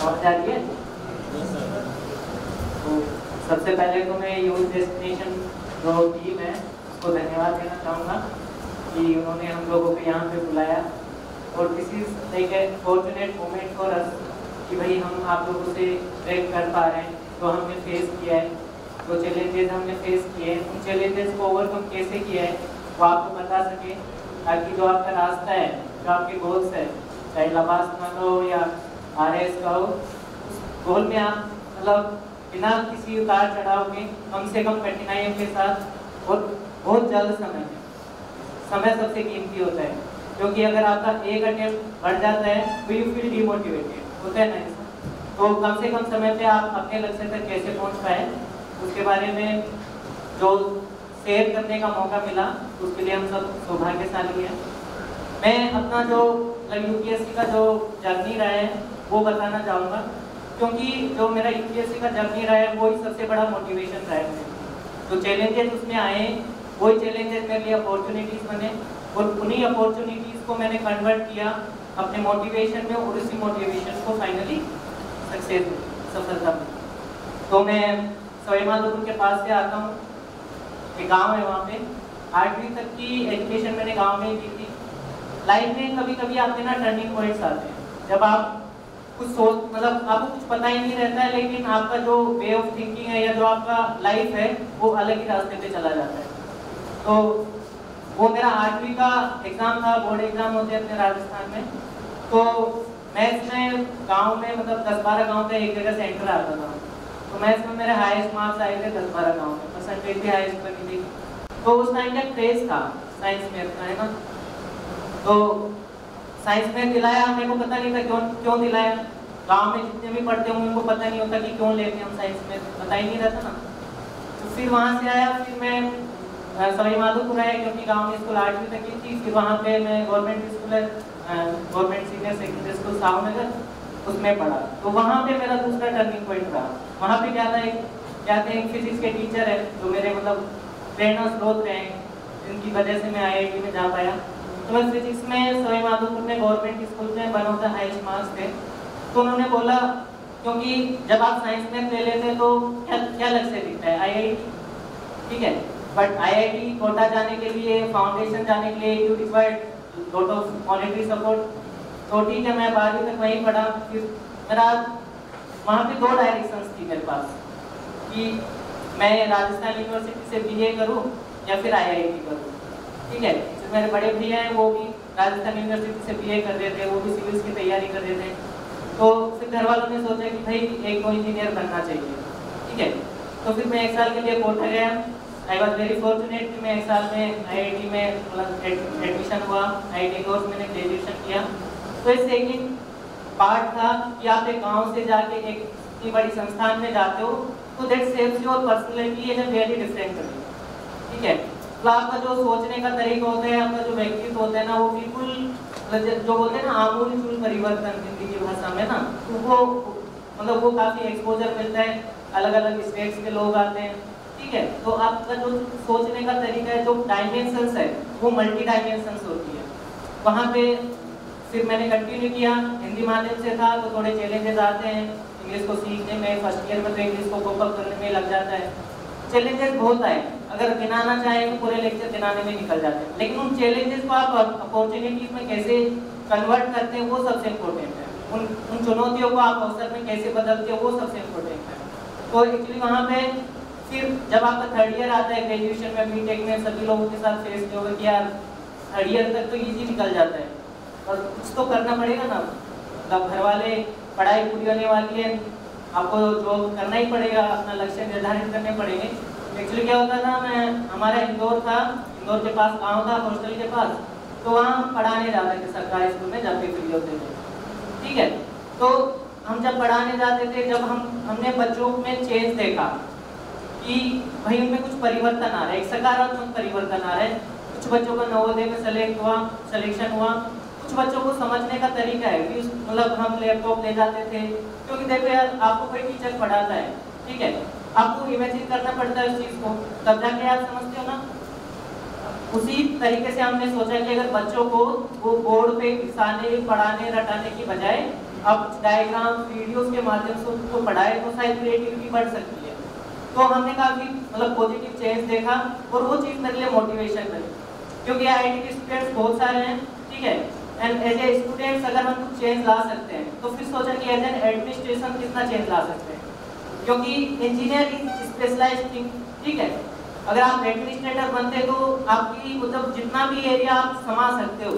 और जानिए तो सबसे पहले तो मैं यूथ डेस्टिनेशन जो टीम है उसको धन्यवाद देना चाहूँगा कि उन्होंने हम लोगों को यहाँ पे बुलाया। और किसी like fortunate moment for us कि भाई हम आप लोगों से ट्रैक कर पा रहे हैं तो हमने फेस किया है, जो चैलेंजेस हमने फेस किए हैं। उन चैलेंजेस को ओवरकम कैसे किया है, वो आपको बता सके। ताकि जो आपका रास्ता है, जो आपके गोल्स है, चाहे लबास का हो या आर एस का हो गोल में आप मतलब बिना किसी उतार चढ़ाव के कम से कम कठिनाइयों के साथ और बहुत जल्द समय में समय सबसे कीमती होता है। क्योंकि अगर आपका एक अटेम्प्ट बढ़ जाता है तो यू फील डिमोटिवेटेड होता है ना तो कम से कम समय पे आप अपने लक्ष्य तक कैसे पहुँच पाए, उसके बारे में जो शेयर करने का मौका मिला, उसके लिए हम सब सौभाग्यशाली हैं। मैं अपना जो यूपीएससी का जो जर्नी रहा है, वो बताना चाहूँगा। क्योंकि जो मेरा यूपीएससी का जर्नी रहा है, वही सबसे बड़ा मोटिवेशन रहा है तो चैलेंजेस उसमें आए, वही चैलेंजेस मेरे लिए अपॉर्चुनिटीज़ बने और उन्हीं अपॉर्चुनिटीज़ को मैंने कन्वर्ट किया अपने मोटिवेशन में और उसी मोटिवेशन को फाइनली सक्सेस सफलता मिली तो मैं सवाई माधोपुर के पास से आता हूँ। एक गाँव है वहाँ पे। आठवीं तक की एजुकेशन मैंने गाँव में ही की थी। लाइफ में कभी कभी आपके ना टर्निंग पॉइंट्स आते हैं। जब आप कुछ सोच मतलब आपको कुछ पता ही नहीं रहता है, लेकिन आपका जो वे ऑफ़ थिंकिंग है या जो आपका लाइफ है, वो अलग ही रास्ते पे चला जाता है। तो वो मेरा आठवीं का एग्ज़ाम था बोर्ड एग्ज़ाम होते हैं अपने राजस्थान में। तो में गाँव में मतलब दस बारह गाँव पे एक जगह सेंटर आता था। तो में मेरे हाईएस्ट मार्क्स आए थे दस बारह गाँव में परसेंटेज भी हाईएस्ट बनी थी। तो उस टाइम का क्रेज था साइंस मैथ का है ना? तो साइंस में दिलाया, मेरे को पता नहीं था क्यों क्यों दिलाया। गाँव में जितने भी पढ़ते होंगे, उनको पता नहीं होता कि क्यों लेते हैं हम साइंस में, पता ही नहीं रहता ना। तो फिर वहाँ से आया, फिर मैं सवाई माधोपुर आया, क्योंकि गाँव में स्कूल आठवीं तक की थी। फिर वहाँ पे मैं गवर्नमेंट स्कूल है government senior secondary school Sahunagar उसमें पढ़ा। तो वहाँ पे मेरा दूसरा टर्निंग पॉइंट रहा। वहाँ पे क्या था, एक, क्या थे, एक फिजिक्स के टीचर है, जो मेरे मतलब प्रेरणा स्रोत रहे जिनकी वजह से मैं आईआईटी में जा पाया। मैं फिजिक्स में सवाई माधोपुर में गवर्नमेंट स्कूल में one of the highest marks तो उन्होंने बोला, क्योंकि जब आप साइंस में ले लेते हैं तो क्या क्या लक्ष्य दिखता है? आईआईटी ठीक है? बट आईआईटी कोटा जाने के लिए फाउंडेशन जाने के लिए you required lot of monetary support तो ठीक है, मैं बारहवीं तक वहीं पढ़ा। फिर मेरा, वहाँ पे दो डायरेक्शंस थी मेरे पास, कि मैं राजस्थान यूनिवर्सिटी से बीए करूँ या फिर आई आईआईटी करूँ। ठीक है? मेरे बड़े भैया हैं, वो भी राजस्थान यूनिवर्सिटी से बीए कर रहे थे, वो भी सिविल्स की तैयारी कर रहे थे। तो फिर घर वालों ने सोचा कि भाई, एक को इंजीनियर बनना चाहिए, ठीक है? तो फिर मैं एक साल के लिए कोटा गया। आई वॉज़ वेरी फॉर्चुनेट कि मैं एक साल में आईआईटी में मतलब एडमिशन हुआ आईआईटी कोर्स मैंने ग्रेजुएशन किया। तो इससे एक पार्ट था कि आप एक गाँव से जाके एक इतनी बड़ी संस्थान में जाते हो तो that saves your personality in very different ठीक है? तो आपका जो सोचने का तरीका होता है, आपका जो व्यक्तित्व होता है ना, वो बिल्कुल मतलब जो बोलते हैं ना आमूल चूल परिवर्तन हिंदी की भाषा में ना। वो मतलब वो काफ़ी एक्सपोजर मिलता है। अलग अलग स्टेट्स के लोग आते हैं। ठीक है? तो आपका जो सोचने का तरीका है, जो डायमेंशंस है, वो मल्टी डायमेंशंस होती है। वहाँ पे फिर मैंने कंटिन्यू किया। हिंदी माध्यम से था तो थोड़े चैलेंजेस आते हैं। इंग्लिश को सीखने में फ़र्स्ट ईयर में तो इंग्लिश को कोप करने में लग जाता है। चैलेंजेस बहुत आए। अगर गिनाना चाहे तो पूरे लेक्चर गिनाने में निकल जाते हैं। लेकिन उन चैलेंजेस को आप अपॉर्चुनिटीज़ में कैसे कन्वर्ट करते हैं, वो सबसे इम्पोर्टेंट है। उन उन चुनौतियों को आप अवसर में कैसे बदलते हो, वो सबसे इम्पोर्टेंट है। तो एक्चुअली वहाँ पे फिर जब आपका थर्ड ईयर आता है ग्रेजुएशन में बीटेक में, सभी लोगों के साथ फेस किया कि यार थर्ड ईयर तक तो ईजी निकल जाता है। और कुछ तो करना पड़ेगा ना। मतलब घर वाले पढ़ाई पूरी होने वाली है आपको जो करना ही पड़ेगा, अपना लक्ष्य निर्धारित करने पड़ेंगे। एक्चुअली क्या होता था, मैं, हमारा इंदौर था, इंदौर के पास गाँव था हॉस्टल के पास तो वहाँ पढ़ाने जाते थे, सरकारी स्कूल में भी फ्री होते थे। ठीक है? तो हम जब पढ़ाने जाते थे, जब हम, हमने बच्चों में चेंज देखा कि भाई उनमें कुछ परिवर्तन आ रहा है, एक सकारात्मक परिवर्तन आ रहा है। कुछ बच्चों का नवोदय में सेलेक्ट हुआ सिलेक्शन हुआ कुछ बच्चों को समझने का तरीका है कि मतलब हम लैपटॉप ले जाते थे, क्योंकि देखो यार, आपको कोई टीचर पढ़ाता है, ठीक है? आपको इमेजिन करना पड़ता है उस चीज़ को, तब जाके आप समझते हो ना? उसी तरीके से हमने सोचा कि अगर बच्चों को वो बोर्ड पे घिसाने पढ़ाने, रटाने की बजाय अब डायग्राम वीडियोस के माध्यम से उनको पढ़ाए तो शायद क्रिएटिविटी बढ़ सकती है। तो हमने काफ़ी मतलब पॉजिटिव चेंज देखा और वो चीज़ मेरे लिए मोटिवेशन बनी। क्योंकि आई के स्टूडेंट्स बहुत सारे हैं, ठीक है? एंड एज ए स्टूडेंट्स अगर हम कुछ चेंज ला सकते हैं तो फिर सोचा कि एज एन एडमिनिस्ट्रेशन कितना चेंज ला सकते हैं? क्योंकि इंजीनियर इज़ स्पेशलाइज थिंग ठीक है? अगर आप एडमिनिस्ट्रेटर बनते तो आपकी मतलब जितना भी एरिया आप समा सकते हो,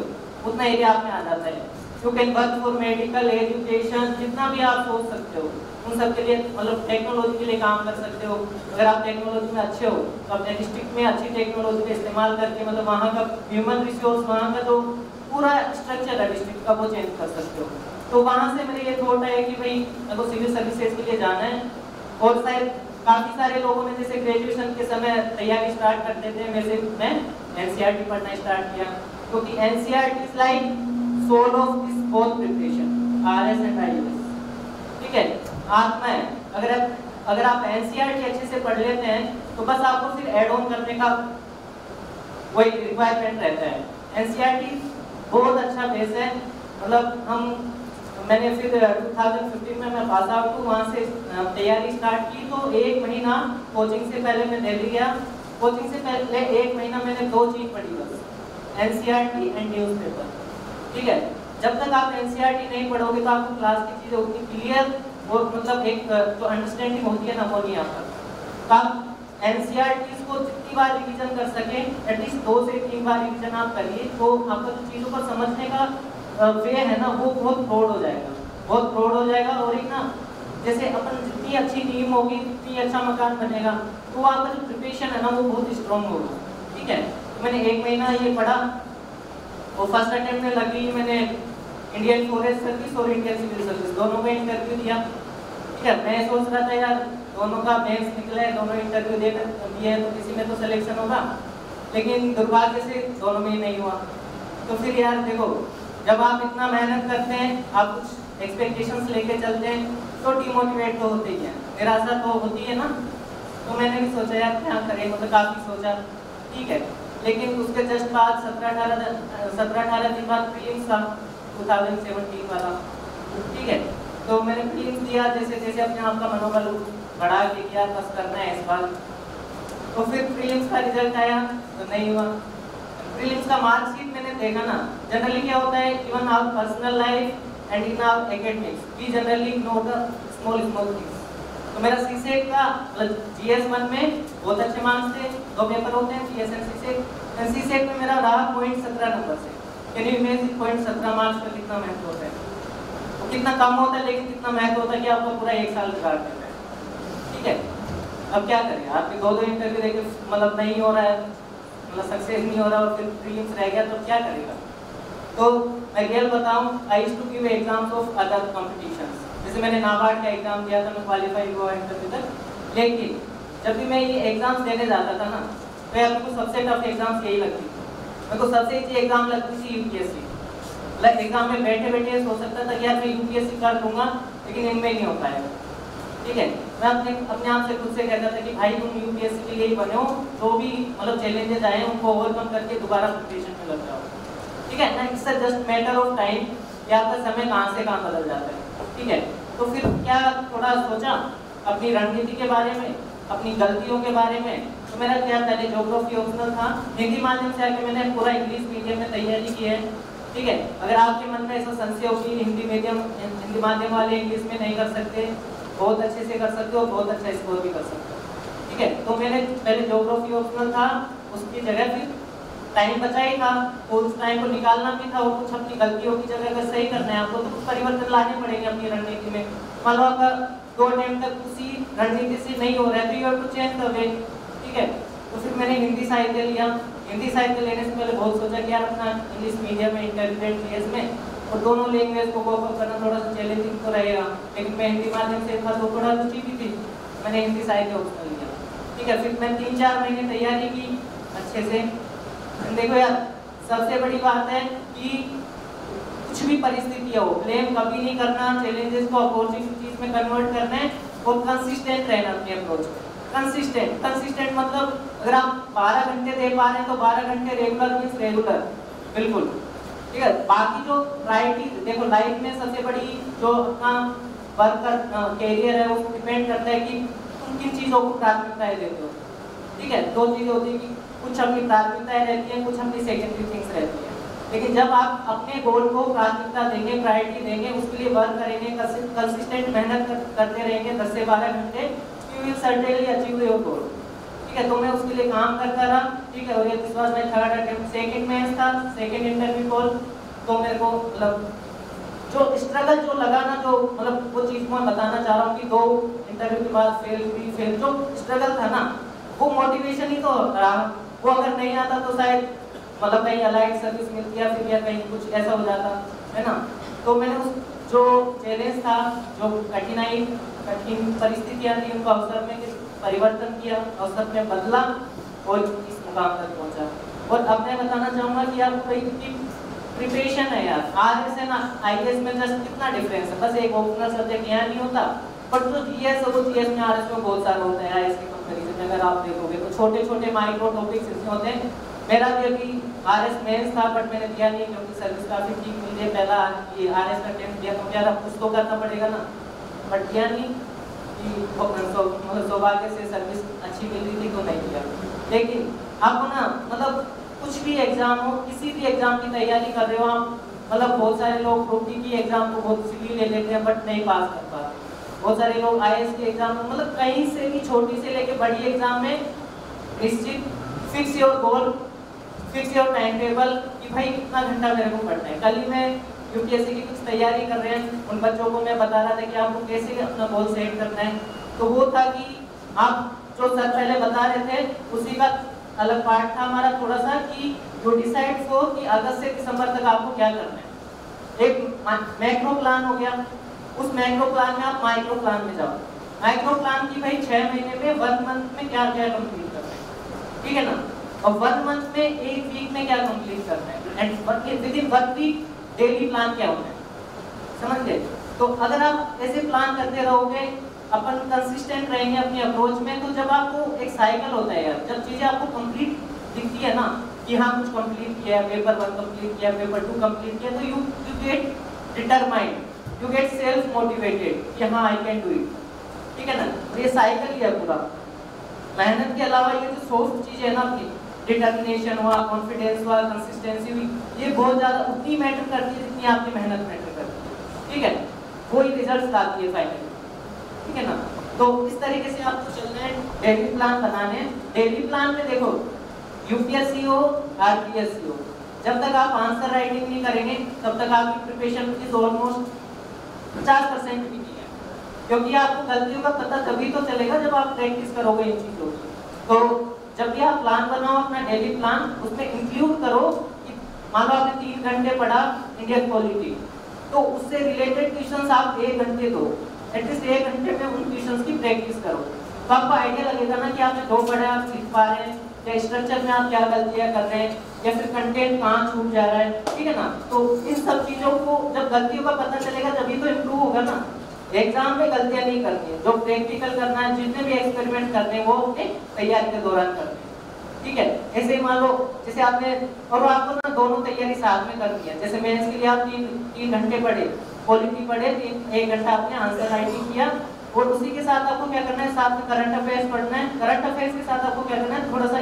उतना एरिया आप में आ जाता है। You can work for medical education जितना भी आप सोच सकते हो, उन सब के लिए मतलब टेक्नोलॉजी के लिए काम कर सकते हो। अगर आप टेक्नोलॉजी में अच्छे हो तो अपने डिस्ट्रिक्ट में अच्छी टेक्नोलॉजी का इस्तेमाल करके मतलब वहाँ का ह्यूमन रिसोर्स वहाँ का तो पूरा स्ट्रक्चर है डिस्ट्रिक्ट का, वो चेंज कर सकते हो। तो वहाँ से मेरे ये थॉट है कि भाई को सिविल सर्विसेज़ के लिए जाना है। और शायद काफ़ी सारे लोगों ने जैसे ग्रेजुएशन के समय तैयारी स्टार्ट कर देते हैं वैसे मैं एनसीईआरटी पढ़ना स्टार्ट किया। क्योंकि NCERT is like soul of this both preparation RS and IAS ठीक है? आत्मा है। अगर आप अगर आप एनसीईआरटी अच्छे से पढ़ लेते हैं तो बस आपको फिर एड ऑन करने का वही रिक्वायरमेंट रहता है। एनसीईआरटी बहुत अच्छा बेस है। मतलब हम, मैंने फिर 2015 में मैं पास आउट हूँ, वहाँ से तैयारी स्टार्ट की तो एक महीना कोचिंग से पहले मैं दिल्ली गया। कोचिंग से पहले एक महीना मैंने दो चीज़ पढ़ी बस एनसीईआरटी एंड न्यूज़ पेपर ठीक है? जब तक आप एनसीईआरटी नहीं पढ़ोगे तो आपको क्लास की चीज़ें उतनी क्लियर और मतलब एक जो अंडरस्टैंडिंग होती है ना, वो नहीं तो आप एनसीईआरटी को जितनी बार रिवीजन कर सके एटलीस्ट दो से तीन बार रिवीजन आप करिए तो आपका जो चीज़ों को समझने का वे है ना, वो बहुत फ्रॉड हो जाएगा। बहुत फ्रॉड हो जाएगा और एक ना, जैसे अपन जितनी अच्छी टीम होगी उतनी अच्छा मकान बनेगा तो आपका जो प्रिपरेशन है ना, वो बहुत स्ट्रॉन्ग होगा। ठीक है? मैंने एक महीना ये पढ़ा और फ़र्स्ट अटेम्प्ट में लगी मैंने इंडियन फॉरेस्ट सर्विस और इंडियन सिविल सर्विस दोनों में इंटरव्यू दिया। है मैं सोच रहा था यार, दोनों का मेंस निकले, दोनों इंटरव्यू दे दिए तो किसी में तो सिलेक्शन होगा। लेकिन दुर्भाग्य से दोनों में ही नहीं हुआ। तो फिर यार देखो, जब आप इतना मेहनत करते हैं, आप कुछ एक्सपेक्टेशंस लेके चलते हैं तो डिमोटिवेट तो होती है निराशा तो होती है ना। तो मैंने भी सोचा यार, क्या करें? मतलब काफ़ी सोचा। ठीक है। लेकिन उसके जस्ट बाद सत्रह अठारह सत्रह अठारह दिन बाद प्रीलिम्स था टू वाला। ठीक है। तो मैंने प्रीलिम्स दिया जैसे जैसे अपने आप का मनोबल बढ़ा के किया, बस करना है इस बार। तो फिर प्रीलिम्स का रिज़ल्ट आया तो नहीं हुआ। प्रीलिम्स का मार्कशीट मैंने देखा ना जनरली क्या होता है even our personal life and in our academics we generally know the small small things तो मेरा सीसेट का मतलब जीएस वन में बहुत अच्छे मार्क्स थे, दो पेपर होते हैं G GS and CSAT CSAT में मेरा रहा पॉइंट सत्रह नंबर से। कैन यू पॉइंट सत्रह मार्क्स में कितना महत्व होता है? कितना कम होता है, लेकिन कितना महत्व होता है कि आपको पूरा एक साल बिगाड़ देता है ठीक है? अब क्या करें? आपके दो दो इंटरव्यू देखे मतलब नहीं हो रहा है मतलब सक्सेस नहीं हो रहा और फिर प्रीलिम्स रह गया तो क्या करेगा? तो मैं रियल बताऊँ I to give exams of other competition जैसे मैंने नाबार्ड का एग्ज़ाम दिया था, मैं क्वालिफाई हुआ इंटरव्यू तक। लेकिन जब भी मैं ये एग्ज़ाम्स देने जाता था ना तो मेरे को सबसे टफ एग्ज़ाम्स यही लगती थी। मेरे को सबसे अच्छी एग्ज़ाम लगती थी यूपीएससी मतलब एग्ज़ाम में बैठे बैठे सोच सकता था यार मैं यूपीएससी कर लूँगा, लेकिन इनमें नहीं हो पाएगा ठीक है? मैं अपने अपने आप से खुद से कहता था कि भाई तुम यूपीएससी के लिए ही बने हो, जो भी मतलब चैलेंजेस आए उनको ओवरकम करके दोबारा प्रिपरेशन में लग जाओ। ठीक है? ना it's just matter of time कि आपका समय कहाँ से कहाँ बदल जाता है। ठीक है? तो फिर क्या थोड़ा सोचा अपनी रणनीति के बारे में, अपनी गलतियों के बारे में? तो मेरा क्या पहले जोग्राफी ऑप्शनल था हिंदी माध्यम से आके मैंने पूरा इंग्लिश मीडियम में तैयारी की है। ठीक है, अगर आपके मन में ऐसा संशय हो कि हिंदी मीडियम हिंदी माध्यम वाले इंग्लिश में नहीं कर सकते, बहुत अच्छे से कर सकते हो, बहुत अच्छा स्कोर भी कर सकते हो। ठीक है तो मैंने पहले जोग्राफी ऑप्शनल था, उसकी जगह फिर टाइम बचा ही था, और उस टाइम को निकालना भी था, और कुछ अपनी गलतियों की जगह अगर सही करना है आपको तो कुछ परिवर्तन लाने पड़ेंगे अपनी रणनीति में। मान लो आपका दो टाइम तक उसी रणनीति से नहीं हो रहा है तो you have to change the way ठीक है तो फिर मैंने हिंदी साहित्य लिया। हिंदी साहित्य लेने से पहले बहुत सोचा कि यार अपना इंग्लिश मीडियम में इंटरमीडिएट ईयर्स में, और दोनों लैंग्वेज को कोप करना थोड़ा सा चैलेंजिंग तो रहेगा। लेकिन मैं हिंदी माध्यम से था तो थोड़ा रुचि भी थी। मैंने हिंदी साहित्य ऑप्शनल लिया। ठीक है, फिर मैंने तीन चार महीने तैयारी की अच्छे से। देखो यार, सबसे बड़ी बात है कि कुछ भी परिस्थिति हो ब्लेम कभी नहीं करना चैलेंजेस को अपॉर्चुनिटीज़ में कन्वर्ट करना है, और कंसिस्टेंट रहना अपने अप्रोच में। कंसिस्टेंट कंसिस्टेंट मतलब अगर आप 12 घंटे दे पा रहे हैं तो 12 घंटे रेगुलर मींस रेगुलर बिल्कुल। ठीक है? बाकी जो प्रायोरिटी देखो लाइफ में सबसे बड़ी जो अपना वर्कर कैरियर है वो डिपेंड करता है कि तुम किन चीज़ों को प्राथमिकताएँ देते हो। ठीक है? दो चीज़ें होती है कि कुछ अपनी प्राथमिकताएँ रहती हैं, कुछ अपनी सेकेंडरी थिंग्स रहती हैं। लेकिन जब आप अपने गोल को प्राथमिकता देंगे प्रायोरिटी देंगे, उसके लिए वर्क करेंगे कंसिस्टेंट मेहनत करते रहेंगे, दस से बारह घंटे you will certainly achieve your goal ठीक है तो मैं उसके लिए काम करता रहा। ठीक है, और ये इस बार मैं थर्ड अटेम्प्ट सेकंड में था सेकंड इंटरव्यू कॉल तो मेरे को मतलब जो स्ट्रगल जो लगा ना जो मतलब वो चीज़ मैं बताना चाह रहा हूँ कि दो इंटरव्यू के बाद फेल हुई फेल जो स्ट्रगल था ना, वो मोटिवेशन ही तो रहा। वो अगर नहीं आता तो शायद मतलब कहीं अलाइड सर्विस मिलती या फिर या कहीं कुछ ऐसा हो जाता, है ना? तो मैंने उस जो चैलेंज था, जो कठिनाई कठिन परिस्थितियाँ थी, उनको अवसर में परिवर्तन किया, अवसर में बदला और इस मुकाम तक पहुँचा। और अब मैं बताना चाहूँगा कि आप कई प्रिपरेशन है यार। R S and I S में जस्ट कितना डिफरेंस है। बस एक ऑप्शनल सब्जेक्ट यहाँ नहीं होता बट जो जी एस है, वो जी एस में आर एस में बहुत सारा होता है आई एस के कंपेरिजन में अगर आप देखोगे तो छोटे छोटे माइक्रो टॉपिक्स इसमें होते हैं। मेरा भी अभी आर एस मेन्स था बट मैंने दिया नहीं क्योंकि सर्विस काफ़ी ठीक मिल गई। पहला आर एस का टेस्ट दिया तो यार कुछ तो करना पड़ेगा ना। बट दिया नहीं कि सौभाग्य से सर्विस अच्छी मिल रही थी तो नहीं किया। लेकिन आपको ना मतलब कुछ भी एग्ज़ाम हो, किसी भी एग्ज़ाम की तैयारी कर रहे हो आप मतलब बहुत सारे लोग रोटी की एग्ज़ाम को बहुत सीधी ले लेते हैं बट नहीं पास कर पाते। बहुत सारे लोग आई के एग्ज़ाम मतलब कहीं से भी, छोटी से लेके बड़ी एग्ज़ाम में निश्चित fix your goal fix your time table कि भाई कितना घंटा मेरे को पढ़ना है। कल ही मैं यूपीएससी की कुछ तैयारी कर रहे हैं, उन बच्चों को मैं बता रहा था कि आपको कैसे अपना गोल सेट करना है। तो वो था कि आप जो सर पहले बता रहे थे, उसी का अलग पार्ट था हमारा थोड़ा सा कि जो डिसाइड हो कि अगस्त से दिसंबर तक आपको क्या करना है। एक मैक्रो प्लान हो गया। उस मैक्रो प्लान में आप माइक्रो प्लान में जाओ। माइक्रो प्लान की भाई छह महीने में वन मंथ में क्या क्या कंप्लीट करना है। ठीक है ना? और वन मंथ में एक वीक में क्या कंप्लीट करना है? And with in one week daily plan क्या होता है? समझ गए? तो अगर आप ऐसे प्लान करते रहोगे, अपन कंसिस्टेंट रहेंगे अपनी अप्रोच में तो जब आपको एक साइकिल होता है यार, जब चीज़ें आपको कंप्लीट दिखती है ना, कि हाँ कुछ कंप्लीट किया है पेपर वन कंप्लीट किया पेपर टू कंप्लीट किया तो you you get determined you get self motivated कि हाँ आई कैन डू इट ठीक है ना? ये साइकिल ही है पूरा। मेहनत के अलावा ये जो सॉफ्ट चीज़ है ना अपनी डिटर्मिनेशन हुआ कॉन्फिडेंस हुआ कंसिस्टेंसी हुई, ये बहुत ज़्यादा उतनी मैटर करती है जितनी आपकी मेहनत मैटर करती है। ठीक है? वही रिज़ल्ट आती है फाइनली ठीक है ना? तो इस तरीके से आपको चलना है डेली प्लान बनाने डेली प्लान में देखो यूपीएससी हो आरपीएससी हो जब तक आप आंसर राइटिंग नहीं करेंगे, तब तक आपकी प्रिपरेशन इज़ ऑलमोस्ट पचास परसेंट भी नहीं है। क्योंकि आपको गलतियों का पता तभी तो चलेगा जब आप प्रैक्टिस करोगे इन चीज़ों की तो जब भी आप प्लान बनाओ, अपना डेली प्लान उसमें इंक्लूड करो कि मान लो आपने तीन घंटे पढ़ा इंडियन पॉलिटी तो उससे रिलेटेड क्वेश्चंस आप एक घंटे दो। एटलीस्ट एक घंटे में उन क्वेश्चंस की प्रैक्टिस करो। तो आपको आइडिया लगेगा ना कि आपने दो पढ़े, आप लिख पा रहे हैं, या स्ट्रक्चर में आप क्या गलतियाँ कर रहे हैं, या फिर कंटेंट कहाँ छूट जा रहा है, ठीक है ना? तो इन सब चीज़ों को जब गलतियों का पता चलेगा, तभी तो इम्प्रूव होगा ना। एग्ज़ाम में गलतियाँ नहीं करनी जो प्रैक्टिकल करना है, जितने भी एक्सपेरिमेंट करने हैं, वो अपने तैयारी के दौरान करने हैं। ठीक है? ऐसे मान लो, जैसे आपने, और आपको ना दोनों तैयारी साथ में करनी है। जैसे मेंस के लिए आप तीन तीन घंटे पढ़े पॉलिटी पढ़े तीन एक घंटा आपने आंसर राइटिंग किया, और उसी के साथ आपको क्या करना है? साथ में करंट अफेयर्स पढ़ना है। करंट अफेयर्स के साथ आपको क्या करना है? थोड़ा सा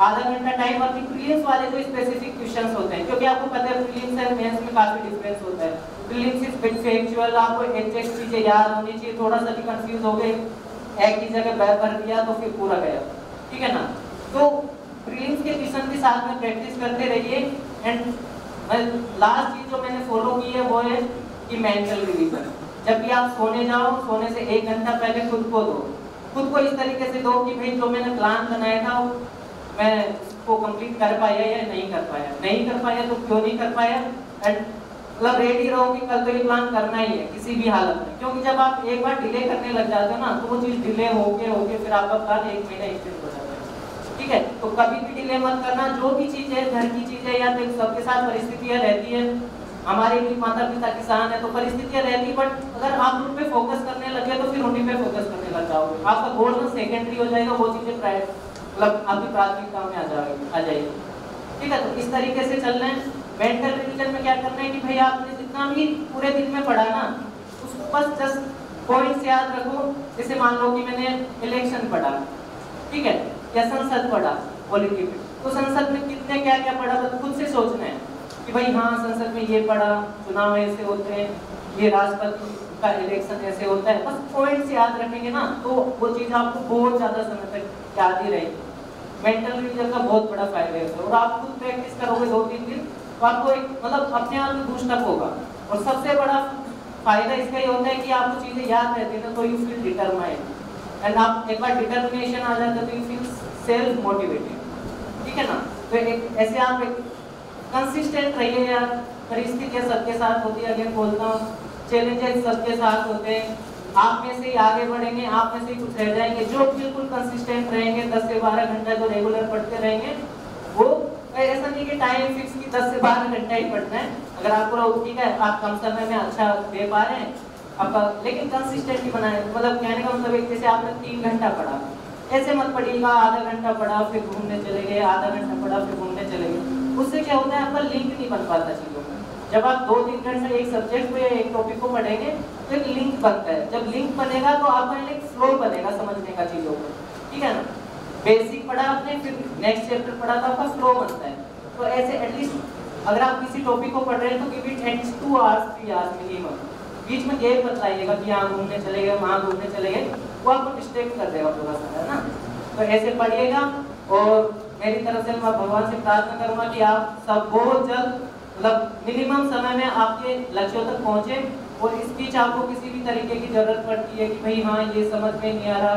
आधा घंटा टाइम आपकी प्रीलिम्स वाले जो स्पेसिफिक क्वेश्चंस होते हैं, क्योंकि आपको पता है प्रीलिम्स और मेंस में काफ़ी डिफरेंस होता है। प्रीलिम्स इज़ बिट फैक्चुअल आपको एग्जैक्ट चीज़ें याद होनी चाहिए थोड़ा सा भी कंफ्यूज हो गए, एक ही जगह बैर भर दिया तो फिर पूरा गया। ठीक है ना? तो प्रीलिम्स के क्वेश्चन के साथ में प्रैक्टिस करते रहिए एंड लास्ट चीज़ जो मैंने फॉलो की है वो है कि मेंटल रिवीजन जब भी आप सोने जाओ, सोने से एक घंटा पहले खुद को दो। खुद को इस तरीके से दो कि भाई जो मैंने प्लान बनाया था मैं उसको कंप्लीट कर पाया या नहीं कर पाया? नहीं कर पाया तो क्यों नहीं कर पाया? एंड मतलब रेडी रहो कि कल तो ये प्लान करना ही है, किसी भी हालत में। क्योंकि जब आप एक बार डिले करने लग जाते हो ना तो वो चीज़ डिले होके होके फिर आपका प्लान एक महीना एक्सटेंड हो जाता है। ठीक है? तो कभी भी डिले मत करना, जो भी चीज़ है, घर की चीज़ है या तो सबके साथ परिस्थितियाँ रहती है। हमारे भी माता पिता किसान है तो परिस्थितियाँ रहती बट अगर आप उन पे फोकस करने लगे तो फिर उन्हीं पर फोकस करने लग जाओगे। आपका गोल सेकेंडरी हो जाएगा, वो चीज़ें मतलब आपकी प्राथमिकता में आ जाएगी आ जाएगी ठीक है तो इस तरीके से चलना है। मेंटल रिविजन में क्या करना है कि भाई आपने जितना भी पूरे दिन में पढ़ा ना, उसको बस जस्ट पॉइंट्स याद रखो। जैसे मान लो कि मैंने इलेक्शन पढ़ा, ठीक है, या संसद पढ़ा पॉलिटी में तो संसद में कितने क्या क्या पढ़ा तो खुद से सोचना है कि भाई हाँ संसद में ये पढ़ा, चुनाव ऐसे होते हैं, ये राष्ट्रपति का इलेक्शन ऐसे होता है। बस पॉइंट्स याद रखेंगे ना तो वो चीज़ आपको बहुत ज़्यादा समय तक याद ही रहेगी। मेंटल रिविजन का बहुत बड़ा फ़ायदा है। और आप खुद प्रैक्टिस करोगे दो तीन दिन तो आपको एक मतलब अपने आप में बूस्टअप होगा। और सबसे बड़ा फ़ायदा इसका ये होता है कि आपको चीज़ें याद रहती है ना तो यू फील डिटरमाइंड एंड आप एक बार डिटर्मिनेशन आ जाता है तो यू फील सेल्फ मोटिवेटेड ठीक है ना? तो एक, ऐसे आप एक कंसिस्टेंट रहिए यार। परिस्थितियाँ सबके साथ होती है? अगेन बोलता हूँ चैलेंजेस सबके साथ होते हैं। आप में से ही आगे बढ़ेंगे, आप में से ही कुछ रह जाएँगे। जो बिल्कुल कंसिस्टेंट रहेंगे 10 से 12 घंटा जो रेगुलर पढ़ते रहेंगे, वो ऐसा नहीं कि टाइम फिक्स की 10 से 12 घंटा ही पढ़ना है। अगर आपको ठीक है आप कम समय में अच्छा दे पा रहे हैं आपका लेकिन कंसिस्टेंटली बनाए। मतलब कहने का मतलब एक जैसे आपने तीन घंटा पढ़ा, ऐसे मत पढ़िएगा, आधा घंटा पढ़ा, फिर घूमने चले गए, आधा घंटा पढ़ा, फिर घूमने चले गए। उससे क्या होता है, आपका लिंक नहीं बन पाता चीज़ों में। जब आप दो तीन घंटे एक सब्जेक्ट को या एक टॉपिक को पढ़ेंगे एक लिंक बनता है। जब लिंक बनेगा तो आपका एक फ्लो बनेगा समझने का चीज़ों को। ठीक है ना? बेसिक पढ़ा आपने, फिर नेक्स्ट चैप्टर पढ़ा तो आपका फ्लो बनता है। तो ऐसे एटलीस्ट अगर आप किसी टॉपिक को पढ़ रहे हैं तो give it at least two hours three hours minimum बीच में गैप बताइएगा कि यहाँ घूमने चले गए, वहाँ घूमने चले गए। वो आपको डिस्ट्रैक्ट कर देगा थोड़ा सा है ना? तो ऐसे पढ़िएगा और मेरी तरफ़ से मैं भगवान से प्रार्थना करूँगा कि आप सब बहुत जल्द मतलब मिनिमम समय में आपके लक्ष्यों तक पहुँचे। और इस बीच आपको किसी भी तरीके की ज़रूरत पड़ती है कि भाई हाँ ये समझ में नहीं आ रहा,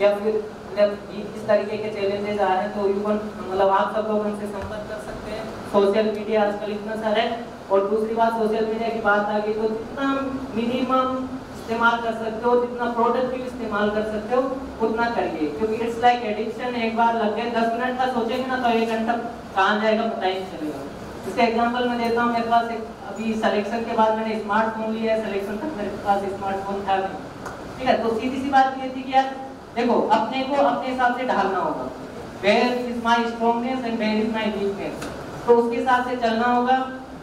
या फिर जब इस तरीके के चैलेंजेस आ रहे हैं तो यू मतलब आप सब लोग हमसे संपर्क कर सकते हैं। सोशल मीडिया आजकल इतना सारा है। और दूसरी बात सोशल मीडिया की बात आ गई तो जितना मिनिमम इस्तेमाल कर सकते हो, जितना प्रोडक्टिव इस्तेमाल कर सकते हो, उतना करिए। क्योंकि इट्स लाइक एडिक्शन एक बार लग गए, दस मिनट का सोचेंगे ना तो एक घंटा कहाँ जाएगा, पता ही नहीं चलेगा। इसका एग्जांपल मैं देता हूँ, मेरे पास एक अभी सिलेक्शन के बाद मैंने स्मार्टफ़ोन लिया है सिलेक्शन तक मेरे पास स्मार्टफ़ोन था नहीं। ठीक है तो सीधी सी बात ये थी कि यार, देखो, अपने को अपने हिसाब से ढालना होगा। Where is my strongness and where is my weakness तो उसके हिसाब से चलना होगा,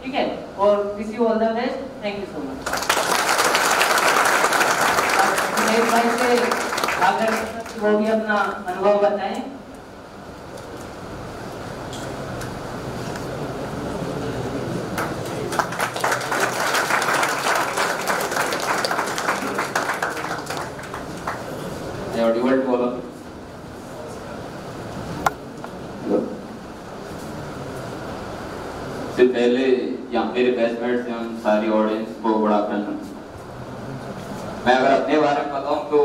ठीक है? और wish you all the best thank you so much से अगर वो भी अपना अनुभव बताएँ audible to all of you? Hello? से पहले यहाँ मेरे बैचमेट से हम सारी ऑडियंस को बड़ा वेलकम मैं अगर अपने बारे में बताऊँ तो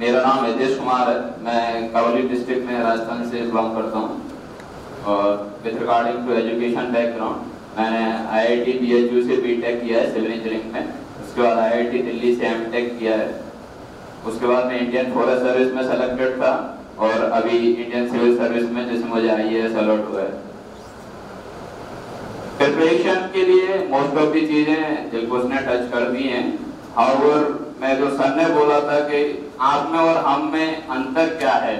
मेरा नाम हितेश कुमार है। मैं करौली डिस्ट्रिक्ट में राजस्थान से बिलोंग करता हूँ। और with regarding to education background मैंने आईआईटी बीएचयू से बीटेक किया है सिविल इंजीनियरिंग में। उसके बाद आईआईटी दिल्ली से एमटेक किया है। उसके बाद मैं इंडियन फॉरेस्ट सर्विस में सेलेक्टेड था और अभी इंडियन सिविल सर्विस में, जिसमें मुझे आई एस अलर्ट हुआ है। प्रिपरेशन के लिए मोस्ट ऑफ़ दी चीज़ें दिलकुश ने टच कर दी हैं। हाउएवर मैं जो सर ने बोला था कि आप में और हम में अंतर क्या है?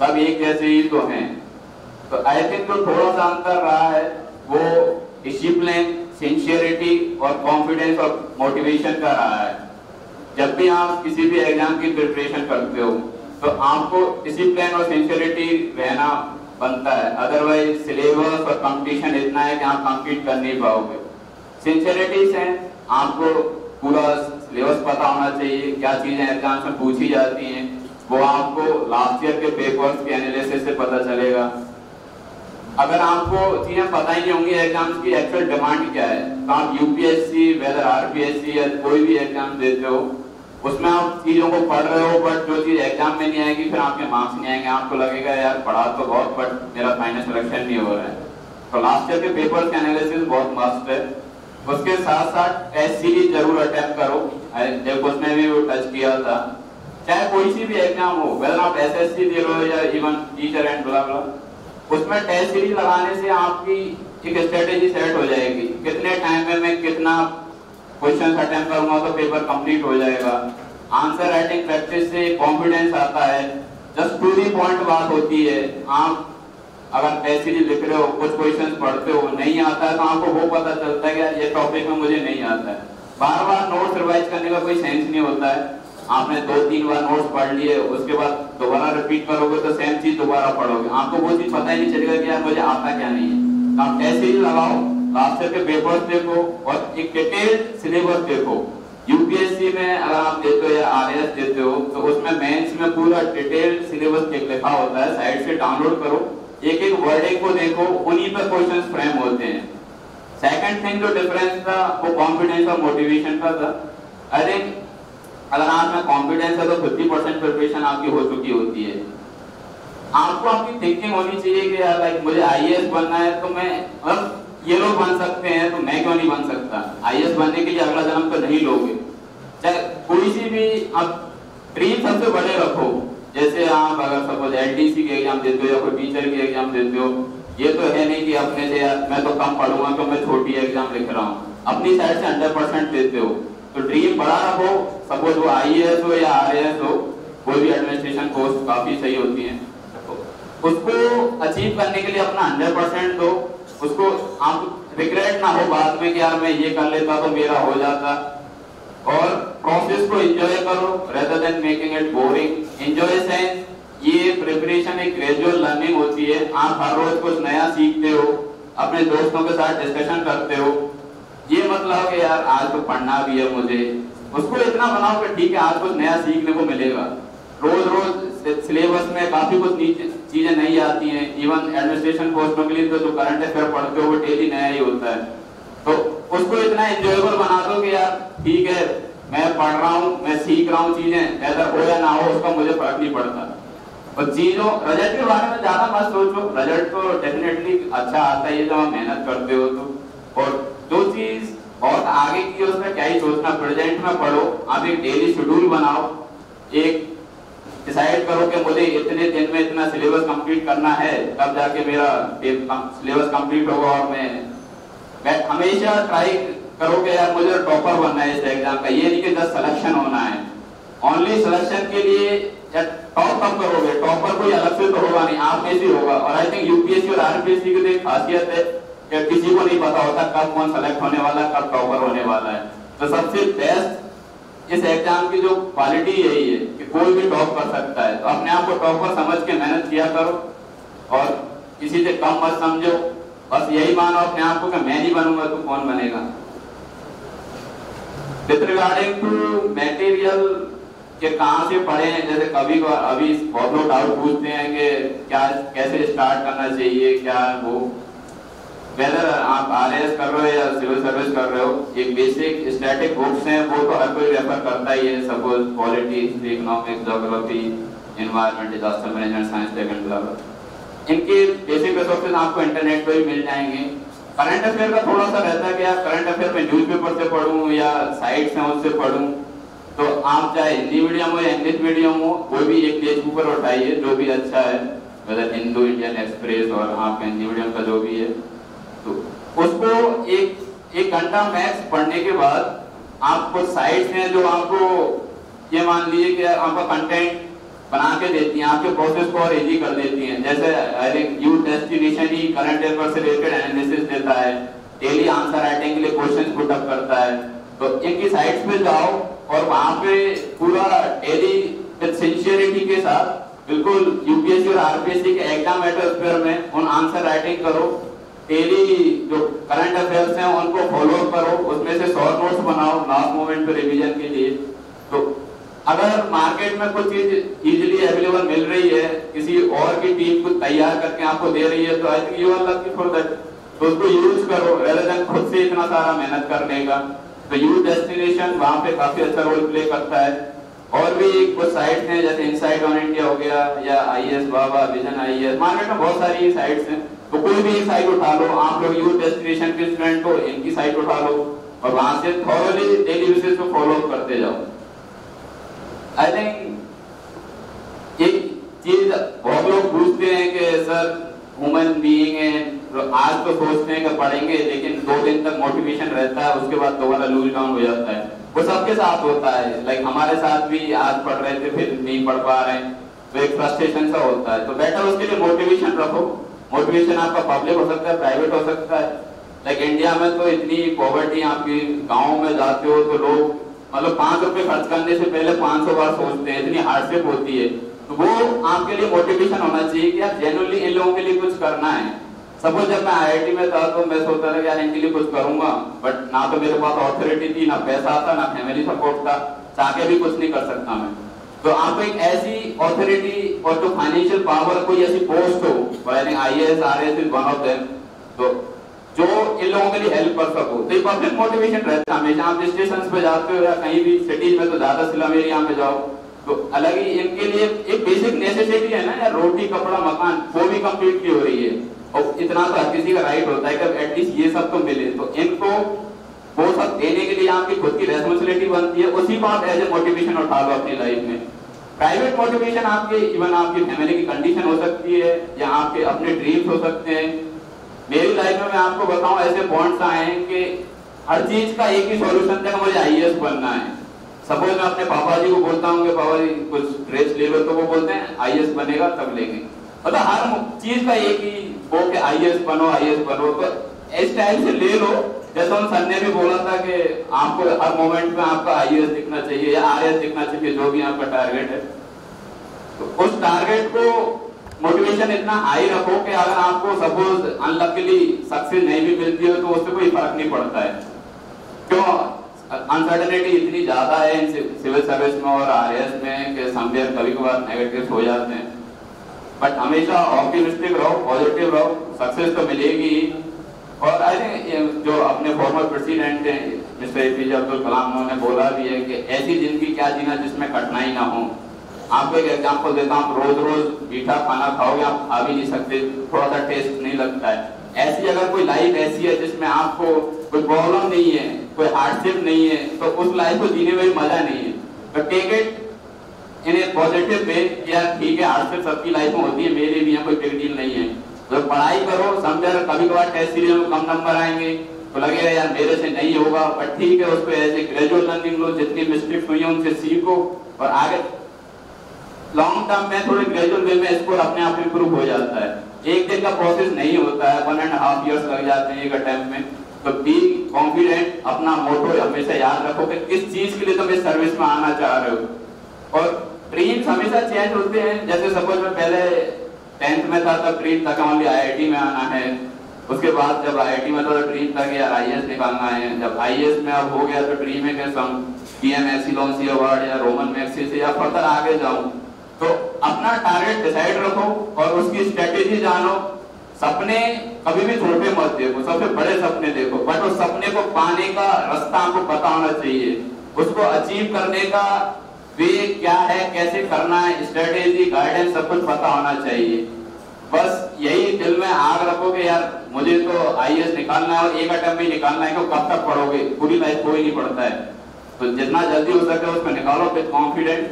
सब एक जैसे ही तो हैं। तो आई थिंक जो थोड़ा सा अंतर रहा है, वो डिसिप्लिन सिंसियरिटी और कॉन्फिडेंस और मोटिवेशन का रहा है। जब भी आप किसी भी एग्ज़ाम की प्रिपरेशन करते हो तो आपको डिसिप्लिन और सिंसियरिटी रहना बनता है। अदरवाइज़ सिलेबस और कंपटीशन इतना है कि आप कंपीट कर नहीं पाओगे। सिंसियरिटी से आपको पूरा सिलेबस पता होना चाहिए, क्या चीज़ें एग्ज़ाम में पूछी जाती हैं। वो आपको लास्ट ईयर के पेपर्स के एनालिसिस से पता चलेगा। अगर आपको चीज़ें पता ही नहीं होंगी एग्ज़ाम्स की एक्चुअल डिमांड क्या है? तो आप यूपीएससी वेदर आरपीएससी या कोई भी एग्ज़ाम देते हो उसमें आप चीज़ों को पढ़ रहे हो बट जो चीज़ एग्ज़ाम में नहीं आएगी, फिर आपके मार्क्स नहीं आएँगे। आपको लगेगा, यार, पढ़ा तो बहुत बट मेरा फाइनल सिलेक्शन नहीं हो रहा है। तो लास्ट ईयर के पेपर के एनालिसिस बहुत मस्त है। उसके साथ साथ टेस्ट सीरीज़ ज़रूर अटेम्प्ट करो। जब उसने भी वो टच किया था। चाहे कोई सी भी एग्ज़ाम हो वेदर आप एसएससी दे लो या even teacher and blah blah उसमें टेस्ट सीरीज़ लगाने से आपकी एक स्ट्रेटेजी सेट हो जाएगी। कितने टाइम में मैं कितना क्वेश्चन अटेम्प्ट करूँगा तो पेपर कंप्लीट हो जाएगा। आंसर राइटिंग प्रैक्टिस से कॉन्फिडेंस आता है। जस्ट टू दी पॉइंट बात होती है। आप अगर टेस्ट सीरीज़ लिख रहे हो, कुछ क्वेश्चन पढ़ते हो, नहीं आता है तो आपको वो पता चलता है कि ये टॉपिक में मुझे नहीं आता है। बार बार नोट्स रिवाइज करने का कोई सेंस नहीं होता है। आपने दो तीन बार नोट्स पढ़ लिए, उसके बाद दोबारा रिपीट करोगे तो सेम चीज़ दोबारा पढ़ोगे। आपको वो चीज़ पता ही नहीं चलेगा कि यार मुझे आता क्या नहीं है। तो आप टेस्ट सीरीज़ लगाओ। लास्ट ईयर के पेपर्स देखो और एक डिटेल सिलेबस देखो यूपीएससी में अगर आप देते हो या आरएस देते हो तो उसमें मेंस में पूरा डिटेल सिलेबस लिखा होता है साइट से डाउनलोड करो। एक एक वर्डिंग को देखो, उन्हीं पर क्वेश्चंस फ्रेम होते हैं। सेकंड थिंग जो डिफरेंस था, वो कॉन्फिडेंस और मोटिवेशन का था। आई थिंक अगर आप में कॉन्फिडेंस है तो 50 परसेंट प्रिपरेशन आपकी हो चुकी होती है। आपको आपकी थिंकिंग होनी चाहिए कि यार लाइक मुझे आईएएस बनना है तो मैं मतलब ये लोग बन सकते हैं तो मैं क्यों नहीं बन सकता? आईएएस बनने के लिए अगला जन्म तो नहीं लोगे। चाहे कोई सी भी आप ड्रीम सबसे बड़े रखो। जैसे आप अगर सपोज़ एलडीसी के एग्ज़ाम देते हो या कोई टीचर के एग्ज़ाम देते हो ये तो है नहीं कि अपने से मैं तो कम पढ़ूँगा तो मैं छोटी एग्ज़ाम लिख रहा हूँ। अपनी साइड से हंड्रेड परसेंट देते हो तो ड्रीम बड़ा रखो। सपोज़ वो आईएएस हो या आरएएस हो, कोई भी एडमिनिस्ट्रेशन पोस्ट काफ़ी सही होती है। उसको अचीव करने के लिए अपना हंड्रेड परसेंट दो। उसको आप रिग्रेट ना हो बाद में कि यार मैं ये कर लेता तो मेरा हो जाता। और प्रोसेस को एंजॉय करो rather than making it boring enjoy sense ये प्रिपरेशन एक ग्रेजुअल लर्निंग होती है। आप हर रोज कुछ नया सीखते हो, अपने दोस्तों के साथ डिस्कशन करते हो। ये मतलब कि यार आज तो पढ़ना भी है मुझे। उसको इतना बनाओ कि ठीक है, आज कुछ नया सीखने को मिलेगा। रोज रोज सिलेबस में काफ़ी कुछ चीज़ें नहीं आती हैं। इवन एडमिनिस्ट्रेशन पोस्टों के लिए तो जो करंट अफेयर पढ़ते हो, वो डेली नया ही होता है। तो उसको इतना एंजॉयबल बना दो कि यार, ठीक है, मैं पढ़ रहा हूँ, मैं सीख रहा हूँ चीज़ें बेहतर हो या ना हो, उसका मुझे फ़र्क नहीं पड़ता। और चीज़ों रिज़ल्ट के बारे में ज़्यादा मत सोचो। रिज़ल्ट तो डेफिनेटली अच्छा आता है जब आप मेहनत करते हो तो। और जो चीज़ बहुत आगे की उसमें क्या ही सोचना प्रेजेंट में पढ़ो, आप एक डेली शेड्यूल बनाओ। एक डिसाइड करो कि मुझे इतने दिन में इतना सिलेबस कंप्लीट करना है, तब जाके मेरा सिलेबस कंप्लीट होगा और मैं मैं हमेशा ट्राई करो कि यार मुझे टॉपर बनना है इस एग्ज़ाम का। ये नहीं कि जस्ट सिलेक्शन होना है। ओनली सिलेक्शन के लिए टॉप कब करोगे? टॉपर कोई अलग से तो होगा नहीं। आप में से होगा। और आई थिंक यूपीएससी और आरपीएससी की तो खासियत है कि किसी को नहीं पता होता कब कौन सेलेक्ट होने वाला, कब टॉपर होने वाला है। तो सबसे बेस्ट इस एग्ज़ाम की जो क्वालिटी यही है कि कोई भी टॉप कर सकता है। तो अपने आप को टॉपर समझ के मेहनत किया करो और किसी से कम मत समझो। बस यही मानो अपने आप को मैं नहीं बनूँगा तो कौन बनेगा? विथ रिगार्डिंग टू मटेरियल के कहाँ से पढ़े हैं, जैसे कभी अभी बहुत लोग डाउट पूछते हैं कि क्या, कैसे स्टार्ट करना चाहिए, क्या वो वेदर आप आरएस कर रहे हो या सिविल सर्विस कर रहे हो एक बेसिक स्टैटिक बुक्स हैं, वो तो हर कोई रेफर करता ही है suppose polity history economics geography environment disaster management science tech इनके बेसिक रिसोर्सेज आपको इंटरनेट पर भी मिल जाएँगे। करंट अफेयर का थोड़ा सा रहता है कि आप करंट अफेयर में न्यूज़पेपर से पढ़ूं या साइट्स हैं उससे पढ़ूं। तो आप चाहे हिंदी मीडियम हो या इंग्लिश मीडियम हो कोई भी एक पेज ऊपर उठाइए, जो भी अच्छा है। वेदर हिंदू इंडियन एक्सप्रेस और आपका हिंदी मीडियम का जो भी है। तो उसको एक एक घंटा मैथ्स पढ़ने के बाद आपको साइट्स हैं जो आपको ये मान लीजिए कि आपका कंटेंट बना के देती हैं, आपके प्रोसेस को और इजी कर देती हैं। जैसे यू डेस्टिनेशन ही करंट अफेयर से रिलेटेड एनालिसिस देता है डेली आंसर राइटिंग के लिए क्वेश्चन पुट अप करता है। तो इनकी साइट्स पे जाओ और वहाँ पे पूरा डेली सिंसियरिटी के साथ, बिल्कुल यूपीएससी और आरपीएससी के एग्ज़ाम एटमोस्फेयर में उन आंसर राइटिंग करो। डेली जो करंट अफेयर्स हैं, उनको फॉलो करो, उसमें से शॉर्ट नोट्स बनाओ लास्ट मोमेंट पे रिवीजन के लिए। तो अगर मार्केट में कुछ चीज़ इजीली अवेलेबल मिल रही है, किसी और की टीम को तैयार करके आपको दे रही है तो I think you are lucky for that तो उसको यूज़ करो देन खुद से इतना सारा मेहनत करने का। तो यू डेस्टिनेशन वहाँ पे काफ़ी अच्छा रोल प्ले करता है। और भी कुछ साइट्स हैं, जैसे इनसाइट ऑन इंडिया हो गया, या I S Baba vision I S market में बहुत सारी साइट्स हैं। तो कोई भी साइट उठा लो, आप लोग यू डेस्टिनेशन के स्टूडेंट हो, इनकी साइट उठा लो और वहाँ से थॉरली डेली बेसिस पे फॉलो अप करते जाओ। आई थिंक एक चीज़ बहुत लोग पूछते हैं कि, सर ह्यूमन बीइंग है तो आज तो सोचते हैं कि पढ़ेंगे, लेकिन दो दिन तक मोटिवेशन रहता है, उसके बाद दोबारा लूज डाउन हो जाता है। वो सबके साथ होता है। लाइक हमारे साथ भी आज पढ़ रहे थे, फिर नहीं पढ़ पा रहे हैं। तो एक फ्रस्ट्रेशन सा होता है। तो बेटर उसके लिए मोटिवेशन रखो। मोटिवेशन आपका पब्लिक हो सकता है प्राइवेट हो सकता है। लाइक इंडिया में तो इतनी पॉवर्टी आपकी गाँव में जाते हो तो लोग मतलब पाँच रुपए खर्च करने से पहले पाँच सौ बार सोचते हैं, इतनी हार्डशिप होती है। तो वो आपके लिए मोटिवेशन होना चाहिए कि आप जेनुअली इन लोगों के लिए कुछ करना है। सपोज़ जब मैं आईआईटी में था तो मैं सोचता था यार इनके लिए कुछ करूँगा बट ना तो मेरे पास ऑथोरिटी थी, ना पैसा था, ना फैमिली सपोर्ट था चाह भी कुछ नहीं कर सकता मैं। तो आपको एक ऐसी ऑथोरिटी और जो फाइनेंशियल पावर कोई ऐसी पोस्ट हो यानी I IAS RAS is one of them तो जो इन लोगों के लिए हेल्प कर सको। तो पब्लिक मोटिवेशन रहता है। हमेशा आप स्टेशन पे जाते हो या कहीं भी सिटीज़ में तो ज़्यादा स्लम एरिया में जाओ। तो अलग ही इनके लिए एक बेसिक नेसेसिटी है ना यार रोटी, कपड़ा, मकान, वो भी कम्प्लीटली हो रही है। और इतना तो हर किसी का राइट होता है कि एटलीस्ट ये सब तो मिले। तो इनको वो सब देने के लिए आपकी खुद की रेस्पॉन्सिबिलिटी बनती है। उसी को आप एज ए मोटिवेशन उठा लो अपनी लाइफ में। प्राइवेट मोटिवेशन आपके इवन आपकी फैमिली की कंडीशन हो सकती है, या आपके अपने ड्रीम्स हो सकते हैं। मेरी लाइफ में मैं आपको बताऊँ, ऐसे पॉइंट्स आए हैं कि हर चीज़ का एक ही सॉल्यूशन था मुझे आईएएस बनना है। सपोज़ मैं अपने पापा जी को बोलता हूँ कि, पापा जी, कुछ ड्रेस ले लो। तो वो बोलते हैं आईएएस बनेगा, तब लेंगे। मतलब हर चीज़ का एक ही वो कि आईएएस बनो आईएएस बनो। तो इस टाइप से ले लो जैसे सर ने भी बोला था कि आपको हर मोमेंट में आपका आईएएस दिखना चाहिए या आरएएस दिखना चाहिए, जो भी आपका टारगेट है। तो उस टारगेट को मोटिवेशन इतना हाई रखो कि अगर आपको सपोज़ अनलकीली सक्सेस नहीं भी मिलती हो तो उससे कोई फ़र्क नहीं पड़ता है। क्यों? अनसर्टेनिटी इतनी ज़्यादा है इन सिविल सर्विस में और आरएएस में कि समवेयर कभी कभार नेगेटिव हो जाते हैं। बट हमेशा ऑप्टिमिस्टिक रहो पॉजिटिव रहो सक्सेस तो मिलेगी और आई थिंक जो अपने फॉर्मर प्रेसिडेंट हैं मिस्टर एपीजे अब्दुल कलाम उन्होंने बोला भी है कि ऐसी ज़िंदगी क्या जीना जिसमें कठिनाई ना हो। आपको एक एग्जांपल देता हूँ रोज रोज मीठा खाना खाओगे आप खा भी नहीं सकते थोड़ा सा टेस्ट नहीं लगता है। ऐसी अगर कोई लाइफ ऐसी है जिसमें आपको कोई प्रॉब्लम नहीं है, कोई हार्डशिप नहीं है तो उस लाइफ को जीने में मज़ा नहीं है। तो take it in a positive way या ठीक है हार्डशिप सबकी लाइफ में होती है, मेरे भी यहाँ कोई बिग डील नहीं है। तो पढ़ाई करो, समझे कभी कभार टेस्ट सीरीज़ में कम नंबर आएँगे। तो लगेगा, यार, मेरे से नहीं होगा। पर ठीक है, उसको ऐसे ग्रेजुएट लर्निंग लो, जितनी मिस्टेक्स हुई है, उनसे सीखो और आगे। लॉन्ग टर्म में थोड़े ग्रेजुअल वे में स्कोर अपने आप इंप्रूव हो जाता है। एक दिन का प्रोसेस नहीं होता है वन एंड हाफ़ इयर्स लग जाते हैं एक अटेम्प्ट में। तो बी कॉन्फिडेंट अपना मोटो हमेशा याद रखो कि किस चीज़ के लिए तुम तो इस सर्विस में आना चाह रहे हो। और ड्रीम्स हमेशा चेंज होते हैं, जैसे सपोज़ मैं पहले टेंथ में था तब ड्रीम था कि ओनली आईआईटी में आना है। उसके बाद जब आईआईटी में था तो ड्रीम था कि यार आईएएस निकालना है। जब आईएएस में अब हो गया तो ड्रीम है कि सम पीएम एक्सीलेंसी अवार्ड या रोमन मैक्सिस या फर्दर आगे जाऊँ। तो अपना टारगेट डिसाइड रखो और उसकी स्ट्रेटेजी जानो। सपने कभी भी छोटे मत देखो, सबसे बड़े सपने देखो। बट उस सपने को पाने का रास्ता आपको पता होना चाहिए। उसको अचीव करने का वे क्या है, कैसे करना है स्ट्रेटेजी गाइडेंस सब कुछ पता होना चाहिए। बस यही दिल में आग रखो कि यार, मुझे तो आईएएस निकालना है और एक अटेम्प्ट में निकालना है कि कब तक पढ़ोगे? पूरी लाइफ कोई नहीं पढ़ता है। तो जितना जल्दी हो सके उसमें निकालो with confident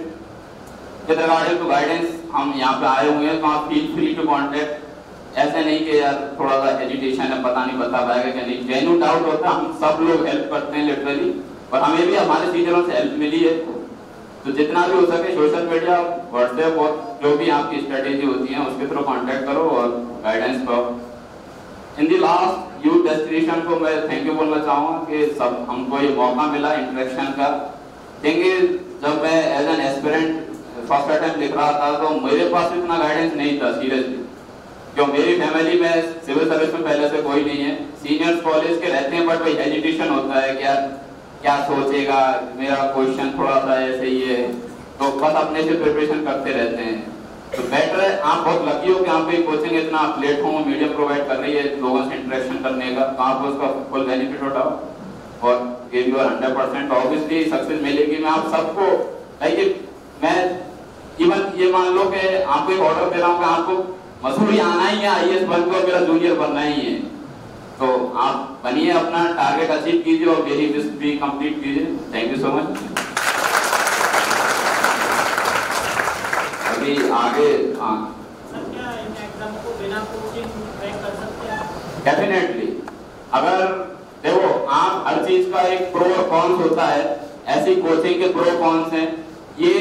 with regarding to guidance हम यहाँ पे आए हुए हैं तो आप फील फ्री टू कॉन्टेक्ट ऐसे नहीं कि यार, थोड़ा सा एजुटेशन है, पता नहीं बता पाएगा कि नहीं। जेन्यू डाउट होता हम सब लोग हेल्प करते हैं लिटरली और हमें भी, हमारे सीनियरों से हेल्प मिली है। तो जितना भी हो सके सोशल मीडिया व्हाट्सएप और जो भी आपकी स्ट्रेटेजी होती है, उसके थ्रू कांटेक्ट करो और गाइडेंस पाओ। In the last youth destination को मैं थैंक यू बोलना चाहूँगा कि सब हमको ये मौका मिला इंटरेक्शन का। क्योंकि जब मैं as an aspirant first attempt लिख रहा था तो मेरे पास इतना गाइडेंस नहीं था सीरियसली क्यों? मेरी फैमिली में सिविल सर्विस में पहले से कोई नहीं है। सीनियर्स कॉलेज के रहते हैं बट वही एजुटेशन होता है क्या क्या सोचेगा? मेरा क्वेश्चन थोड़ा सा ऐसे ही है। तो बस अपने से प्रिपरेशन करते रहते हैं। तो बेटर है, आप बहुत लकी हो कि आप भी कोचिंग इतना प्लेटफॉर्म मीडियम प्रोवाइड कर रही है लोगों से इंटरेक्शन करने का। तो आपको उसका फुल बेनिफिट उठाओ। और give your hundred percent obviously success मिलेगी। मैं आप सबको लाइक मैं इवन ये मान लो कि आपको एक ऑर्डर दे रहा हूँ आपको मसूरी आना ही है आई एस बनकर मेरा जूनियर बनना ही है। तो आप बनिए अपना टारगेट अचीव कीजिए और मेरी विश भी कंप्लीट कीजिए। थैंक यू सो मच अभी आगे हाँ। सर क्या इन एग्ज़ाम को बिना कोचिंग क्रैक कर सकते हैं डेफिनेटली अगर देखो आप हर चीज़ का एक प्रो और कॉन्स होता है ऐसी कोचिंग के प्रो कॉन्स हैं। ये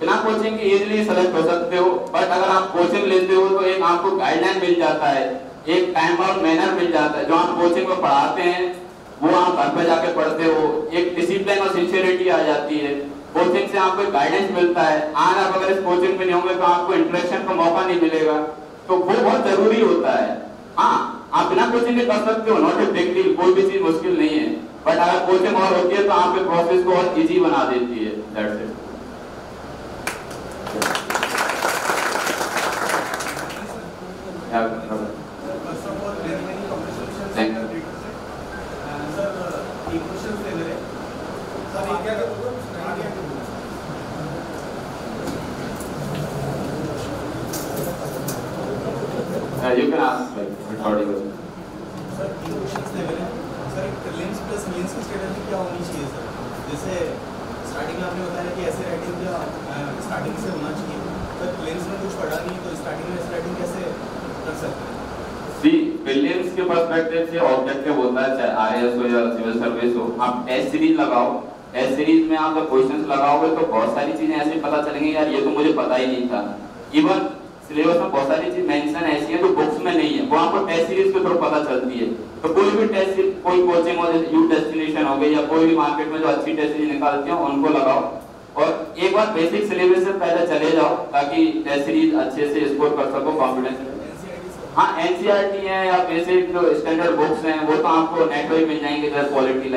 बिना कोचिंग के इजीली सेलेक्ट हो सकते हो बट अगर आप कोचिंग लेते हो तो एक आपको गाइडलाइन मिल जाता है। एक टाइम और मैनर मिल जाता है। जो आप कोचिंग में पढ़ाते हैं वो आप घर पे जाके पढ़ते हो। एक डिसिप्लिन और सिंसियरिटी आ जाती है। कोचिंग से आपको गाइडेंस मिलता है। आज आप अगर इस कोचिंग में नहीं होंगे तो आपको इंटरेक्शन का मौका नहीं मिलेगा। तो वो बहुत ज़रूरी होता है। हाँ आप बिना कोचिंग के कर सकते हो। नॉट ए बिग डील कोई भी चीज़ मुश्किल नहीं है। बट अगर कोचिंग और होती है तो आपके प्रोसेस को और इजी बना देती है। That's it Yeah, First of all, very many congratulations Thank to you. the leaders. And sir, uh, एक क्वेश्चन ले रहे हैं सर एक क्या करोगे आगे आगे बोलो Uh, you can ask like recording. Sir तीन क्वेश्चंस ले रहे हैं सर एक प्रीलिम्स प्लस मेंस की स्ट्रेटजी क्या होनी चाहिए सर जैसे स्टार्टिंग में आपने बताया कि ऐसे राइटिंग का स्टार्टिंग से होना चाहिए सर प्रीलिम्स में कुछ पढ़ा नहीं तो स्टार्टिंग में ऐसे राइटिंग कैसे कर सकते हैं सी प्रीलिम्स के पर्सपेक्टिव से ऑब्जेक्टिव होता है चाहे आईएएस हो या सिविल सर्विस हो, आप टेस्ट सीरीज़ लगाओ। टेस्ट सीरीज़ में आप जब क्वेश्चंस लगाओगे तो बहुत सारी चीज़ें ऐसी पता चलेंगी, यार, ये तो मुझे पता ही नहीं था। इवन सिलेबस में बहुत सारी चीज़ मेंशन ऐसी है जो बुक्स में नहीं है। वो आपको टेस्ट सीरीज़ के थ्रू पता चलती है। तो कोई भी टेस्ट कोई कोचिंग हो, जैसे यू डेस्टिनेशन हो गई या कोई भी मार्केट में जो अच्छी टेस्ट सीरीज़ निकालती है, उनको लगाओ। और एक बार बेसिक सिलेबस से पहले चले जाओ, ताकि टेस्ट सीरीज़ अच्छे से स्कोर कर सको कॉन्फिडेंस हाँ एनसीईआरटी है या बेसिक जो स्टैंडर्ड बुक्स हैं, वो तो आपको नेट पे ही मिल जाएँगे क्वालिटी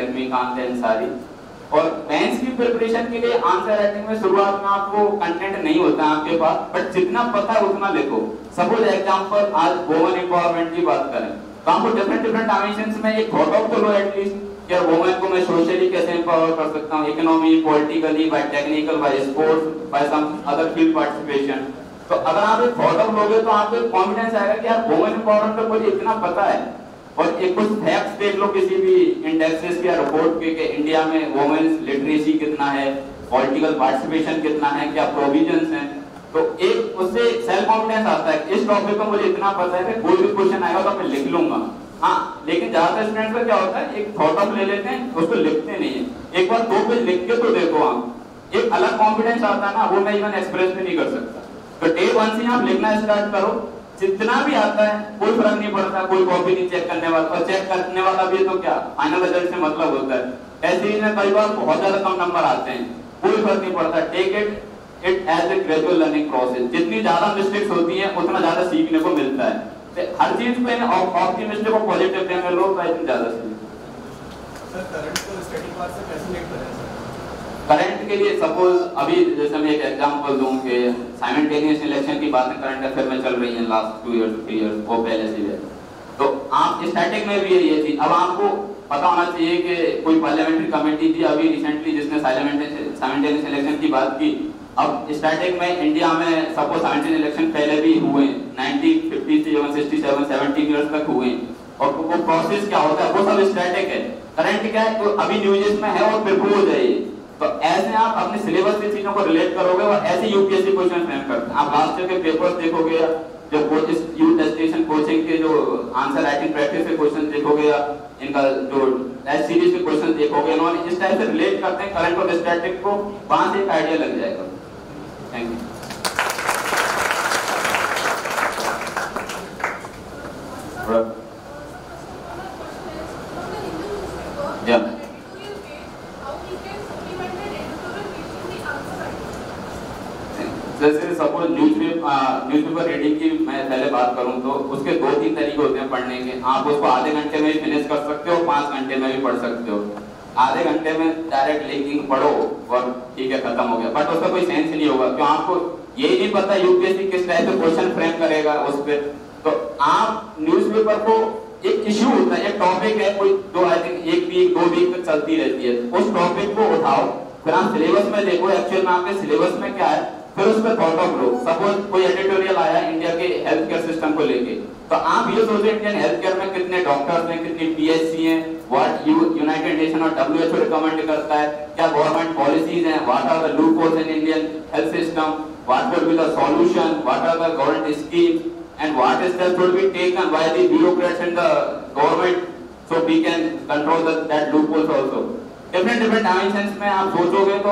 और मेंस की प्रिपरेशन के लिए आंसर राइटिंग में शुरुआत में आपको कंटेंट नहीं होता आपके पास बट जितना पता उतना लिखो। सपोज़ एग्जांपल आज एम्पावरमेंट की बात करें तो आपको डिफरेंट डिफरेंट में एक थॉट यार को मैं सोशली कैसे एम्पावर कर सकता हूँ economy politically by technical by sports by some other field participation तो अगर आप एक थॉट लोगे तो आपको एक कॉन्फिडेंस आएगा कि यार वुमेन एम्पावरमेंट का मुझे इतना पता है। और एक कुछ फैक्ट्स देख लो किसी भी इंडेक्सेस या रिपोर्ट के कि इंडिया में वुमेन्स लिटरेसी कितना है पॉलिटिकल पार्टिसिपेशन कितना है, क्या प्रोविजंस हैं। तो एक उससे सेल्फ कॉन्फिडेंस आता है इस टॉपिक पर मुझे इतना पता है कि कोई भी क्वेश्चन आएगा तो मैं लिख लूँगा। हाँ लेकिन ज़्यादातर स्टूडेंट्स का क्या होता है, एक थॉट ऑफ़ ले लेते हैं, उसको लिखते नहीं है। एक बार दो पेज लिख के तो देखो आप। एक अलग कॉन्फिडेंस आता है ना, वो मैं इवन एक्सप्रेस भी नहीं कर सकता। तो डे वन से आप लिखना स्टार्ट करो। जितना भी आता है, कोई फ़र्क नहीं पड़ता, कोई कॉपी नहीं चेक करने वाला। और चेक करने वाला भी तो क्या? फाइनल रिज़ल्ट से मतलब होता है। ऐसे ही कई बार बहुत ज़्यादा कम नंबर आते हैं। कोई फ़र्क नहीं पड़ता। Take it it as a gradual learning process जितनी ज़्यादा मिस्टेक्स होती है, उतना ज़्यादा सीखने को मिलता है। तो हर चीज़ पे ऑप्टिमिस्टिक और पॉजिटिव लो तो ज़्यादा सही सर करंट को स्टडी पार्ट से कैसे लेट करें? करंट के लिए सपोज़ अभी जैसे मैं एक एग्जांपल दूँ कि साइमल्टेनियस इलेक्शन की बातें करंट अफेयर में चल रही हैं last two years three years वो पहले से है तो आप स्टैटिक में भी ये थी अब आपको पता होना चाहिए कि कोई पार्लियामेंट्री कमेटी थी अभी रिसेंटली जिसने साइमल्टेनियस इलेक्शन की बात की, अब स्टैटिक में इंडिया में सपोज़ साइमल्टेनियस इलेक्शन पहले भी हुए 1957 67 17 इयर्स तक हुए और वो प्रोसेस क्या होता है? वो सब स्टैटिक है। करंट क्या है? तो अभी न्यूजेस में है और प्रिपेयर हो जाइए तो ऐसे आप अपने सिलेबस की चीज़ों को रिलेट करोगे और ऐसे यूपीएससी क्वेश्चन फ्रेम करते आप लास्ट ईयर के पेपर्स देखोगे जो इस यू डेस्टिनेशन कोचिंग के जो आंसर राइटिंग प्रैक्टिस के क्वेश्चन देखोगे या इनका जो एस सीरीज़ के क्वेश्चन देखोगे इन्होंने इस टाइप से रिलेट करते हैं करंट और स्टैटिक को, वहाँ से एक आइडिया लग जाएगा। Thank you Yeah. जैसे सपोज़ न्यूज़पेपर न्यूज़पेपर रीडिंग की मैं पहले बात करूँ तो उसके दो तीन तरीके होते हैं पढ़ने के। आप उसको आधे घंटे में भी फिनिश कर सकते हो, पाँच घंटे में भी पढ़ सकते हो। आधे घंटे में डायरेक्ट लिंकिंग पढ़ो और ठीक है, खत्म हो गया। बट उसका कोई सेंस नहीं होगा, क्यों? आपको यही नहीं पता यूपीएससी किस टाइप से क्वेश्चन फ्रेम करेगा उस पर तो आप न्यूज़पेपर को एक इश्यू होता है, एक टॉपिक है, कोई दो आई थिंक एक वीक दो वीक तक चलती रहती है। उस टॉपिक को उठाओ। फिर आप सिलेबस में देखो एक्चुअल में आपके सिलेबस में क्या है? फिर उस पर थॉट ऑफ़ लो सपोज़ कोई एडिटोरियल आया इंडिया के हेल्थ केयर सिस्टम को लेके तो आप ये सोचो इंडियन हेल्थ केयर में कितने डॉक्टर्स हैं कितनी पीएचसी हैं व्हाट यूनाइटेड नेशन और डब्ल्यूएचओ रिकमेंड करता है क्या गवर्नमेंट पॉलिसीज़ हैं what are the loopholes in Indian health system what would be the solution what are the government schemes and what steps should be taken by the bureaucrats and the government so we can control the, that loopholes also. Different different dimensions में आप सोचोगे तो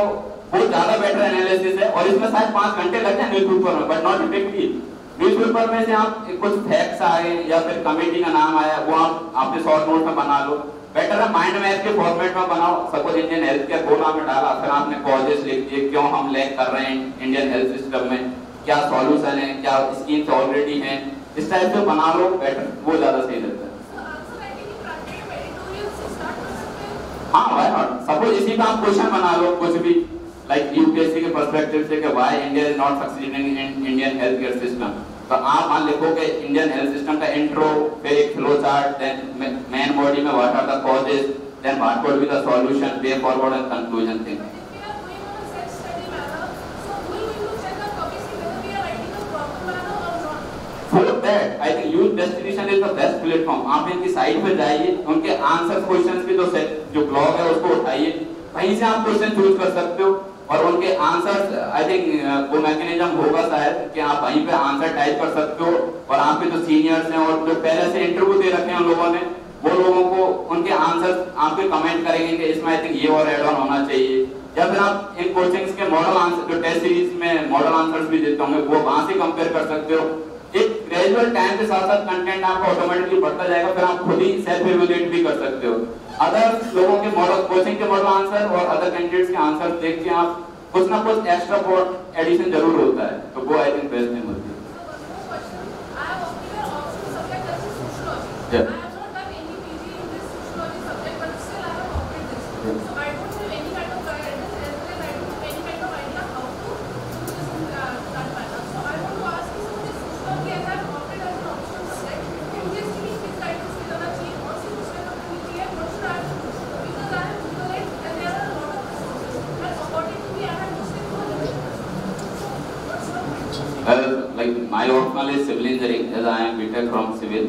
बहुत ज़्यादा better analysis है और इसमें शायद पाँच घंटे लग जाए न्यूज़पेपर में बट नॉट इफ़ेक्टिव न्यूज़पेपर में से आप कुछ फैक्ट्स आए या फिर कमेटी का नाम आया, वो आप आपने शॉर्ट नोट में बना लो. बेटर है माइंड मैप के फॉर्मेट में बनाओ. सपोज़ इंडियन हेल्थ केयर बोला में डाला, फिर आपने कॉजेस लिख दिए, क्यों हम लैग कर रहे हैं इंडियन हेल्थ सिस्टम में? क्या सॉल्यूशन है? क्या स्कीम्स ऑलरेडी हैं? इस टाइप से बना लो बेटर वो ज़्यादा सही रहता है. हाँ सपोज़ इसी का आप क्वेश्चन बना लो, कुछ भी. लाइक यूपीएससी के पर्सपेक्टिव से कि India is not succeeding in Indian health care system तो आप मान लिखो कि इंडियन हेल्थ सिस्टम का इंट्रो फिर एक flow chart then main body में what are the causes then what would be the solution way forward and conclusion thing that, i think youth destination is the best platform. आप इनकी site पे जाइए, उनके answer questions के जो set जो blog है उसको उठाइए। वहीं से आप क्वेश्चन चूज़ कर सकते हो। और उनके आंसर आई थिंक वो मैकेनिज्म होगा शायद कि आप वहीं पे आंसर टाइप कर सकते हो और आप पे जो सीनियर्स हैं और जो पहले से इंटरव्यू दे रखे हैं लोगों ने, वो लोगों को उनके आंसर आप पे कमेंट करेंगे कि इसमें आई थिंक ये और एड ऑन होना चाहिए। या फिर आप इन कोचिंग्स के मॉडल आंसर जो टेस्ट सीरीज़ में मॉडल आंसर्स भी देते होंगे, वो वहाँ से कंपेयर कर सकते हो। एक ग्रेजुअल टाइम के साथ साथ कंटेंट आपका ऑटोमेटिकली बढ़ता जाएगा, फिर आप खुद ही सेल्फ इवैल्यूएट भी कर सकते हो अदर लोगों के मॉडल कोचिंग के मॉडल आंसर और अदर कैंडिडेट्स के आंसर देख के आप, कुछ ना कुछ एक्स्ट्रा पॉट एडिशन ज़रूर होता है तो वो आई थिंक बेस्ट नहीं होती Yeah. Well, like my optional is civil engineering BTech from civil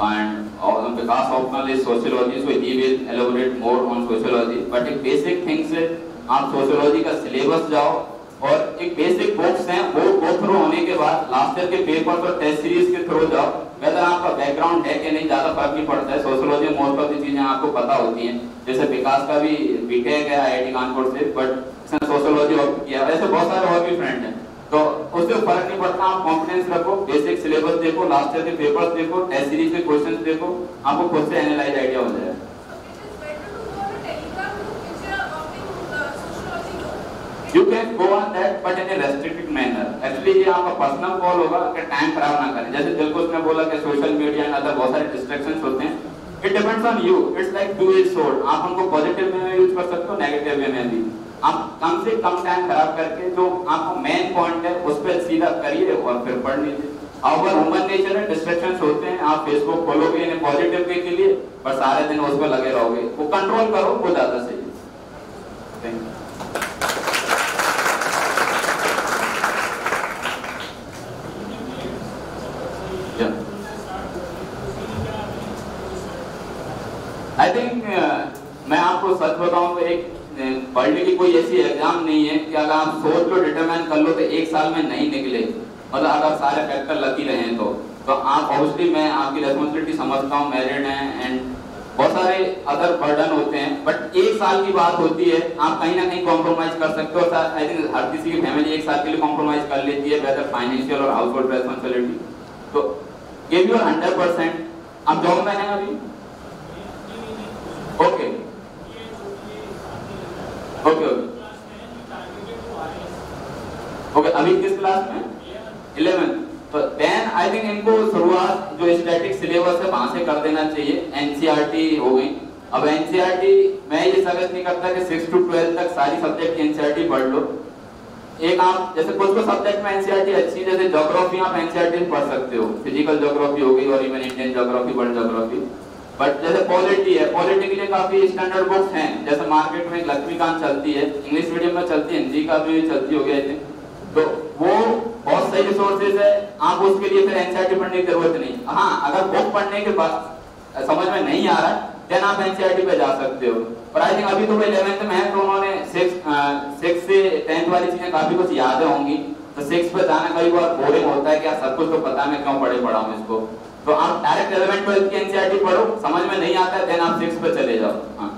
and uh, Vikas optional is sociology so he will elaborate more on sociology. But एक basic things है आप sociology का syllabus जाओ और एक basic books हैं वो go through होने के बाद लास्ट ईयर के पेपर और टेस्ट सीरीज़ के थ्रू जाओ वेदर आपका बैकग्राउंड है कि नहीं ज़्यादा फ़र्क नहीं पड़ता है। सोशोलॉजी मोस्ट ऑफ़ दी चीज़ें आपको पता होती हैं। जैसे विकास का भी बीटेक है आईआईटी कानपुर से बट इसने सोशोलॉजी किया। वैसे बहुत सारे और भी फ्रेंड हैं। तो उससे फ़र्क नहीं पड़ता आप कॉन्फिडेंस रखो बेसिक सिलेबस देखो लास्ट ईयर के पेपर्स देखो टेस्ट सीरीज़ के क्वेश्चंस देखो आपको खुद से एनालाइज आइडिया हो जाएगा। You can go on that, but in a restricted manner. Actually ये आपका पर्सनल कॉल होगा कि टाइम खराब ना करें। जैसे दिलकुश ने बोला कि सोशल मीडिया एंड अदर बहुत सारे डिस्ट्रैक्शंस होते हैं it depends on you it's like two edge sword आप उनको पॉजिटिव वे में यूज़ कर सकते हो नेगेटिव में भी। आप कम से कम टाइम खराब करके जो आपका मेन पॉइंट है उस पर सीधा करिए और फिर पढ़ लीजिए। अगर ह्यूमन नेचर है डिस्ट्रैक्शंस होते हैं आप फेसबुक खोलोगे इन्हें पॉजिटिव के लिए पर सारे दिन उस पर लगे रहोगे। वो कंट्रोल करो वो ज़्यादा सही thank you I think uh, मैं आपको सच बताऊँ तो एक पढ़ने की कोई ऐसी एग्ज़ाम नहीं है कि अगर आप सोच लो डिटरमाइन कर लो तो एक साल में नहीं निकले। मतलब अगर सारे फैक्टर लगी रहे तो। तो आप ऑब्वियसली मैं आपकी रेस्पॉन्सिबिलिटी समझता हूँ मैरिड हैं एंड बहुत सारे अदर बर्डन होते हैं। बट एक साल की बात होती है, आप कहीं ना कहीं कॉम्प्रोमाइज कर सकते हो। आई थिंक हर किसी की फैमिली एक साल के लिए कॉम्प्रोमाइज कर लेती है वेदर फाइनेंशियल और हाउस होल्ड रेस्पॉन्सिबिलिटी तो गिव योर हंड्रेड परसेंट आप जॉब में हैं अभी? ओके ओके ओके अभी किस क्लास में? इलेवेंथ तो देन आई थिंक इनको शुरुआत जो स्टैटिक सिलेबस है, वहाँ से कर देना चाहिए। एनसीईआरटी हो गई। अब एनसीईआरटी मैं ये सजेस्ट नहीं करता कि सिक्स टू ट्वेल्थ तक सारी सब्जेक्ट एनसीईआरटी पढ़ लो। एक आप, जैसे कुछ कुछ सब्जेक्ट में एनसीईआरटी अच्छी, जैसे ज्योग्राफी आप एनसीईआरटी पढ़ सकते हो। फ़िज़िकल ज्योग्राफी हो गई और even Indian geography world geography but जैसे पॉलिटी है पॉलिटी के लिए काफ़ी स्टैंडर्ड बुक्स हैं। जैसे मार्केट में लक्ष्मीकांत चलती है इंग्लिश मीडियम में चलती है हिंदी का भी चलती होगी आई तो वो बहुत सही रिसोर्सेज है। आप उसके लिए फिर एनसीईआरटी पढ़ने की ज़रूरत नहीं। हाँ अगर बुक पढ़ने के बाद समझ में नहीं आ रहा देन आप एनसीईआरटी पे जा सकते हो। पर आई थिंक अभी तो इलेवेंथ में है तो उन्होंने सिक्स से टेंथ वाली चीज़ें काफ़ी कुछ यादें होंगी। तो सिक्स पे जाना कई बार बोरिंग होता है कि सब कुछ तो पता मैं क्यों पढ़े पढ़ा हूँ इसको? तो आप डायरेक्ट इलेवन ट्वेल्थ की एनसीईआरटी पढ़ो, समझ में नहीं आता देन आप सिक्स पे चले जाओ। हाँ।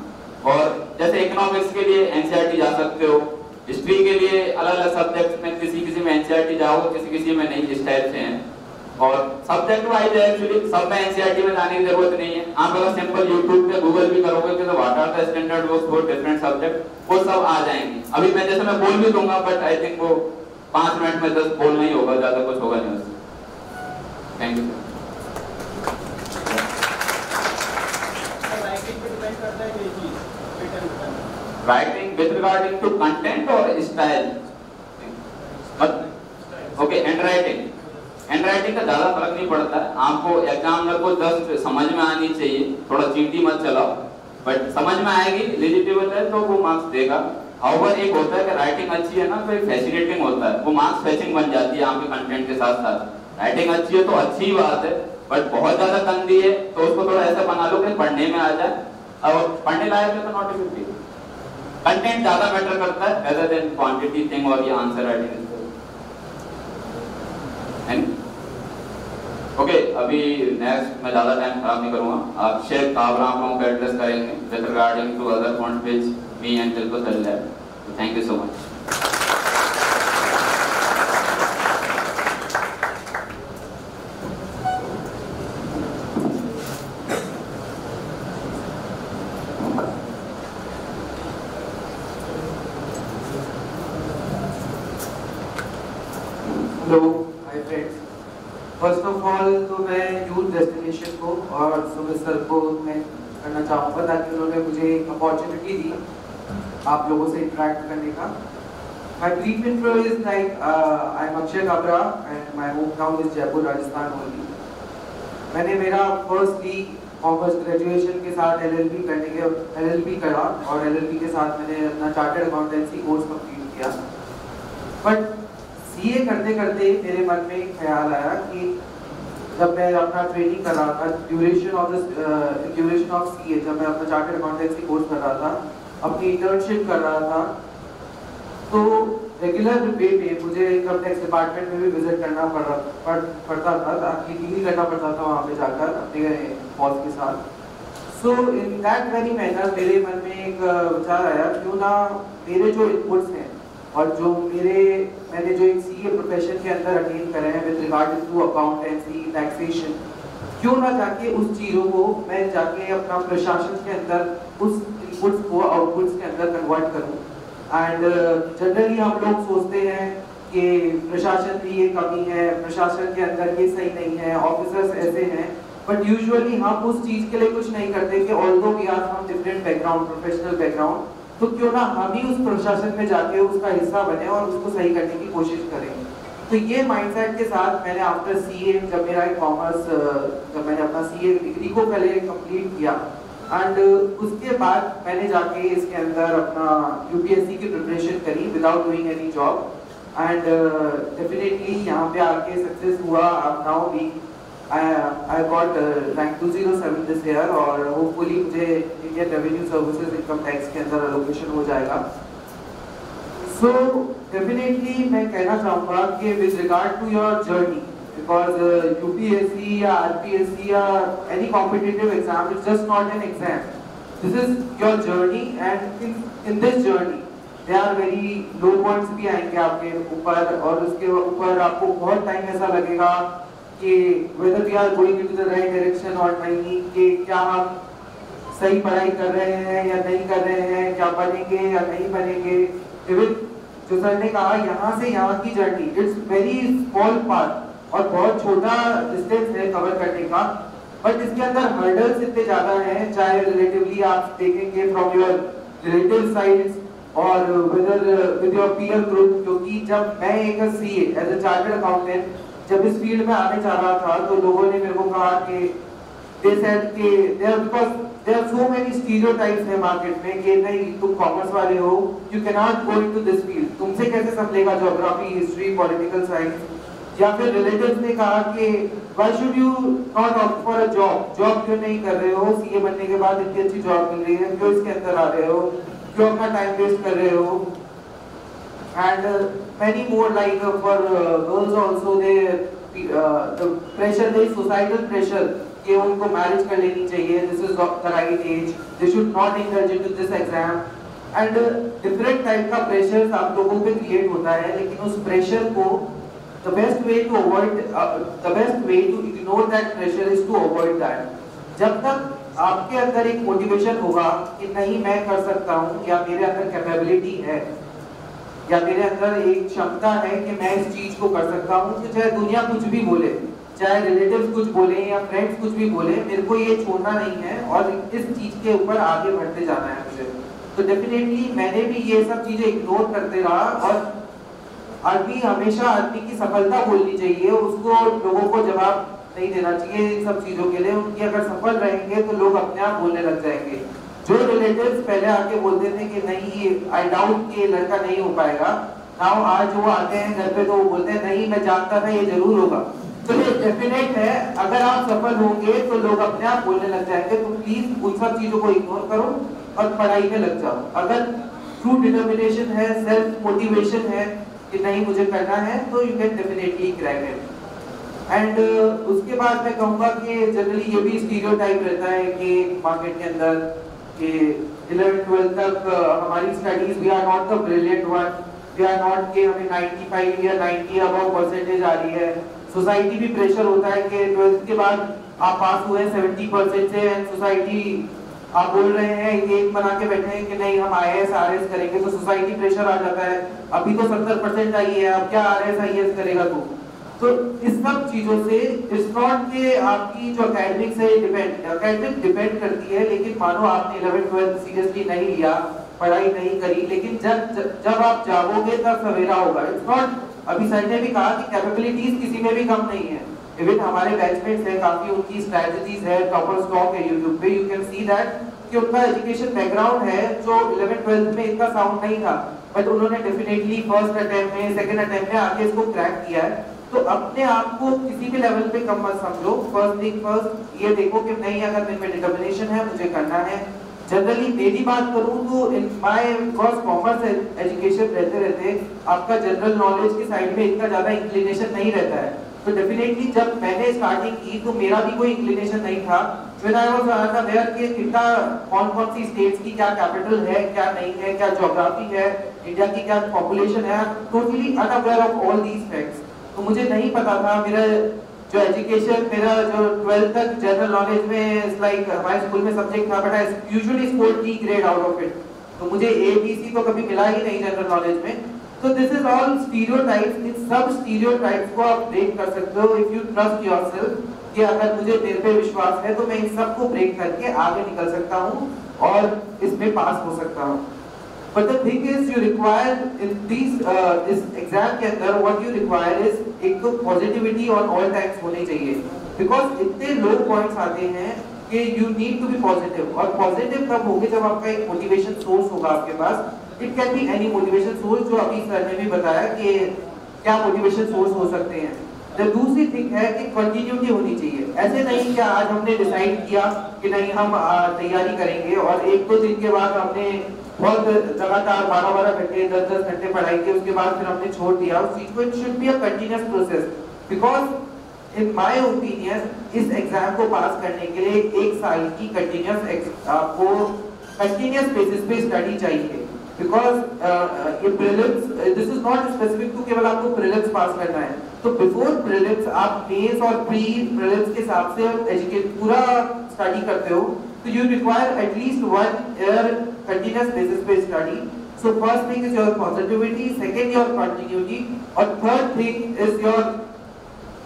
और जैसे इकोनॉमिक्स के लिए एनसीईआरटी जा सकते हो हिस्ट्री के लिए अलग अलग सब्जेक्ट में किसी किसी में एनसीईआरटी जाओ, किसी किसी में नहीं, इस टाइप से हैं। और सब्जेक्ट वाइज एक्चुअली सब में एनसीईआरटी में जाने की ज़रूरत नहीं है। आप अगर सिंपल यूट्यूब पे गूगल भी करोगे कि तो what are the standard books for different subject वो सब आ जाएँगे। अभी मैं जैसे मैं बोल भी दूँगा बट आई थिंक वो पाँच मिनट में दस बोलना ही होगा, ज़्यादा कुछ होगा नहीं उससे। थैंक यू राइटिंग पे डिपेंड करता है ये चीज़ रिटर्न करना writing, with regarding to content or style? Okay handwriting handwriting का ज़्यादा फ़र्क नहीं पड़ता। है आपको एग्जामिनर को जस्ट समझ में आनी चाहिए। थोड़ा चींटी मत चलाओ। बट समझ में आएगी एलिजिबल है तो वो मार्क्स देगा। हाउवर एक होता है कि राइटिंग अच्छी है ना तो फैसिनेटिंग होता है। वो मार्क्स फैचिंग बन जाती है आपके कंटेंट के साथ साथ। राइटिंग अच्छी है तो अच्छी बात है। बट बहुत ज़्यादा गंदी है तो उसको थोड़ा ऐसा बना लो कि पढ़ने में आ जाए। और पढ़ने लायक है तो नॉट फिफ्टी कंटेंट ज़्यादा मैटर करता है रेदर देन क्वांटिटी थिंग और ये आंसर राइटिंग ओके अभी नेक्स्ट मैं ज़्यादा टाइम खराब नहीं करूँगा। आप शेख काबराम लोगों एड्रेस करेंगे with regarding to other point which me and दिल को दल है। Thank you so much hello hi friends first of all तो मैं यूथ डेस्टिनेशन को और सुमित सर को मैं करना चाहूँगा ताकि उन्होंने मुझे एक अपॉर्चुनिटी दी आप लोगों से इंटरेक्ट करने का My brief intro is like uh, I'm Akshay Kabra and my hometown is Jaipur, Rajasthan only. मैंने मेरा फर्स्टली कॉमर्स ग्रेजुएशन के साथ एलएलबी करने के एलएलबी करा और एलएलबी के साथ मैंने अपना चार्टर्ड अकाउंटेंसी कोर्स कंप्लीट किया बट सीए करते करते मेरे मन में एक ख्याल आया कि जब मैं अपना ट्रेनिंग कर रहा था duration of duration of CA जब मैं अपना चार्टर्ड अकाउंटेंसी कोर्स कर रहा था अपनी इंटर्नशिप कर रहा था तो रेगुलर वे पे मुझे इनकम टैक्स डिपार्टमेंट में भी विज़िट करना पड़ रहा पड़, पड़ता था ताकि डील करना पड़ता था वहाँ पे जाकर अपने बॉस के साथ। So in that very manner मेरे मन में एक विचार आया क्यों ना मेरे जो इनपुट्स हैं और जो मेरे, मैंने जो एक सीए प्रोफेशन के अंदर अटेन करे हैं with regard to accountancy taxation क्यों ना जाके उस चीज़ों को मैं जाके अपना प्रशासन के अंदर, उस इनपुट्स को आउटपुट्स के अंदर कन्वर्ट करूँ? एंड जनरली हम लोग सोचते हैं कि प्रशासन में ये कमी है, प्रशासन के अंदर ये सही नहीं है ऑफिसर्स ऐसे हैं बट यूजुअली हम उस चीज़ के लिए कुछ नहीं करते कि although we are from different background professional background तो क्यों ना हम ही उस प्रशासन में जाके उसका हिस्सा बने और उसको सही करने की कोशिश करें। तो ये माइंडसेट के साथ मैंने आफ्टर सीए जब मेरा कॉमर्स जब मैंने अपना सीए डिग्री को पहले कंप्लीट किया एंड उसके बाद मैंने जाके इसके अंदर अपना यूपीएससी की प्रिपरेशन करी without doing any job and definitely यहाँ पे आके सक्सेस हुआ अब now be I got rank 207 this year और होपफुली मुझे Indian revenue services income tax के अंदर एलोकेशन हो जाएगा सो डेफिनेटली मैं कहना चाहूँगा कि with regard to your journey because uh, UPSC या RPSC या any competitive exam is just not an exam. This is your journey and in, in this journey there are very low points भी आएँगे आपके ऊपर और उसके ऊपर आपको बहुत टाइम ऐसा लगेगा कि whether we are going into the right direction or नहीं कि क्या हम सही पढ़ाई कर रहे हैं या नहीं कर रहे हैं, क्या बनेंगे या नहीं बनेंगे। इवन जो सर ने कहा, यहाँ से यहाँ की journey it's very small part और बहुत छोटा डिस्टेंस है कवर करने का। बट इसके अंदर हर्डल्स इतने ज़्यादा हैं, चाहे रिलेटिवली आप देखेंगे फ्रॉम योर रिलेटिव साइड्स और विद योर पीयर ग्रुप क्योंकि जब मैं एक CA as a chartered accountant जब इस फ़ील्ड में आने चाह रहा था तो लोगों ने मेरे को कहा कि दे सेड कि there because there so many stereotypes है मार्केट में कि नहीं, तुम कॉमर्स वाले हो you can not go into this field तुमसे कैसे संभलेगा ज्योग्राफी हिस्ट्री पॉलिटिकल साइंस या फिर रिलेटिव्स ने कहा कि why should you not opt for a job job क्यों नहीं कर रहे हो? सीए बनने के बाद इतनी अच्छी जॉब मिल रही है, क्यों इसके अंदर आ रहे हो? क्यों अपना टाइम वेस्ट कर रहे हो? And many more like uh, for uh, girls also they uh, the pressure there is societal pressure कि उनको मैरिज कर लेनी चाहिए this is the right age they should not indulge into this exam and different type का pressure आप लोगों पे create होता है लेकिन उस प्रेशर को the best way to avoid uh, the best way to ignore that pressure is to avoid that जब तक आपके अंदर एक मोटिवेशन होगा कि नहीं मैं कर सकता हूँ या मेरे अंदर कैपेबिलिटी है या मेरे अंदर एक क्षमता है कि मैं इस चीज़ को कर सकता हूँ तो चाहे दुनिया कुछ भी बोले, चाहे रिलेटिव्स कुछ बोले या फ्रेंड्स कुछ भी बोले, मेरे को ये छोड़ना नहीं है और इस चीज़ के ऊपर आगे बढ़ते जाना है मुझे। तो डेफिनेटली मैंने भी ये सब चीज़ें इग्नोर करते रहा और आदमी हमेशा आदमी की सफलता बोलनी चाहिए, उसको लोगों को जवाब नहीं देना चाहिए इन सब चीज़ों के लिए। उनकी अगर सफल रहेंगे तो लोग अपने आप बोलने लग जाएँगे। जो रिलेटिव्स पहले आके बोलते थे कि नहीं, ये आई डाउट कि लड़का नहीं हो पाएगा। नाउ आज वो आते हैं घर पे तो वो बोलते हैं, नहीं, मैं जानता था, ये ज़रूर होगा। तो ये डेफिनेट है, अगर आप सफल होंगे तो लोग अपने आप बोलने लग जाएँगे तो प्लीज़ उन सब चीज़ों को इग्नोर करो और पढ़ाई में लग जाओ। अगर ट्रू डिटर्मिनेशन है सेल्फ मोटिवेशन है कि नहीं, मुझे करना है तो you can definitely crack it and उसके बाद मैं कहूँगा कि जनरली ये भी स्टीरियोटाइप रहता है कि मार्केट के अंदर कि 11 12 तक हमारी studies we are not the brilliant one we are not कि हमें 95 या 90 अबव परसेंटेज आ रही है. सोसाइटी भी प्रेशर होता है कि 12th के बाद आप पास हुए 70 परसेंट से एंड सोसाइटी आप बोल रहे हैं, ये बना के बैठे हैं कि नहीं, हम आईएएस आरएस करेंगे. तो सोसाइटी प्रेशर आ जाता है. अभी तो 70 परसेंट आई है, अब क्या आरएस आईएएस करेगा तू तो? इस सब चीज़ों से इट्स कि आपकी जो एकेडमिक से डिपेंड एकेडमिक डिपेंड करती है, लेकिन मानो आपने 11 12 सीरियसली नहीं लिया, पढ़ाई नहीं करी, लेकिन जब जब आप जाओगे तब सवेरा होगा। इट्स नॉट अभी सर ने भी कहा कि कैपेबिलिटीज किसी में भी कम नहीं है। इवन हमारे बैचमेट्स हैं, काफ़ी उनकी स्ट्रेटजीज है टॉपर स्टॉक है यूट्यूब पे। यू कैन सी दैट कि उनका एजुकेशन बैकग्राउंड है, जो 11 12 में इतना साउंड नहीं था। बट उन्होंने डेफिनेटली फ़र्स्ट अटेम्प्ट में सेकंड अटेम्प्ट में आके इसको क्रैक किया है। तो अपने आप को किसी भी लेवल पे कम मत समझो। फ़र्स्ट थिंग फ़र्स्ट ये देखो कि नहीं, अगर मेरे में डिटर्मिनेशन है, मुझे करना है। जनरली मेरी बात करूँ तो in my because commerce education रहते रहते, आपका जनरल नॉलेज की साइड में इतना ज़्यादा इंक्लिनेशन नहीं रहता है। तो डेफिनेटली जब मैंने स्टार्टिंग की तो मेरा भी कोई इंक्लिनेशन नहीं था। व्हेन आई वाज अनअवेयर कि कितना कौन कौन सी स्टेट्स की क्या कैपिटल है, क्या नहीं है, क्या ज्योग्राफी है इंडिया की क्या पॉपुलेशन है totally unaware of all these facts तो मुझे नहीं पता था, मेरा जो एजुकेशन मेरा जो 12th तक जनरल नॉलेज में लाइक हमारे स्कूल में सब्जेक्ट था but I usually score D grade out of it तो मुझे ए बी सी तो कभी मिला ही नहीं जनरल नॉलेज में. तो दिस इज़ ऑल स्टीरियोटाइप्स इन सब स्टीरियोटाइप्स को आप ब्रेक कर सकते हो इफ़ यू ट्रस्ट योरसेल्फ कि अगर मुझे मेरे पे विश्वास है तो मैं इन सबको ब्रेक करके आगे निकल सकता हूँ और इसमें पास हो सकता हूँ। But the thing is, you require in these uh, this exam के अंदर what you require is एक तो positivity on all times होनी चाहिए because इतने low points आते हैं कि you need to be positive और positive तब होगे जब आपका एक motivation source होगा आपके पास it can be any motivation source जो अभी सर ने भी बताया कि क्या motivation source हो सकते हैं दूसरी थिंग है कि कंटिन्यूटी होनी चाहिए ऐसे नहीं कि आज हमने डिसाइड किया कि नहीं हम तैयारी करेंगे और एक दो दिन के बाद हमने बहुत लगातार बारह बारह घंटे, दस दस घंटे पढ़ाई की, उसके बाद फिर हमने छोड़ दिया। Sequence should be a continuous process because in my opinion इस एग्ज़ाम को पास करने के लिए एक साल की कंटिन्यूअस आपको कंटिन्यूअस बेसिस पे स्टडी चाहिए। बिकॉज़ ये prelims this is not specific to केवल आपको प्रीलिम्स पास करना है। तो बिफोर प्रीलिम्स आप मेंस और प्री प्रीलिम्स के हिसाब से एजुकेट पूरा स्टडी करते हो। So you require at least one year continuous basis-based study. So first thing is your positivity, second your continuity, or third thing is your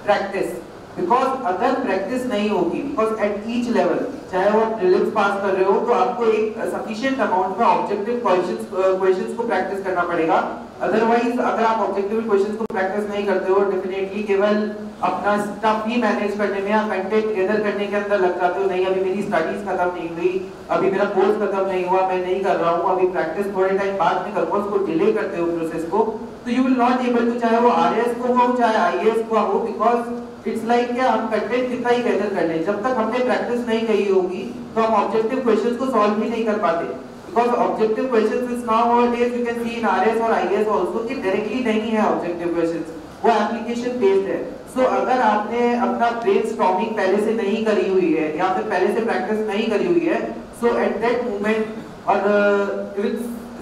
practice. Because अगर practice नहीं होगी, because at each level, चाहे वो prelims पास कर रहे हो, तो आपको एक sufficient amount में questions questions को practice करना पड़ेगा. Otherwise, अगर आप objective questions को practice नहीं करते हो, definitely केवल अपना स्टफ़ ही मैनेज करने में या कंटेंट गैदर करने के अंदर लग जाते हो नहीं अभी मेरी स्टडीज़ खत्म नहीं हुई अभी मेरा कोर्स खत्म नहीं हुआ मैं नहीं कर रहा हूँ अभी प्रैक्टिस थोड़े टाइम बाद में करूँगा उसको डिले करते हो प्रोसेस को तो you will not able to चाहे वो आरएएस को हो चाहे आईएएस को हो बिकॉज़ इट्स लाइक क्या हम कंटेंट कितना ही गैदर कर लें। जब तक हमने प्रैक्टिस नहीं करी होगी तो हम ऑब्जेक्टिव क्वेश्चंस को सॉल्व ही नहीं कर पाते। Because objective questions is nowadays you can see in RS और IS also कि directly नहीं है objective questions वो application based है। सो so, अगर आपने अपना ब्रेन स्टॉर्मिंग पहले से नहीं करी हुई है या फिर पहले से प्रैक्टिस नहीं करी हुई है सो एट दैट मोमेंट और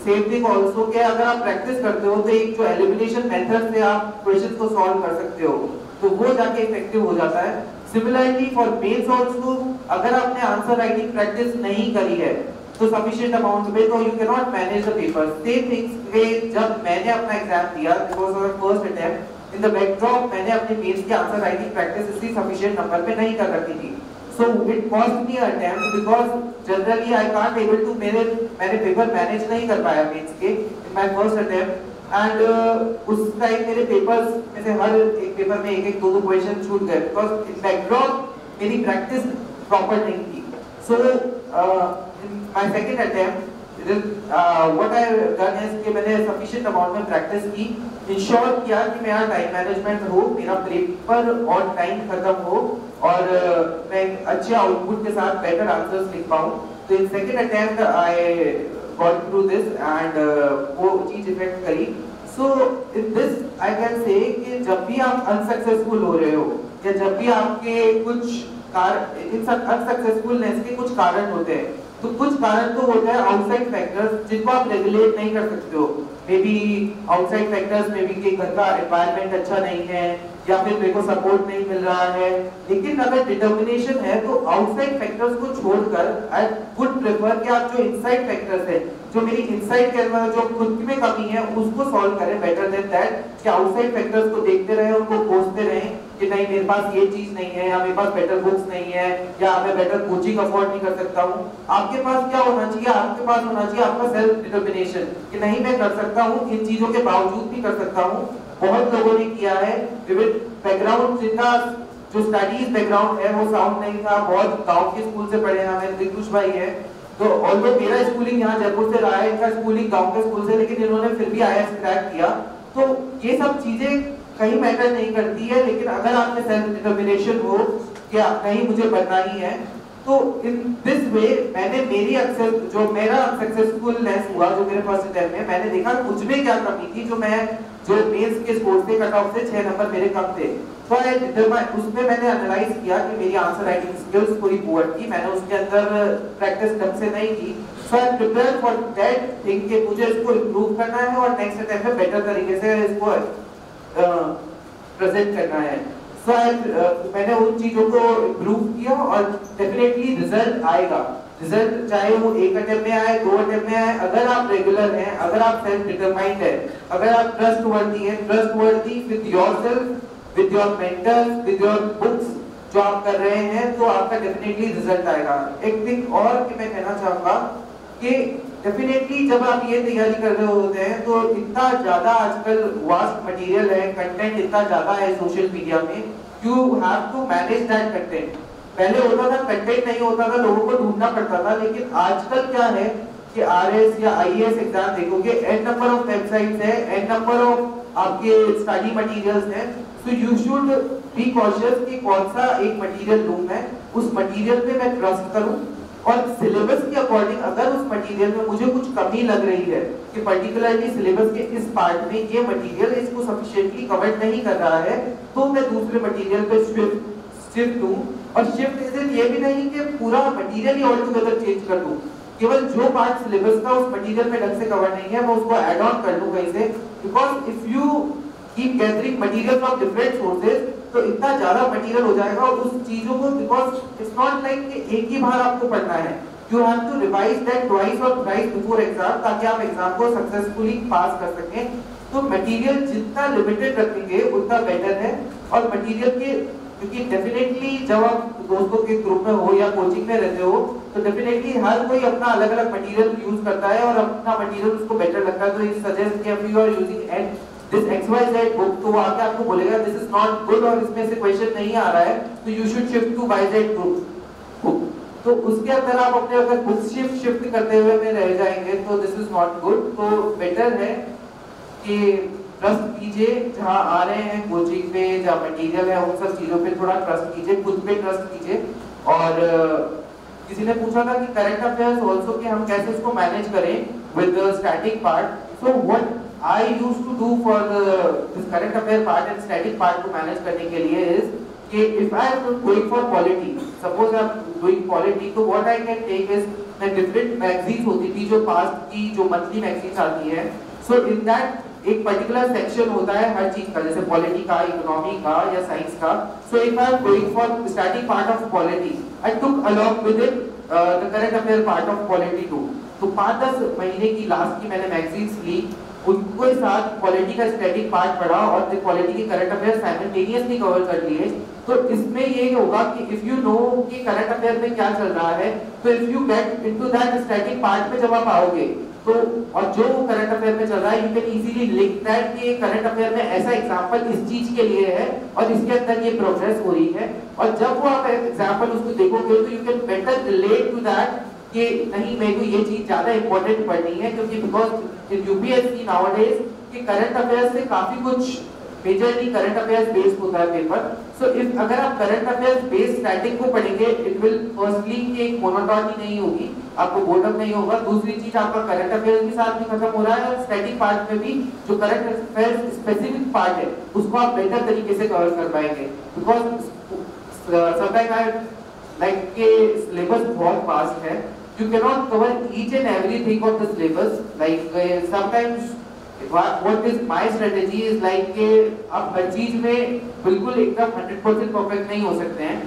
सेम थिंग आल्सो कि अगर आप प्रैक्टिस करते हो तो एक जो एलिमिनेशन मेथड से आप क्वेश्चंस को सॉल्व कर सकते हो। तो वो जाके इफ़ेक्टिव हो जाता है। सिमिलरली फॉर मेंस आल्सो अगर आपने आंसर राइटिंग प्रैक्टिस नहीं करी है तो सफिशिएंट अमाउंट में तो you can not manage the paper same things जब मैंने अपना एग्ज़ाम दिया because of first attempt in the backdrop मैंने अपने मेंस की आंसर राइटिंग प्रैक्टिस इसी सफिशिएंट नंबर पे नहीं कर रखी थी। So it cost me attempt because generally I can't able to मेरे, मैंने पेपर मैनेज नहीं कर पाया मेंस के। In my first attempt and uh, उस टाइम मेरे पेपर्स में से हर एक पेपर में एक एक दो दो क्वेश्चन छूट गए बिकॉज़ इन बैकड्रॉप मेरी प्रैक्टिस प्रॉपर नहीं थी। So my second attempt what I done is कि मैंने सफिशिएंट अमाउंट में प्रैक्टिस की इंश्योर किया कि मेरा टाइम मैनेजमेंट हो मेरा पेपर और टाइम खत्म हो और uh, मैं अच्छे आउटपुट के साथ बेटर आंसर्स लिख पाऊँ। तो in second attempt I got through this and वो चीज़ इफ़ेक्ट करी। सो in this I can say कि जब भी आप अनसक्सेसफुल हो रहे हो, या जब भी आपके कुछ कार, इन अनसक्सेसफुलनेस के कुछ कारण होते हैं तो कुछ कारण तो होते हैं आउटसाइड फैक्टर्स जिनको आप रेगुलेट नहीं कर सकते हो। मे बी आउटसाइड फैक्टर्स में कि घर का एनवायरनमेंट अच्छा नहीं है, या फिर मेरे को सपोर्ट नहीं मिल रहा है। लेकिन अगर डिटर्मिनेशन है तो आउटसाइड फैक्टर्स को छोड़कर आई वुड प्रेफर कि आप जो इनसाइड फैक्टर्स है, जो मेरी इनसाइड के अंदर जो खुद में कमी है, उसको सॉल्व करें बेटर देन दैट कि आउटसाइड फैक्टर्स को देखते रहे, उनको खोजते रहे। कि नहीं, मेरे पास ये चीज़ नहीं है, या मेरे पास बेटर बुक्स नहीं है, या मैं बेटर कोचिंग अफोर्ड नहीं कर सकता हूँ। आपके पास क्या होना चाहिए? आपके पास होना चाहिए आपका सेल्फ डिटर्मिनेशन कि नहीं, मैं कर सकता हूँ, इन चीज़ों के बावजूद भी कर सकता हूँ। बहुत लोगों ने किया है, विविध बैकग्राउंड जिनका जो स्टडीज़ बैकग्राउंड है, वो साउंड नहीं था। बहुत गाँव के स्कूल से पढ़े हमें दिलकुश भाई है। तो और ऑल्दो मेरा स्कूलिंग यहाँ जयपुर से रहा है, इनका स्कूलिंग गाँव के स्कूल से, लेकिन इन्होंने फिर भी आईएएस क्रैक किया। तो ये सब चीज़ें कहीं मैटर नहीं करती है, लेकिन अगर आपने सेल्फ डिटर्मिनेशन हो कि नहीं मुझे बनना ही है तो इन दिस वे मैंने मेरी अक्सर, जो मेरा सक्सेसफुलनेस हुआ, जो मेरे फ़र्स्ट अटेम्प्ट में, मैंने देखा मुझमें क्या कमी थी, जो मैं, जो मेंस के स्कोर थे कट ऑफ़ से छह नंबर मेरे कम थे। तो आई डिटरमाइन उसमें मैंने एनालाइज किया कि मेरी आंसर राइटिंग स्किल्स थोड़ी पुअर थी, मैंने उसके अंदर प्रैक्टिस ढंग से नहीं की। So I prepare for that thing कि मुझे इसको इंप्रूव करना है और नेक्स्ट अटेम्प्ट में बेटर तरीके से इसको प्रेजेंट करना है। सो so, uh, मैंने उन चीज़ों को इम्प्रूव किया और डेफिनेटली रिज़ल्ट आएगा। रिज़ल्ट चाहे वो एक अटेम्प्ट में आए दो अटेम्प्ट में आए अगर आप रेगुलर हैं अगर आप सेल्फ डिटरमाइंड है अगर आप ट्रस्ट वर्दी हैं trust worthy with yourself with your mentors with your books जो आप कर रहे हैं तो आपका डेफिनेटली रिज़ल्ट आएगा। एक थिंग और कि मैं कहना चाहूँगा कि डेफिनेटली जब आप ये तैयारी कर रहे होते हैं तो इतना ज़्यादा आजकल वास्ट मटेरियल है कंटेंट इतना ज़्यादा है सोशल मीडिया में you have to manage that content पहले होता था कंटेंट नहीं होता था, लोगों को ढूंढना पड़ता था, लेकिन आजकल क्या है कि आरएस या आईएएस एग्ज़ाम देखोगे एन नंबर ऑफ़ वेबसाइट्स है एन नंबर ऑफ़ आपके स्टडी मटेरियल्स हैं so you should be cautious कि कौन सा एक मटेरियल लूँ मैं उस मटेरियल पे मैं ट्रस्ट करूँ और सिलेबस के अकॉर्डिंग अगर उस मटेरियल में मुझे कुछ कमी लग रही है कि पर्टिकुलरली सिलेबस के इस पार्ट में ये मटेरियल इसको सफिशिएंटली कवर नहीं कर रहा है तो मैं दूसरे मटेरियल पे शिफ्ट शिफ्ट हूँ। और शिफ्ट इज़ ये भी नहीं कि पूरा मटेरियल ही ऑल टुगेदर चेंज कर दूँ। केवल जो पार्ट सिलेबस का उस मटेरियल में ढंग से कवर नहीं है, मैं उसको ऐड ऑन कर लूँ कहीं से। Because if you keep gathering material from different sources तो इतना ज़्यादा मटेरियल हो जाएगा उस चीज़ों को बिकॉज़ इट्स नॉट लाइक कि एक ही बार आपको पढ़ना है। You have to revise that twice और थ्राइस बिफोर एग्ज़ाम ताकि आप एग्ज़ाम को सक्सेसफुली पास कर सकें। तो मटेरियल जितना लिमिटेड रखेंगे, उतना बेटर है। और मटेरियल के, क्योंकि डेफिनेटली जब आप दोस्तों के ग्रुप में हो या कोचिंग में रहते हो तो डेफिनेटली हर कोई अपना अलग अलग मटेरियल यूज़ करता है और अपना मटेरियल उसको बेटर लगता है। तो इस सजेस्ट कि you are using and this X Y Z book तो वो आके आपको बोलेगा दिस इज़ नॉट गुड और इसमें से क्वेश्चन नहीं आ रहा है तो you should shift to Y Z book तो उसके अंदर आप अपने अगर बुक शिफ्ट शिफ्ट करते हुए में रह जाएँगे तो दिस इज़ नॉट गुड तो बेटर है कि ट्रस्ट कीजिए, जहाँ आ रहे हैं कोचिंग पे, जहाँ मटेरियल है, उन सब चीज़ों पे थोड़ा ट्रस्ट कीजिए, खुद पे ट्रस्ट कीजिए। और किसी ने पूछा था कि करंट अफेयर्स आल्सो कि हम कैसे इसको मैनेज करें with the static part so what I used to do for this current affair part and static part को मैनेज करने के लिए इज़ कि if I am going for polity suppose I am doing polity तो what I can take is मैं different magazines होती थी जो पास्ट की, जो मंथली मैगजीन्स आती है। सो इन दैट एक पर्टिकुलर सेक्शन होता है हर चीज़ का, जैसे पॉलिटी का इकोनॉमी का या साइंस का। So if I am going for starting part of polity I took along with it the current affair part of polity too तो पाँच दस महीने की लास्ट की मैंने मैगजीन्स ली उनको साथ पॉलिटी का स्टैटिक पार्ट पढ़ा और पॉलिटी के करंट अफेयर साइमल्टेनियसली कवर कर लिए। तो इसमें ये होगा कि इफ़ यू नो कि करंट अफेयर में क्या चल रहा है तो if you get into that static part में जब आप आओगे तो और जो करंट अफेयर में चल रहा है you can easily link that कि करंट अफेयर में ऐसा एग्जांपल इस चीज़ के लिए है और इसके अंदर ये प्रोग्रेस हो रही है। और जब वो आप एग्जांपल उसको देखोगे तो you can better relate to that कि नहीं मेरे को ये चीज़ ज़्यादा इंपॉर्टेंट पढ़नी है, क्योंकि बिकॉज़ यूपीएससी नाउअडेज कि करंट अफेयर से काफ़ी कुछ मेजरली करंट अफेयर्स बेस्ड होता है पेपर सो इफ़ अगर आप करंट अफेयर्स बेस्ड स्टैटिक को पढ़ेंगे इट विल फर्स्टली कि एक मोनोटोनी नहीं होगी, आपको बोर्डअप नहीं होगा. दूसरी चीज़, आपका करंट अफेयर्स के साथ भी खत्म हो रहा है और स्टैटिक पार्ट में भी जो करंट अफेयर्स स्पेसिफिक पार्ट है, उसको आप बेहतर तरीके से कवर कर पाएँगे. बिकॉज़ समटाइम लाइक के सिलेबस बहुत फास्ट है you cannot cover each and everything of the syllabus like uh, sometimes what is my strategy is like कि आप हर चीज़ में बिल्कुल एकदम 100% परफेक्ट नहीं हो सकते हैं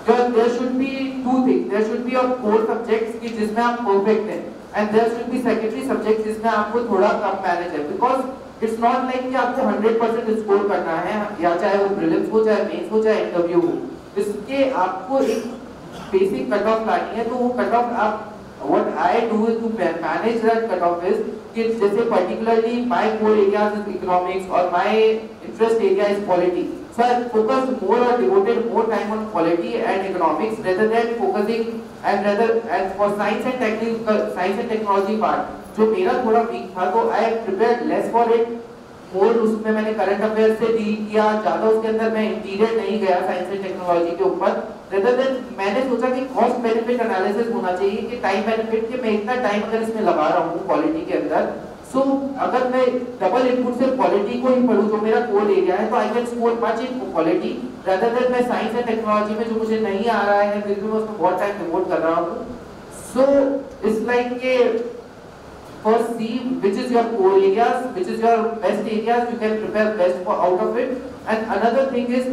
because there should be two things there should be your core subjects कि जिसमें आप परफेक्ट हैं and there should be secondary subjects जिसमें आपको थोड़ा कम मैनेज है because it's not like कि आपको 100% स्कोर करना है या चाहे वो प्रीलिम्स हो चाहे मेंस हो चाहे इंटरव्यू हो इसके आपको एक बेसिक कट ऑफ़ लानी है तो वो कट ऑफ़ आप what I do is to manage that cutoff is कि जैसे particularly my core areas is economics or my interest area is polity. So I focus more or devoted more time on polity and economics rather than focusing and rather and for science and technical science and technology part जो मेरा थोड़ा week था तो I prepared less for it और उसमें मैंने current affair से deal किया, ज़्यादा उसके अंदर मैं इंटीरियर नहीं गया साइंस एंड टेक्नोलॉजी के ऊपर। रेदर देन मैंने सोचा कि कॉस्ट बेनिफिट एनालिसिस होना चाहिए कि टाइम बेनिफिट के मैं इतना टाइम अगर इसमें लगा रहा हूँ क्वालिटी के अंदर सो अगर मैं डबल इनपुट से पॉलिटी को ही पढ़ूं तो मेरा कोर एरिया है तो I can score much in polity rather than मैं साइंस एंड टेक्नोलॉजी में जो मुझे नहीं आ रहा है, फिर भी मैं उसमें बहुत टाइम डिवोट कर रहा हूँ। सो इट्स लाइक के first see which is your core areas, which is your best areas, you can prepare best for out of it. And another thing is,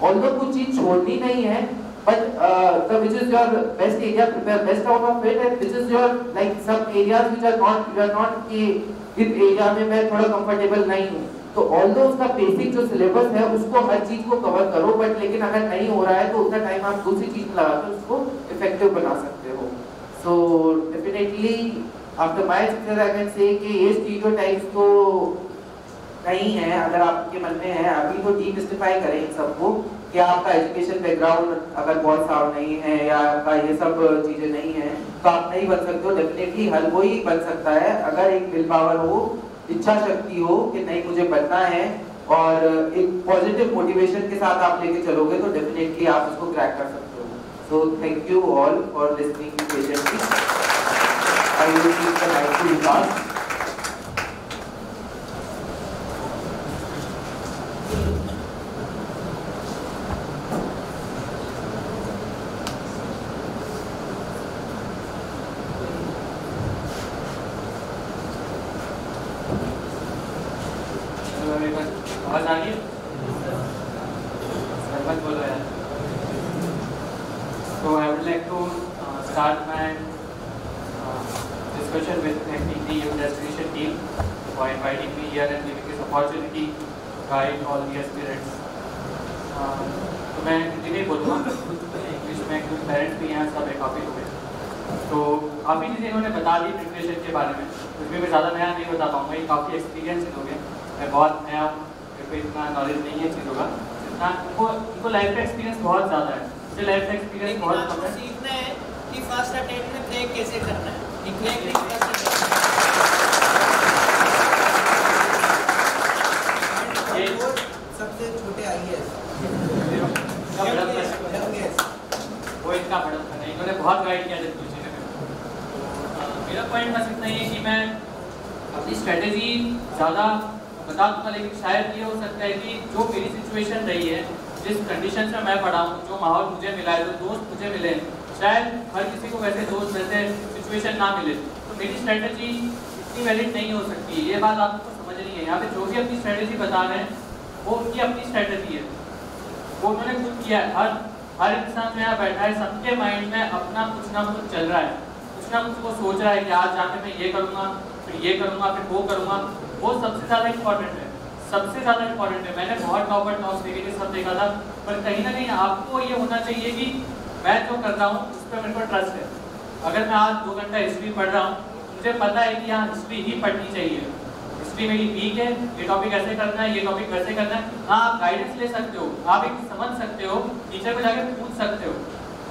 although कुछ चीज़ छोड़नी नहीं है, but uh, the which is your best area, prepare best out of it, and which is your like some areas which are not you are not कि इस area में मैं थोड़ा comfortable नहीं हूँ तो ऑल्दो उसका बेसिक जो सिलेबस है उसको हर चीज़ को कवर करो बट लेकिन अगर नहीं हो रहा है तो उतना टाइम आप दूसरी चीज़ लगा कर उसको इफ़ेक्टिव बना सकते हो so definitely after my experience I can say कि ये स्टीरियोटाइप्स तो नहीं है, अगर आपके मन में है, अभी तो डीमिस्टिफाई करें इन सबको कि आपका एजुकेशन बैकग्राउंड अगर बहुत साउंड नहीं है या आपका ये सब चीज़ें नहीं है तो आप नहीं बन सकते हो। डेफिनेटली हर कोई बन सकता है। अगर एक विल पावर हो, इच्छा शक्ति हो कि नहीं, मुझे बनना है और एक पॉजिटिव मोटिवेशन के साथ आप लेके चलोगे तो डेफिनेटली आप उसको क्रैक कर सकते हो। So thank you all for listening patiently 还有这个来自。भी अपनी स्ट्रेटेजी बता रहे हैं, वो उनकी अपनी स्ट्रेटेजी है। वो उन्होंने खुद किया है। हर हर इंसान जो यहाँ बैठा है, सबके माइंड में अपना कुछ ना कुछ चल रहा है। कुछ ना कुछ वो सोच रहा है कि आज जाके मैं ये करूँगा, फिर ये करूँगा, फिर वो करूँगा। वो सबसे ज़्यादा इम्पोर्टेंट है। सबसे ज़्यादा इम्पोर्टेंट है। मैंने बहुत टॉपर देखे थे सब देखा था, पर कहीं ना कहीं आपको ये होना चाहिए कि मैं जो कर रहा हूँ, उस पर मेरे को ट्रस्ट है। अगर मैं आज दो घंटा हिस्ट्री पढ़ रहा हूँ, मुझे पता है कि यहाँ हिस्ट्री ही पढ़नी चाहिए। हिस्ट्री मेरी वीक है, ये टॉपिक ऐसे करना है, ये टॉपिक वैसे करना है। हाँ आप गाइडेंस ले सकते हो, आप एक समझ सकते हो टीचर को जाके पूछ सकते हो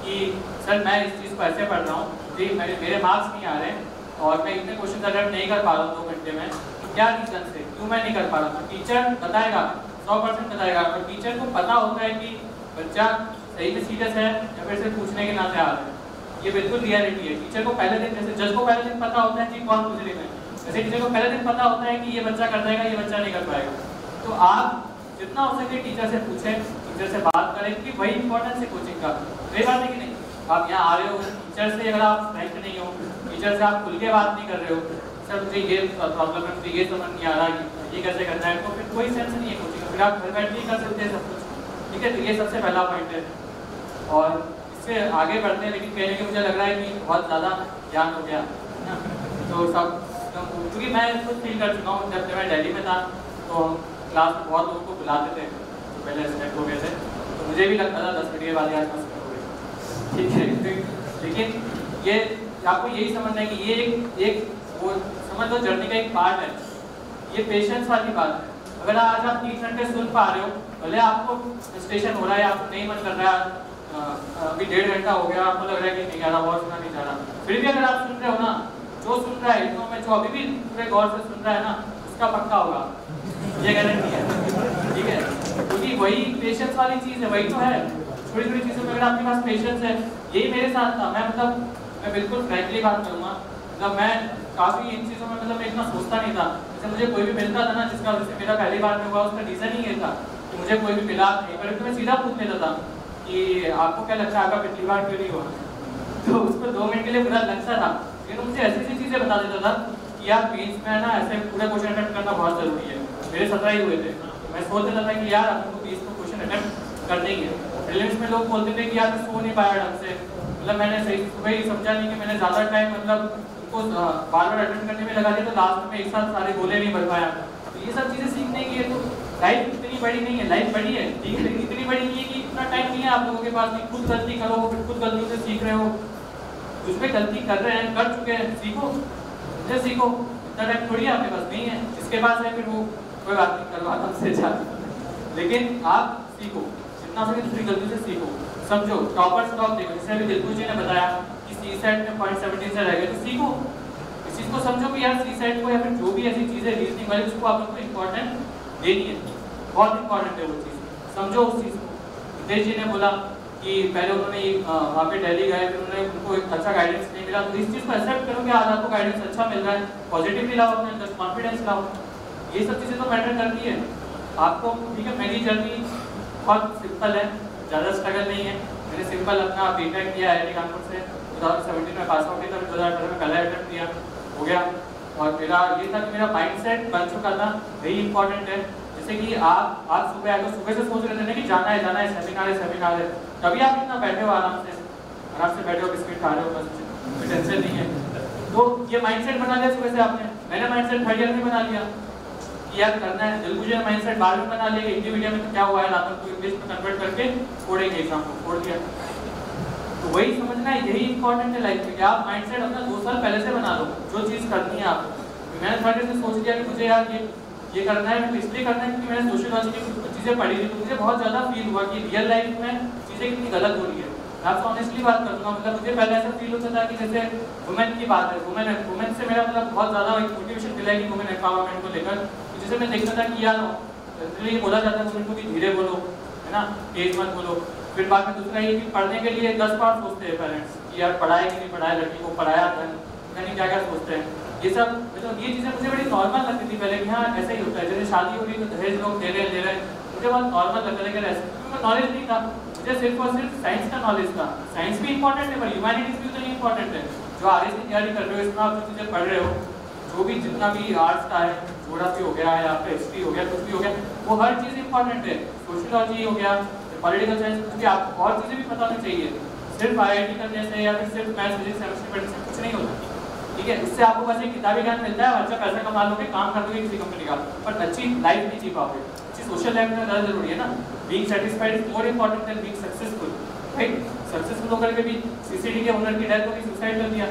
कि, सर, मैं इस चीज़ को ऐसे पढ़ रहा हूँ, जी मेरे मेरे मार्क्स नहीं आ रहे हैं और मैं इतने क्वेश्चन अटेम्प्ट नहीं कर पा रहा हूँ दो घंटे में। तो क्या रीजन से? क्यों मैं नहीं कर पा रहा हूँ? टीचर बताएगा, सौ परसेंट बताएगा। और टीचर को पता होता है कि बच्चा सही में सीरियस है या फिर सिर्फ़ पूछने के नाते आ रहा है। ये बिल्कुल रियलिटी है। टीचर को पहले दिन, जैसे, जज को पहले दिन पता होता है कि कौन पूछ रही वैसे टीचर को पहले दिन पता होता है कि ये बच्चा कर देगा ये बच्चा नहीं कर पाएगा। तो आप जितना हो सके टीचर से पूछें टीचर से बात करें क्योंकि वही इंपॉर्टेंस है कोचिंग का। सही बात है कि नहीं? आप यहाँ आ रहे हो टीचर से अगर आप फ्रेंक नहीं हो टीचर से आप खुल के बात नहीं कर रहे हो सर मुझे ये प्रॉब्लम है, मुझे ये समझ नहीं आ रहा ये कैसे करना है। तो फिर कोई सेंस नहीं है कोचिंग का। फिर आप घर बैठ के ही कर सकते सब कुछ। ठीक है? तो ये सबसे पहला पॉइंट है। और इससे आगे बढ़ते हैं, लेकिन कहने के मुझे लग रहा है कि बहुत ज़्यादा ज्ञान हो गया तो सब क्योंकि मैं खुद फील कर चुका हूँ, जब मैं दिल्ली में था तो हम क्लास में बहुत लोगों को बुलाते थे तो पहले सिलेक्ट हो गए थे। तो मुझे भी लगता था दस मिनट के बाद आज मैं हो गए ठीक है लेकिन ये, आपको यही समझना है कि ये एक एक वो समझ लो जर्नी का एक पार्ट है। ये पेशेंस वाली बात है। अगर आज आप तीन घंटे सुन पा रहे हो, भले आपको स्टेशन हो रहा है, आपको नहीं मन कर रहा है अभी डेढ़ घंटा हो गया, आपको लग रहा है कि नहीं ज़्यादा और सुना नहीं जा रहा। फिर भी अगर आप सुन रहे हो ना जो सुन रहा है, इतना जो अभी भी पूरे गौर से सुन रहा है ना, उसका पक्का होगा। ये गारंटी है। ठीक है? क्योंकि वही पेशेंस वाली चीज़ है, वही तो है। छोटी छोटी चीज़ों में अगर आपके पास पेशेंस है, यही मेरे साथ था। मैं मतलब मैं बिल्कुल फ्रैंकली बात करूँगा। मतलब मैं काफ़ी इन चीज़ों में मतलब मैं इतना सोचता नहीं था। जैसे मुझे कोई भी मिलता था ना, जिसका जैसे मेरा पहली बार में हुआ, उसका रीज़न ही ये था कि मुझे कोई भी मिला नहीं। पर मैं सीधा पूछ लेता था कि आपको क्या लगता है, आपका पिछली बार क्यों नहीं हुआ? तो उसको दो मिनट के लिए बुरा लगता था। लेकिन मुझे ऐसी ऐसी चीज़ें बता देता था कि यार मेन्स में ना, ऐसे पूरे क्वेश्चन अटेम्प्ट करना बहुत ज़रूरी है। मेरे सत्रह ही हुए थे। मैं सोच देता था कि यार आपको बीस को क्वेश्चन अटेम्प्ट कर देंगे। प्रीलिम्स में लोग बोलते थे कि यार, मैं सो नहीं पाया ढंग से। मतलब मैंने सही, सुबह ही समझा नहीं कि मैंने ज़्यादा टाइम मतलब उनको बार बार अटेम्प्ट करने में लगा दिया तो लास्ट में एक साथ सारे गोले नहीं भर पाया। तो ये सब चीज़ें सीखने की है तो लाइफ इतनी बड़ी नहीं है। लाइफ बड़ी है। ठीक है इतनी बड़ी नहीं है कि इतना टाइम नहीं है आप लोगों के पास कि खुद गलती करो फिर खुद गलतियों से सीख रहे हो। उसमें गलती कर रहे हैं, कर चुके हैं सीखो। मुझे सीखो, इतना टाइम थोड़ी आपके पास नहीं है इसके पास है फिर वो कोई बात नहीं, करवा हमसे जाती लेकिन आप सीखो, जितना सके दूसरी गलती से सीखो। समझो, टॉपर स्टॉप देखो, जैसे अभी दिलकुश जी ने बताया कि सी सेट में पॉइंट सेवनटीन से रह गए तो सीखो। इस चीज़ को समझो कि यार सी सेट को या फिर जो भी ऐसी चीज़ें रीजनिंग वाली उसको आप लोग को इम्पोर्टेंट देनी है। बहुत इंपॉर्टेंट है वो चीज़। समझो उस चीज़ को। हितेश जी ने बोला कि पहले उन्होंने वहाँ पे दिल्ली गए, फिर उन्होंने उनको एक अच्छा गाइडेंस नहीं मिला। तो इस चीज़ को एक्सेप्ट करो कि आज आपको गाइडेंस अच्छा मिल रहा है पॉजिटिवली लाओ, अपने कॉन्फिडेंस लाओ। ये सब चीज़ें तो मैटर करती है। आपको, ठीक है, मेरी जर्नी बहुत सिंपल है, ज़्यादा स्ट्रगल नहीं है। मैंने सिंपल अपना टेक किया आई कानपुर से। टू थाउज़ेंड सेवेंटीन में पास आउट किया था दो हज़ार अठारह में पहला अटेम्प्ट किया, हो गया। और मेरा, ये था कि मेरा माइंड सेट बन चुका था वही इंपॉर्टेंट है। जैसे कि आप आज सुबह तो सुबह से सोच रहे थे ना कि जाना है जाना है सेमिनार है सेमिनार है तभी आप इतना बैठे हो आराम से। आराम से बैठे हो, बिस्किट खा रहे हो, बस। कोई टेंशन नहीं है। तो ये माइंडसेट बना लिया सुबह से आपने। मैंने माइंडसेट थर्ड ईयर में बना लिया। कि यार करना है। दिल मुझे माइंडसेट बाद में बना लिया हिंदी मीडियम में तो क्या हुआ है? लातन को इंग्लिश में कन्वर्ट करके छोड़ेंगे एग्ज़ाम को, छोड़ दिया। तो वही समझना है, यही इंपॉर्टेंट है लाइफ में कि आप माइंडसेट अपना दो साल पहले से बना लो, जो चीज़ करनी है आपको। मैंने थर्ड ईयर से सोच लिया कि मुझे यार ये ये करना है, इसलिए करना है क्योंकि मैंने सोशियोलॉजी की चीज़ें पढ़ी थी। तो मुझे बहुत ज़्यादा फील हुआ कि रियल लाइफ में चीज़ें कितनी गलत हो रही है। मैं आपसे ऑनेस्टली बात करूँगा मतलब मुझे पहले ऐसा फील होता था कि जैसे वुमेन की बात है वुमेन वुमेन से मेरा मतलब बहुत ज़्यादा एक मोटिवेशन मिला है कि वुमेन एम्पावरमेंट को लेकर। तो जैसे मैं देखता था कि यार ये बोला जाता है वुमेन को कि धीरे बोलो, है ना, तेज मत बोलो। फिर बाद में दूसरा ये कि पढ़ने के लिए दस बार सोचते हैं पेरेंट्स कि यार पढ़ाए कि नहीं पढ़ाए लड़की को पढ़ाया था नहीं क्या क्या सोचते हैं। ये सब मतलब ये चीज़ें मुझे बड़ी नॉर्मल लगती थी पहले कि हाँ ऐसा ही होता है। जैसे शादी हो रही तो दहेज लोग दे रहे दे रहे मुझे बहुत नॉर्मल लगता है क्योंकि नॉलेज नहीं था। मुझे सिर्फ़ और सिर्फ़ साइंस का नॉलेज था साइंस भी इंपॉर्टेंट है पर ह्यूमैनिटीज भी उतनी इंपॉर्टेंट है। जो आर एस की तैयारी कर रहे हो इसमें आप चीज़ें पढ़ रहे हो, जो भी जितना भी आर्ट्स का है जोग्राफी हो गया, या फिर हिस्ट्री हो गया, कुछ भी हो गया, वो हर चीज़ इंपॉर्टेंट है। सोशियोलॉजी हो गया पॉलिटिकल साइंस भी आपको और चीज़ें भी पता होनी चाहिए। सिर्फ़ आई आई टी करने से या फिर सिर्फ़ मैथ्स फिजिक्स केमिस्ट्री पढ़ने कुछ नहीं होता। ठीक है? इससे आपको बस एक किताबी ज्ञान मिलता है अच्छा पैसा कमा लोगे, काम कर लोगे किसी कंपनी का। पर अच्छी लाइफ नहीं जी पाओगे। अच्छी सोशल लाइफ में ज़्यादा ज़रूरी है ना? Being satisfied is more important than being successful right successful होकर के भी सीसीडी के ओनर की डेथ हो गई सुसाइड कर दिया।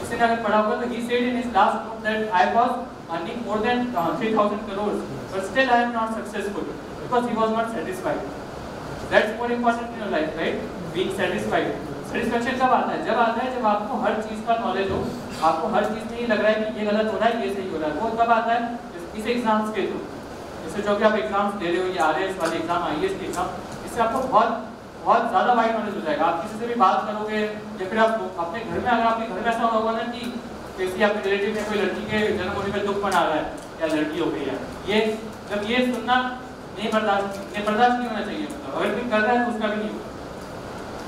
किसी ने अगर पढ़ा होगा तो he said in his last note that I was earning more than 3000 crore but still I am not successful because he was not satisfied that's more important in your life right being satisfied satisfaction कब आता है? जब आता है जब आपको हर चीज़ का knowledge हो। आपको हर चीज़ में ये लग रहा है कि ये गलत हो रहा है, ये सही हो रहा है। वो कब आता है? इस एग्ज़ाम्स के थ्रू। जैसे जो कि आप एग्ज़ाम्स दे रहे हो, ये आर वाले एग्ज़ाम आई के एग्ज़ाम इससे आपको बहुत बहुत ज़्यादा वाइड नॉलेज हो जाएगा। आप किसी से भी बात करोगे या फिर आप अपने घर में, अगर आपके घर में ऐसा होगा ना कि किसी आपके रिलेटिव में कोई लड़की के जन्म होने पर दुख मना रहा है या लड़की हो गई है, ये, जब ये सुनना नहीं बर्दाश्त नहीं बर्दाश्त नहीं होना चाहिए मतलब अगर कोई कर रहा है तो उसका भी नहीं होगा।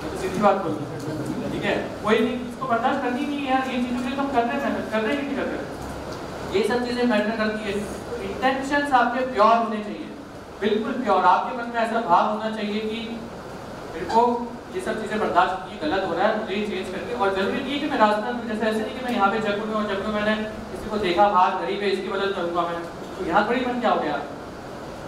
तो सीधी बात बोलूँ ठीक है? कोई नहीं, इसको बर्दाश्त करनी नहीं है, ये चीज़ों के लिए तुम कर रहे हैं कर रहे हैं कि नहीं कर रहे ये सब चीज़ें मैटर करती है। इंटेंशन आपके प्योर होने चाहिए। बिल्कुल प्योर आपके मन में ऐसा भाव होना चाहिए कि मेरे को ये सब चीज़ें बर्दाश्त की गलत हो रहा है, मुझे चेंज करके। और ज़रूरी नहीं है कि मैं राजस्थान में जैसे ऐसे नहीं कि मैं यहाँ पे जयपुर में और में मैंने किसी को देखा, बाहर गरीब है इसकी मदद करूँगा मैं। तो यहाँ थोड़ी मन क्या हो गया?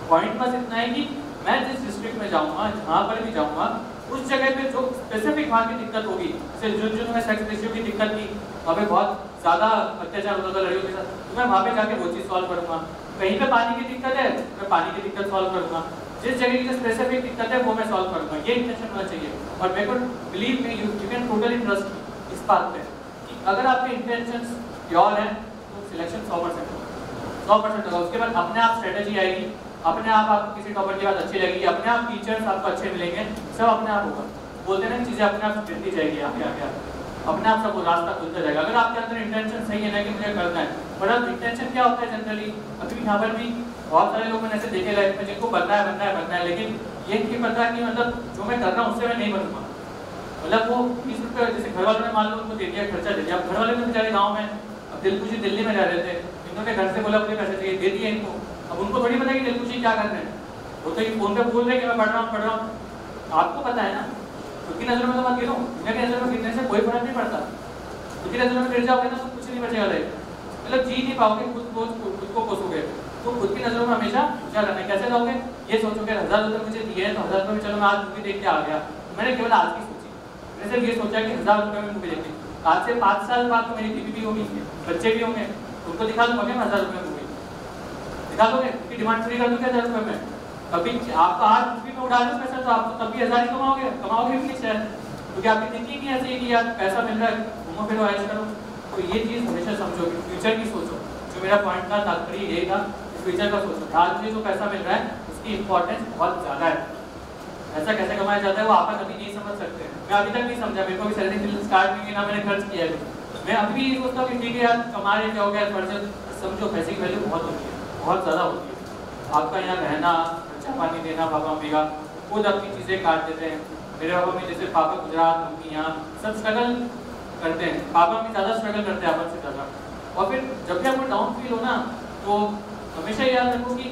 पॉइंट बस इतना है कि मैं जिस डिस्ट्रिक्ट में जाऊँगा, जहाँ पर भी जाऊँगा, उस जगह पे जो स्पेसिफिक वहाँ की दिक्कत होगी, जैसे जुन जुन में सेक्स रेशियो की दिक्कत थी, वहाँ पे बहुत ज़्यादा अत्याचार होता था लड़कियों के साथ तो मैं वहाँ पे जाके वो चीज़ सॉल्व करूँगा। कहीं पे पानी की दिक्कत है, मैं पानी की दिक्कत सॉल्व करूँगा। जिस जगह की स्पेसिफिक दिक्कत है, वो मैं सॉल्व करूँगा। ये इंटेंशन होना चाहिए। और मेरे को believe me you you can totally trust इस बात पे कि अगर आपके इंटेंशन प्योर हैं तो सिलेक्शन सौ परसेंट होगा। सौ परसेंट होगा। उसके बाद अपने आप स्ट्रेटेजी आएगी। अपने आप आपको किसी टॉपर की बात अच्छी लगेगी। अपने आप टीचर्स आपको अच्छे मिलेंगे। सब अपने आप होगा। बोलते ना चीज़ें अपने आप मिलती जाएगी, आगे आगे आगे। अपने आप सब रास्ता खुलता जाएगा। अगर आपके अंदर इंटेंशन सही है ना कि मुझे करना है अब इंटेंशन क्या होता है जनरली अभी यहाँ पर भी बहुत सारे लोग मैंने ऐसे देखे लाइफ में, जिनको बनना है बनना है बनना है, लेकिन ये नहीं पता कि मतलब जो मैं कर रहा हूँ, उससे मैं नहीं बनूँगा। मतलब वो बीस रुपये जैसे घर वालों ने मान लो उनको दे दिया, खर्चा दे दिया। अब घर वाले तो बेचारे गाँव में अब दिलकुशी दिल्ली में रह रहे थे। इन्होंने घर से बोला, मुझे पैसे चाहिए, दे दिए इनको। अब उनको थोड़ी पता कि दिलकुशी क्या कर रहे हैं। वो तो फ़ोन पे बोल रहे कि मैं पढ़ रहा हूँ, पढ़ रहा हूँ। आपको पता है ना? उसकी नज़र में तो मत गिरो दुनिया की नज़र में गिरने से कोई फ़र्क नहीं पड़ता। उसकी नज़र में गिर जाओगे तो कुछ नहीं बचेगा लाइफ मतलब जी नहीं पाओगे, खुद को खुद को कोसोगे। तो खुद की नज़रों में हमेशा ऊँचा रहना कैसे जाओगे? ये सोचोगे हज़ार रुपये मुझे दिए तो हज़ार रुपये में चलो, मैं आज मूवी देख के आ गया। मैंने केवल आज की सोची। मैंने सिर्फ़ ये सोचा कि हज़ार रुपये में मूवी देखी आज से पाँच साल बाद तो मेरी बीवी भी होगी, बच्चे भी होंगे। उनको दिखा दूँगा क्या हज़ार रुपये मूवी दिखा दोगे कि डिमांड फ्री कर दूँगा हज़ार रुपये में? कभी आपका आज मूवी में उड़ा दो पैसा तो आप तो तब भी हज़ार कमाओगे कमाओगे भी शायद। क्योंकि आपकी थिंकिंग ही ऐसी कि यार पैसा मिल रहा है, घूमो फिरो ऐश करो। तो ये चीज़ हमेशा समझो कि फ्यूचर की सोचो। जो मेरा पॉइंट था, तात्पर्य यही था फ्यूचर का सोचो। आज मुझे जो पैसा मिल रहा है, उसकी इंपॉर्टेंस बहुत ज़्यादा है। पैसा कैसे कमाया जाता है, वो आप कभी नहीं समझ सकते। मैं अभी तक नहीं समझा, मेरे को भी सैलरी मिल स्टार्ट नहीं ना मैंने खर्च किया है। मैं अभी भी सोचता हूँ ठीक है यार, कमा रहे क्या हो गया समझो पैसे की वैल्यू बहुत होती है, बहुत ज़्यादा होती है। आपका यहाँ रहना खर्चा पानी देना मम्मी का खुद अपनी चीज़ें काट देते हैं। मेरे बाबा मम्मी जैसे पापा गुजरात मम्मी यहाँ सब स्ट्रगल करते हैं। पापा मम्मी ज़्यादा स्ट्रगल करते हैं आपस से ज़्यादा। और फिर जब भी आपको डाउन फील हो ना तो हमेशा याद रखो कि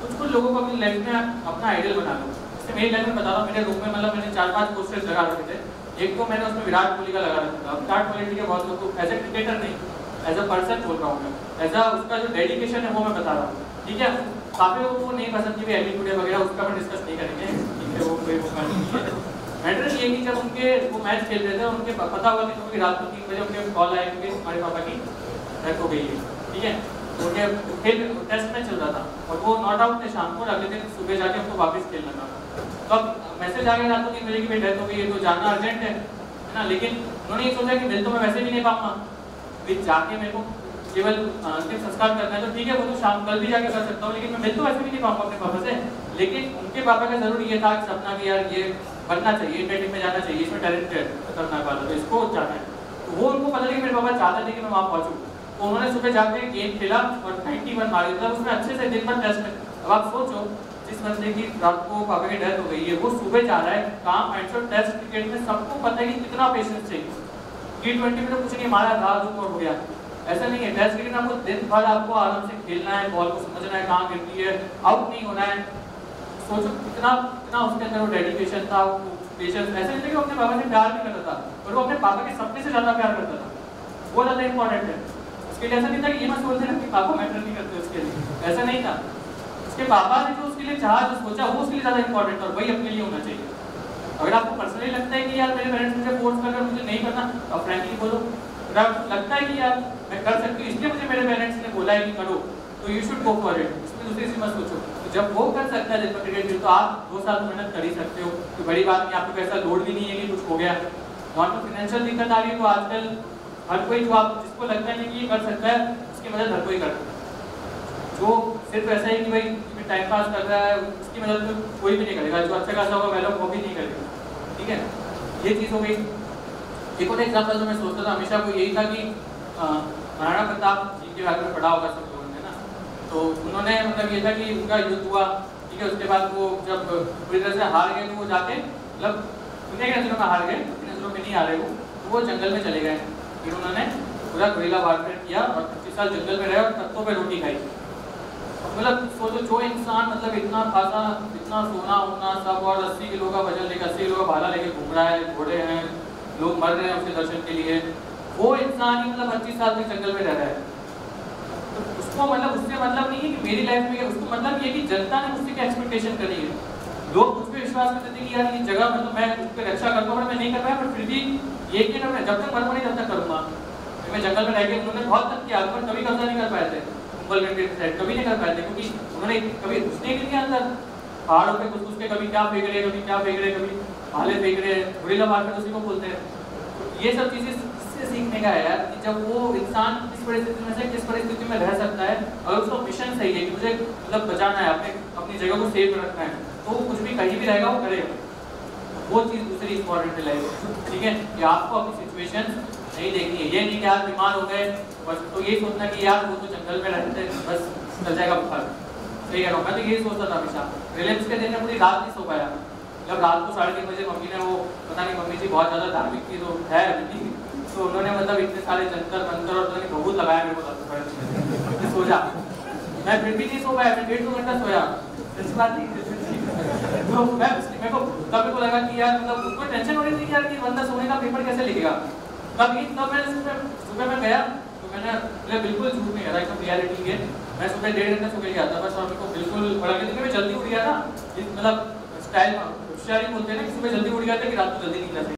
कुछ कुछ लोगों को अपनी लाइफ में अपना आइडियल बना लो। जैसे मेरी लाइफ में बता रहा हूँ, मेरे रूम में मतलब मैंने चार पाँच पोस्टर्स लगा रखे थे। एक तो मैंने उसमें विराट कोहली का लगा रखा था। विराट कोहली है, बहुत लोग एज ए क्रिकेटर नहीं एज अ पर्सन बोल रहा हूँ मैं। एज अ उसका जो डेडिकेशन है, वो मैं बता रहा हूँ। ठीक है? काफ़ी लोगों को नहीं पसंद की एमी टुडे वगैरह, उसका मैं डिस्कस नहीं करेंगे ठीक वो कोई मौका नहीं है मैटर ये कि जब उनके वो मैच खेल रहे थे, उनके पता हुआ कि क्योंकि रात को तीन बजे उनके कॉल आए क्योंकि हमारे पापा की डेथ हो गई है। ठीक है? उनके खेल टेस्ट मैच चल रहा था और वो नॉट आउट थे शाम को अगले दिन सुबह जाके उनको वापस खेलना था। तो अब मैसेज आ गया रात को तीन बजे की मेरी डेथ हो गई है तो जाना अर्जेंट है ना? लेकिन उन्होंने ये सोचा कि मिल तो मैं वैसे भी नहीं पाऊँगा। फिर जाके मेरे को केवल अंतिम संस्कार करना है तो ठीक है, वो तो शाम, कल भी जाके कर सकता हूँ, लेकिन मैं मिल तो वैसे भी नहीं पाऊँगा अपने पापा से। लेकिन उनके पापा का ज़रूर ये था कि सपना कि यार ये बनना चाहिए टीम में जाना चाहिए, इसमें टैलेंटेड करना वाला तो इसको जाना है। तो वो उनको पता नहीं मेरे पापा चाहते थे कि मैं वहाँ पहुँचूँ। तो उन्होंने सुबह जाके गेम खेला और नाइन्टी वन मारी था, उसमें अच्छे से दिन भर टेस्ट में अब आप सोचो, जिस बंदे की रात को पापा की डेथ हो गई है, वो सुबह जा रहा है, काम एंड टेस्ट क्रिकेट में सबको पता है कि कितना पेशेंस चाहिए। टी ट्वेंटी में तो कुछ नहीं मारा था दुख और हो गया ऐसा नहीं है टेस्ट क्रिकेट आपको दिन भर आपको आराम से खेलना है बॉल को समझना है, कहाँ गिरती है आउट नहीं होना है। सोचो कितना कितना उसके अंदर वो डेडिकेशन था पेशेंस ऐसा नहीं कि अपने पापा से प्यार नहीं करता था, पर वो अपने पापा के सपने से ज़्यादा प्यार करता था। वो ज़्यादा इंपॉर्टेंट है। उसके लिए ऐसा नहीं था कि ये मैं सोचते ना कि पापा मैटर नहीं करते उसके लिए। ऐसा नहीं था। उसके पापा ने जो उसके लिए चाह, जो सोचा, वो उसके लिए ज़्यादा इंपॉर्टेंट था और वही अपने लिए होना चाहिए। अगर आपको पर्सनली लगता है कि यार मेरे पेरेंट्स मुझे फोर्स कर मुझे नहीं करना तो फ्रेंकली बोलो लगता है कि यार मैं कर सकती हूँ, इसलिए मुझे मेरे पेरेंट्स ने बोला है कि करो तो you should go for it इसमें दूसरी सी मत सोचो। तो जब वो कर सकता है क्रिकेट तो आप दो साल तो मेहनत कर ही सकते हो। तो बड़ी बात नहीं, आपको ऐसा लोड भी नहीं है कि कुछ हो गया। पर फाइनेंशियल दिक्कत आ रही है तो आजकल हर कोई जो आप, जिसको लगता है कि ये कर सकता है, उसकी मदद हर कोई करता है। जो सिर्फ़ ऐसा है कि भाई टाइम पास कर रहा है, उसकी मदद कोई भी नहीं करेगा। जो अच्छा खासा होगा, वह वो भी नहीं करेगा। ठीक है? ये चीज़ हो गई। एक और एग्ज़ाम्पल जो मैं सोचता था, हमेशा वो यही था कि महाराणा प्रताप जी के बारे में पढ़ा होगा सब लोगों ने ना? तो उन्होंने मतलब ये था कि उनका युद्ध हुआ, ठीक है, उसके बाद वो जब पूरी तरह से हार गए तो वो जाके मतलब के नज़रों में हार गए, अपने नज़रों में नहीं हारे वो तो वो जंगल में चले गए। फिर उन्होंने पूरा गुरीला वारफेयर किया और पच्चीस साल जंगल में रहे और तत्वों पर रोटी खाई। मतलब सोचो, जो इंसान मतलब इतना खासा, इतना सोना होना सब और अस्सी किलो का वज़न लेकर अस्सी किलो का भाला लेके घूम रहा है, घोड़े हैं लोग मर रहे हैं उसके दर्शन के लिए। वो इंसान ही मतलब पच्चीस साल तक जंगल में रह रहा है। तो उसको मतलब उससे मतलब नहीं है कि मेरी लाइफ में उसको मतलब ये कि जनता ने उससे क्या एक्सपेक्टेशन करी है? लोग उस पर विश्वास करते थे कि यार, ये जगह मतलब मैं उसकी रक्षा करता हूँ मैं नहीं कर पाया, पर फिर भी ये कि मैं जब तक मरूँगा नहीं तब तक करूँगा। मैं जंगल में रह के उन्होंने बहुत तक किया, पर कभी कब्जा नहीं कर पाए थे। मुगल कभी नहीं कर पाए थे, क्योंकि उन्होंने कभी घुसने के लिए अंदर। पहाड़ों पर कुछ घुस के कभी क्या फेंक रहे, कभी क्या फेंक रहे, कभी भाले फेंक रहे हैं गुरीला मार उसी को बोलते हैं। ये सब चीज़ें इससे सीखने का है यार, कि जब वो इंसान किस परिस्थिति में से किस परिस्थिति में रह सकता है और उसका मिशन सही है कि मुझे मतलब बचाना है, अपने अपनी जगह को सेफ़ रखना है तो वो कुछ भी कहीं भी रहेगा, वो करेगा। वो चीज़ दूसरी इंपॉर्टेंट है। लाइफ ठीक है? कि आपको अपनी सिचुएशन नहीं देखनी है। ये नहीं कि आप बीमार हो गए, बस। तो ये सोचना कि यार, वो तो जंगल में रहते हैं, बस, चल जाएगा बुखार। सही कह रहा हूँ मैं तो यही सोचता था हमेशा। रिलायंस के दिन में पूरी रात नहीं सो पाया। जब रात को साढ़े तीन बजे मम्मी ने वो, पता नहीं, मम्मी जी बहुत ज़्यादा धार्मिक थी तो है तो उन्होंने मतलब इतने सारे जंतर मंतर और उन्होंने बहुत लगाया मेरे को रात को कि सो जा मैं फिर भी नहीं सो पाया मैं डेढ़ दो घंटा सोया। तो मैं, मेरे को, तब मेरे को लगा कि यार मतलब उसको टेंशन हो रही थी यार, कि बंदा सोने का पेपर कैसे लिखेगा? तब ये तब मैंने सुबह मैं गया तो मैंने, मैं बिल्कुल झूठ नहीं कहा एकदम रियलिटी के मैं सुबह डेढ़ घंटा सो गया था बस और मेरे को बिल्कुल बड़ा क्योंकि मैं जल्दी उठ गया था। मतलब स्टाइल में होशियारी बोलते हैं ना कि सुबह जल्दी उठ जाते हैं कि रात को जल्दी निकला